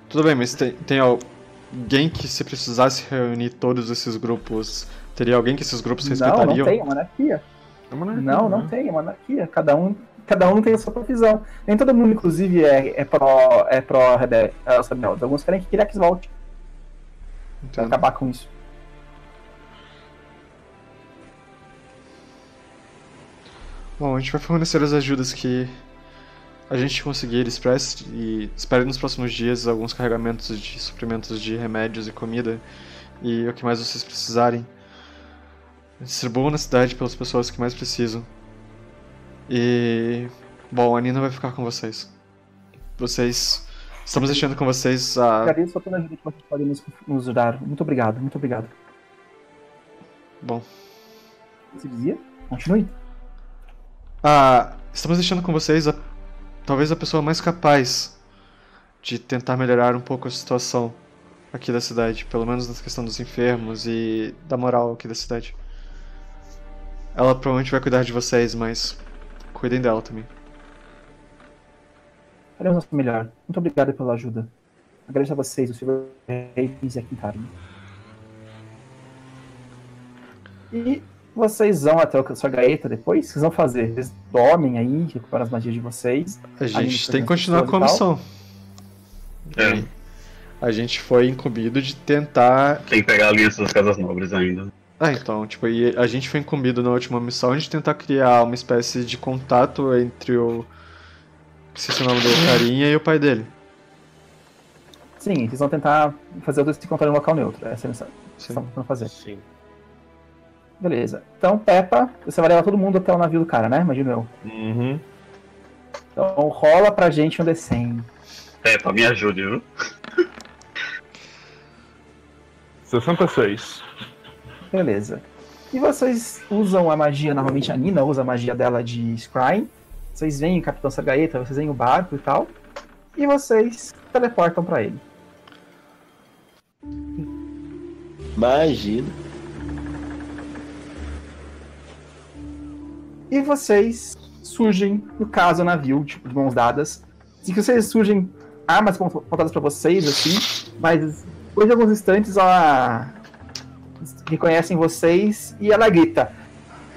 Tudo bem, mas tem, tem alguém que se precisasse reunir todos esses grupos, teria alguém que esses grupos Não, respeitariam? não tem, é uma anarquia. É uma anarquia, Não, não né? tem, é uma anarquia. Cada um, cada um tem a sua profissão. Nem todo mundo, inclusive, é, é pró, é pró rebelde, é, rebeldes. Alguns querem que Kirax volte pra acabar com isso. Bom, a gente vai fornecer as ajudas que a gente conseguir express e espere nos próximos dias alguns carregamentos de suprimentos de remédios e comida e o que mais vocês precisarem. Distribuam na cidade pelas pessoas que mais precisam. E. Bom, a Nina vai ficar com vocês. Vocês. Estamos deixando com vocês a. Agradeço a toda a ajuda que vocês podem nos, nos dar. Muito obrigado, muito obrigado. Bom, Você dizia? Continue. Ah, estamos deixando com vocês a, talvez a pessoa mais capaz de tentar melhorar um pouco a situação aqui da cidade, pelo menos na questão dos enfermos e da moral aqui da cidade. Ela provavelmente vai cuidar de vocês, mas cuidem dela também. Faremos nosso melhor. Muito obrigado pela ajuda. Agradeço a vocês, o Silver Ravens e a Quintarne. E vocês vão até a sua gaeta depois? O que vocês vão fazer? Vocês dormem aí, recuperam as magias de vocês? A gente tem que continuar com a missão. É, A gente foi incumbido de tentar. tem que pegar a aliança das casas nobres ainda. Ah, então, tipo, e a gente foi incumbido na última missão de tentar criar uma espécie de contato entre o. Esqueci o nome do carinha e o pai dele. Sim, vocês vão tentar fazer o se encontrar em um local neutro. Essa é a missão que estão tentando fazer. Sim. Beleza. Então, Peppa, você vai levar todo mundo até o navio do cara, né? Imagino eu. Uhum. Então, rola pra gente um D100. É, pra me ajude, viu? 66. Beleza. E vocês usam a magia, normalmente a Nina usa a magia dela de Scrying. Vocês veem o Capitão Sargaeta, vocês veem o barco e tal. E vocês teleportam pra ele. Imagina. E vocês surgem no caso navio, tipo, de mãos dadas. E que vocês surgem armas apontadas pra vocês, assim, mas depois de alguns instantes ela reconhecem vocês e ela grita: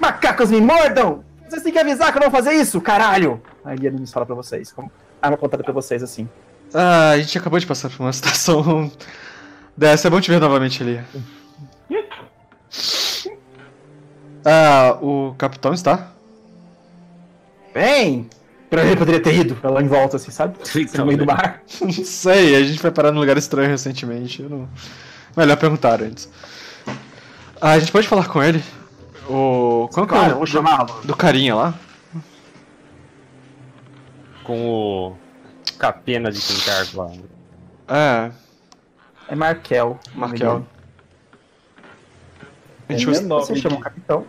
Macacos me mordam! Vocês têm que avisar que eu não vou fazer isso, caralho! Aí a Nimes fala pra vocês, com arma apontada pra vocês assim. Ah, a gente acabou de passar por uma situação dessa. É bom te ver novamente ali. Ah, o capitão está? Bem! Pra ele poderia ter ido, ela em volta, assim, sabe? no meio do mar. Não sei, a gente foi parar num lugar estranho recentemente. Eu não... Melhor perguntar antes. Ah, a gente pode falar com ele? O. Qual que é Claro, o vou do, chamá-lo. do carinha lá? Com o Capena de Quincargo lá. É, É Markel. Markel. A gente É, usa- você chama o capitão.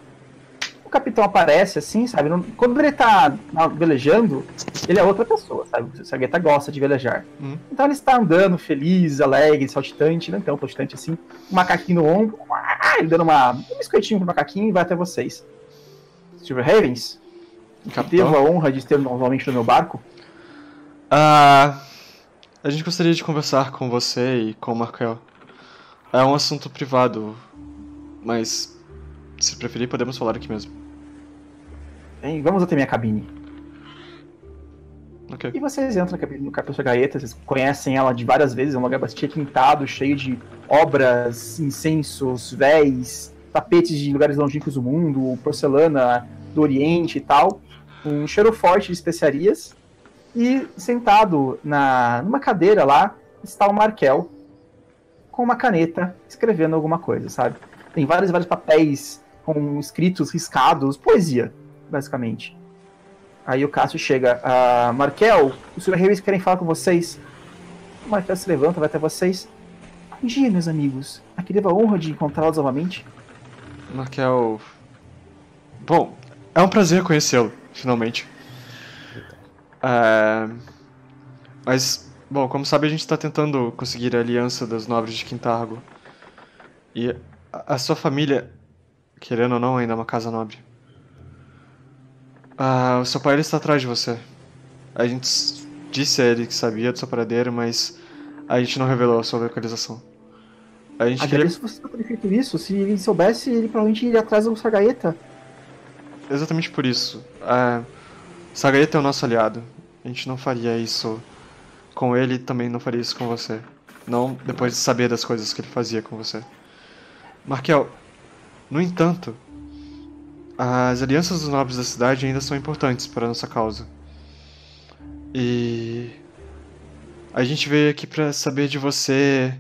O capitão aparece assim, sabe? Quando ele tá velejando, ele é outra pessoa, sabe? O Sargueta gosta de velejar. Uhum. Então ele está andando feliz, alegre, saltitante, não tão saltitante assim. Um macaquinho no ombro, ele dando uma, um biscoitinho pro macaquinho e vai até vocês. Silver Ravens, devo a honra de ter novamente no meu barco. Ah, a gente gostaria de conversar com você e com o Markel. É um assunto privado, mas se preferir podemos falar aqui mesmo. Bem, vamos até minha cabine. Ok. E vocês entram do Capitão Gaeta, vocês conhecem ela de várias vezes, é um lugar bastante requintado, cheio de obras, incensos, véis, tapetes de lugares longínquos do mundo, porcelana do Oriente e tal. Um cheiro forte de especiarias. E sentado na, numa cadeira lá está o Markel com uma caneta escrevendo alguma coisa, sabe? Tem vários vários papéis com escritos riscados, poesia, basicamente. Aí o Cássio chega, ah, Markel, os Ravens querem falar com vocês. O Markel se levanta, vai até vocês. Bom dia, meus amigos. Aqui devo a honra de encontrá-los novamente. Markel. Bom, é um prazer conhecê-lo, finalmente. É... Mas, bom, como sabe, a gente está tentando conseguir a aliança das nobres de Quintargo. E a sua família, querendo ou não, ainda é uma casa nobre. Ah, o seu pai ele está atrás de você. A gente disse a ele que sabia do seu paradeiro, mas a gente não revelou a sua localização. A gente queria Agradeço você por ter feito isso. Se ele soubesse, ele provavelmente iria atrás do Sargaeta. Exatamente por isso. Sagaeta é o nosso aliado. A gente não faria isso com ele e também não faria isso com você. Não depois de saber das coisas que ele fazia com você. Markel, no entanto, as alianças dos nobres da cidade ainda são importantes para a nossa causa. E a gente veio aqui para saber de você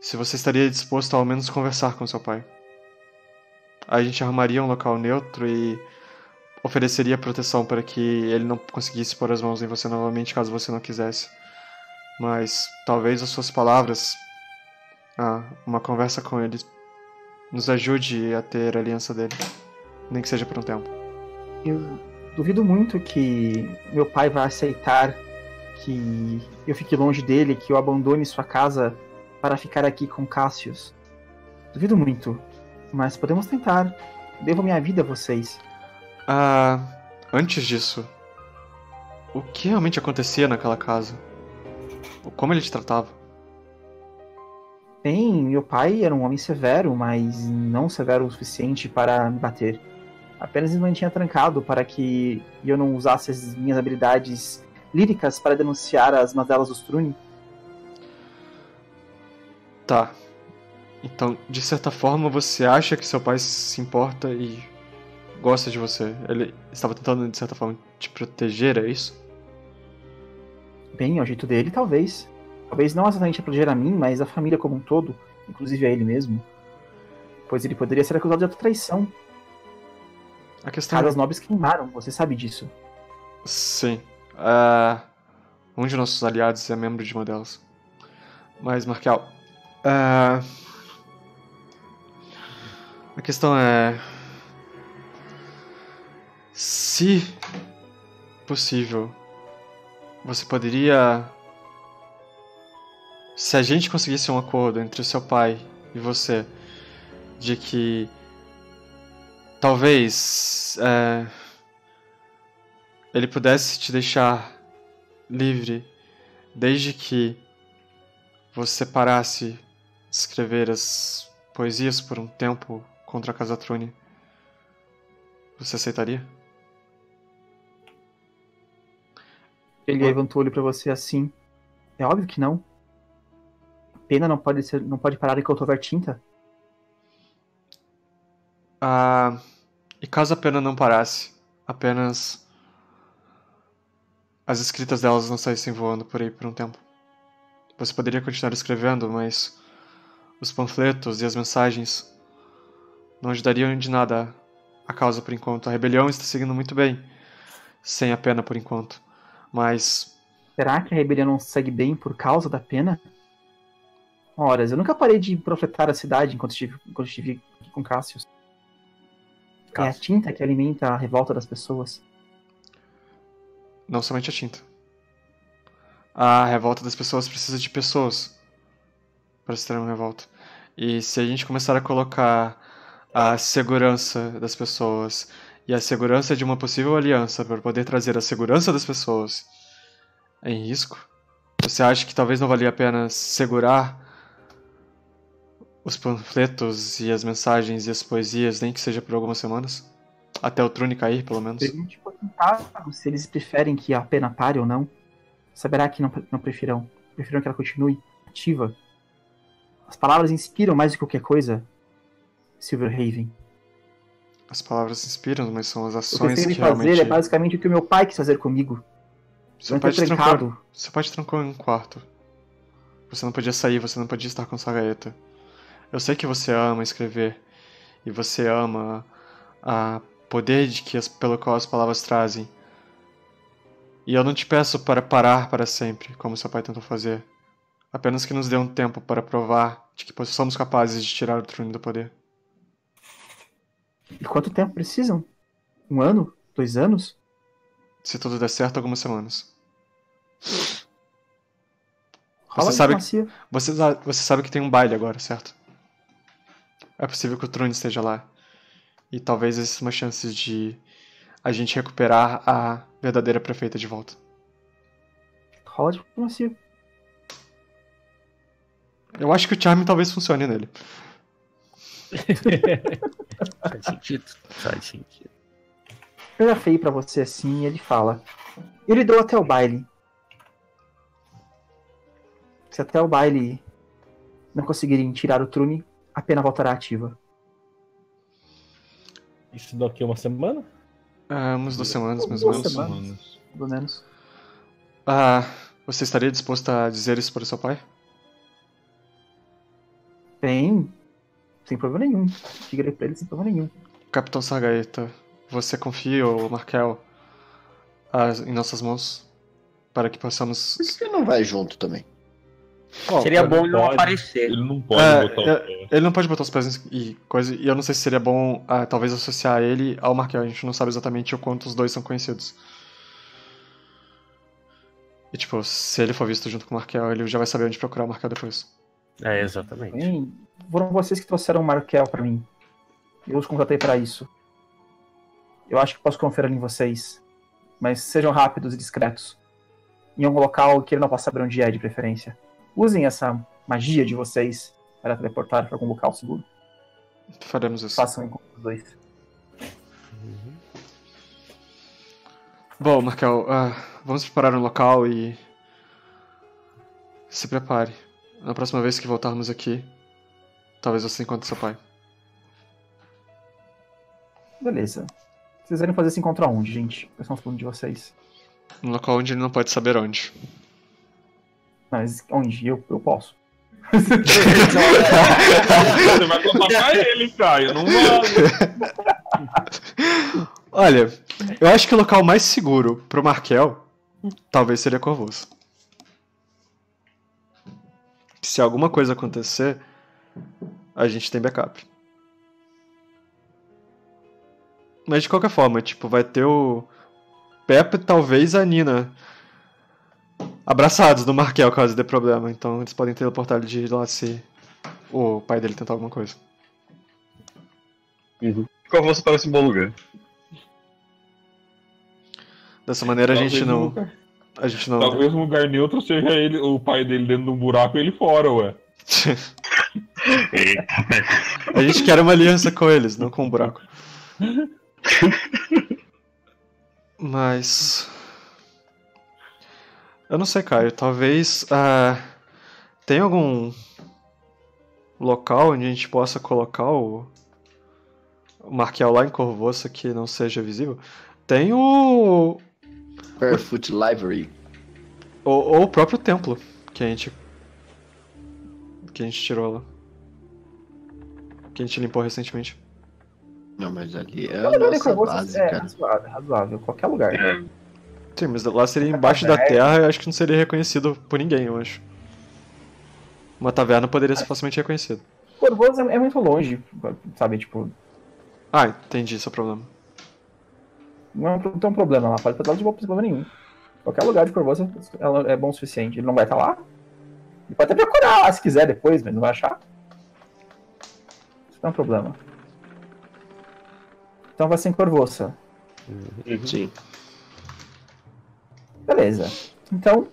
se você estaria disposto a ao menos conversar com seu pai a gente arrumaria um local neutro e ofereceria proteção para que ele não conseguisse pôr as mãos em você novamente caso você não quisesse. Mas talvez as suas palavras, ah, uma conversa com ele, nos ajude a ter a aliança dele, nem que seja por um tempo. Eu duvido muito que meu pai vai aceitar que eu fique longe dele, que eu abandone sua casa para ficar aqui com Cassius. Duvido muito, mas podemos tentar. Devo minha vida a vocês. Ah, antes disso, o que realmente acontecia naquela casa? Como ele te tratava? Bem, meu pai era um homem severo, mas não severo o suficiente para me bater. Apenas me mantinha trancado para que eu não usasse as minhas habilidades líricas para denunciar as mazelas dos Trune. Tá. Então, de certa forma, você acha que seu pai se importa e gosta de você? Ele estava tentando, de certa forma, te proteger, é isso? Bem, ao jeito dele, talvez. Talvez não exatamente proteger a mim, mas a família como um todo, inclusive a ele mesmo. Pois ele poderia ser acusado de outra traição. A questão é- Casas nobres queimaram, você sabe disso. Sim. Ah, um de nossos aliados é membro de uma delas. Mas, Markel. ah, a questão é. Se possível, você poderia. Se a gente conseguisse um acordo entre o seu pai e você, de que talvez é, ele pudesse te deixar livre desde que você parasse de escrever as poesias por um tempo contra a Casa Trune, você aceitaria? Ele levantou o olho pra você assim. É óbvio que não. A pena não pode ser, não pode parar enquanto houver tinta. Ah, e caso a pena não parasse, apenas as escritas delas não saíssem voando por aí por um tempo. Você poderia continuar escrevendo, mas os panfletos e as mensagens não ajudariam de nada a causa por enquanto. A rebelião está seguindo muito bem, sem a pena por enquanto. Mas Será que a rebelião não segue bem por causa da pena? Horas, eu nunca parei de profetar a cidade enquanto estive, enquanto estive aqui com Cassius. É a tinta que alimenta a revolta das pessoas. não somente a tinta. A revolta das pessoas precisa de pessoas para se ter uma revolta. E se a gente começar a colocar a segurança das pessoas e a segurança de uma possível aliança para poder trazer a segurança das pessoas em risco, você acha que talvez não valia a pena segurar os panfletos e as mensagens e as poesias, nem que seja por algumas semanas? Até o Trune cair, pelo menos? Pergunte por tentado se eles preferem que a pena pare ou não. Saberá que não, não prefiram. Prefiram que ela continue ativa. As palavras inspiram mais do que qualquer coisa. Silverhaven. As palavras inspiram, mas são as O que ações você que tem que fazer realmente... é basicamente o que o meu pai quis fazer comigo. Seu Eu pai, te trancou, seu pai te trancou em um quarto. Você não podia sair, você não podia estar com Sagaeta. Eu sei que você ama escrever. E você ama a poder de que as, pelo qual as palavras trazem. E eu não te peço para parar para sempre, como seu pai tentou fazer. Apenas que nos dê um tempo para provar de que somos capazes de tirar o trono do poder. E quanto tempo precisam? Um ano? Dois anos? Se tudo der certo, algumas semanas. Rola sabe- diplomacia. Você, você sabe que tem um baile agora, certo? É possível que o Trune esteja lá. E talvez existam uma chances de a gente recuperar a verdadeira prefeita de volta. Rola diplomacia. Eu acho que o Charme talvez funcione nele. Faz sentido. Faz sentido. Olha feio pra você assim e ele fala. Eu lhe dou até o baile. Se até o baile não conseguirem tirar o Trune, a pena voltará ativa. Isso daqui uma semana? Ah, umas duas semanas, mais ou Duas menos. semanas. Pelo menos. Ah, você estaria disposto a dizer isso para o seu pai? Bem, sem problema nenhum. Diga pra ele sem problema nenhum. Capitão Sargaeta, você confia, o Markel, ah, em nossas mãos? Para que possamos. Por que não vai junto também? Seria bom ele não pode. aparecer. Ele não pode É, botar o é, pé. Ele não pode botar os pés e coisa, e eu não sei se seria bom, ah, talvez, associar ele ao Markel. A gente não sabe exatamente o quanto os dois são conhecidos. E, tipo, se ele for visto junto com o Markel, ele já vai saber onde procurar o Markel depois. É, exatamente. Hum, foram vocês que trouxeram o Markel pra mim. Eu os contratei pra isso. Eu acho que posso confiar em vocês. Mas sejam rápidos e discretos. Em um local que ele não possa saber onde é, de preferência. Usem essa magia de vocês para teleportar para algum local seguro. Faremos isso. Façam encontro dos dois. Bom, Markel, ah, vamos preparar um local e. Se prepare. Na próxima vez que voltarmos aqui, talvez você encontre seu pai. Beleza. Vocês querem fazer esse encontro aonde, gente? Quais são os planos de vocês? Um local onde ele não pode saber onde. Mas onde? Eu, eu posso. Você vai contar pra ele, Caio. Não vale. Olha, eu acho que o local mais seguro pro Markel talvez seria Corvoso. Se alguma coisa acontecer, a gente tem backup. Mas de qualquer forma, tipo, vai ter o Pepe talvez a Nina abraçados no Markel caso dê problema. Então eles podem teleportar ele de lá se o pai dele tentar alguma coisa. Qual você parece um bom lugar? Dessa maneira a gente Talvez não. lugar- A gente não. Talvez um lugar neutro seja ele, o pai dele dentro de um buraco e ele fora, ué. A gente quer uma aliança com eles, não com um buraco. Mas. Eu não sei, Caio. Talvez. ah, tem algum local onde a gente possa colocar o. O Markel lá em Corvoça que não seja visível? Tem o. Barefoot Library. Ou, ou o próprio templo que a gente. Que a gente tirou lá. Que a gente limpou recentemente. Não, mas ali é Qualquer a lugar em nossa Corvoça base, é cara. razoável, razoável. Qualquer lugar. É, Sim, mas lá seria embaixo da terra e eu acho que não seria reconhecido por ninguém, eu acho. Uma taverna poderia ser facilmente reconhecida. Corvosa é muito longe, sabe? Tipo, Ah, entendi seu problema. não, é um- não tem um problema lá. Pode estar de boa problema nenhum. Qualquer lugar de Corvosa ela é bom o suficiente. Ele não vai estar lá. Ele pode até procurar lá se quiser depois, mas não vai achar. Isso não é um problema. Então vai ser em Corvoça. Sim. Beleza. Então,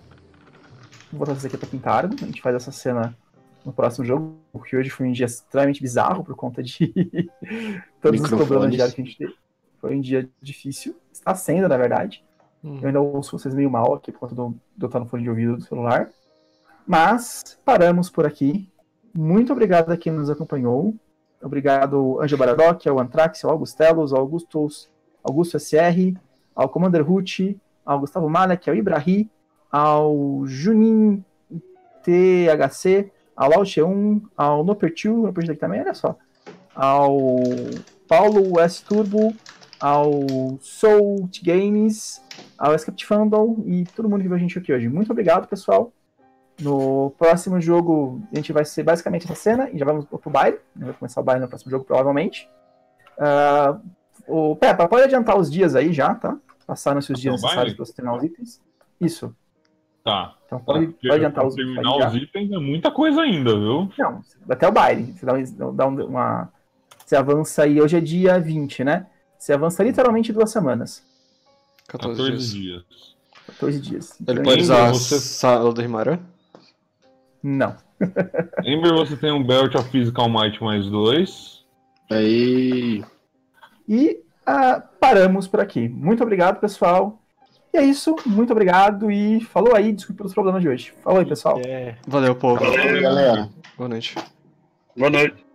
vou botar isso aqui pra Quintargo. A gente faz essa cena no próximo jogo, porque hoje foi um dia extremamente bizarro por conta de todos os problemas diários que a gente teve. Foi um dia difícil. Está sendo, na verdade. Hum. Eu ainda ouço vocês meio mal aqui por conta do, de eu estar no fone de ouvido do celular. Mas paramos por aqui. Muito obrigado a quem nos acompanhou. Obrigado, Anjo Baradoc, ao Antrax, ao Augustelos, ao Augustus, Augusto SR, ao Commander Ruth, ao Gustavo Malek, ao Ibrahi, ao Junin THC, ao Lauche1, ao Nopertiu, Nopertiu aqui também, olha só, ao Paulo S Turbo, ao Soul Games, ao Script Fandom e todo mundo que viu a gente aqui hoje. Muito obrigado, pessoal. No próximo jogo, a gente vai ser basicamente essa cena e já vamos pro baile. Vai começar o baile no próximo jogo, provavelmente. Ah, o Peppa, pode adiantar os dias aí já, tá? Passaram-se os dias necessários para você terminar os itens. Isso. Tá. Então pode, Porque pode adiantar os terminar os itens é muita coisa ainda, viu? Não, até o baile. Você dá, um- dá um- uma. Você avança aí, hoje é dia 20, né? Você avança literalmente duas semanas. 14, 14 dias. dias. 14 dias. Ele Então, pode usar a você- sala do Rimarã? Não. Ember, você tem um Belt of Physical Might mais dois. Aí. E ah, paramos por aqui. Muito obrigado, pessoal. E é isso. Muito obrigado e falou aí. Desculpa pelos problemas de hoje. Falou aí, pessoal. É. Valeu, povo. Valeu, galera. Boa noite. Boa noite.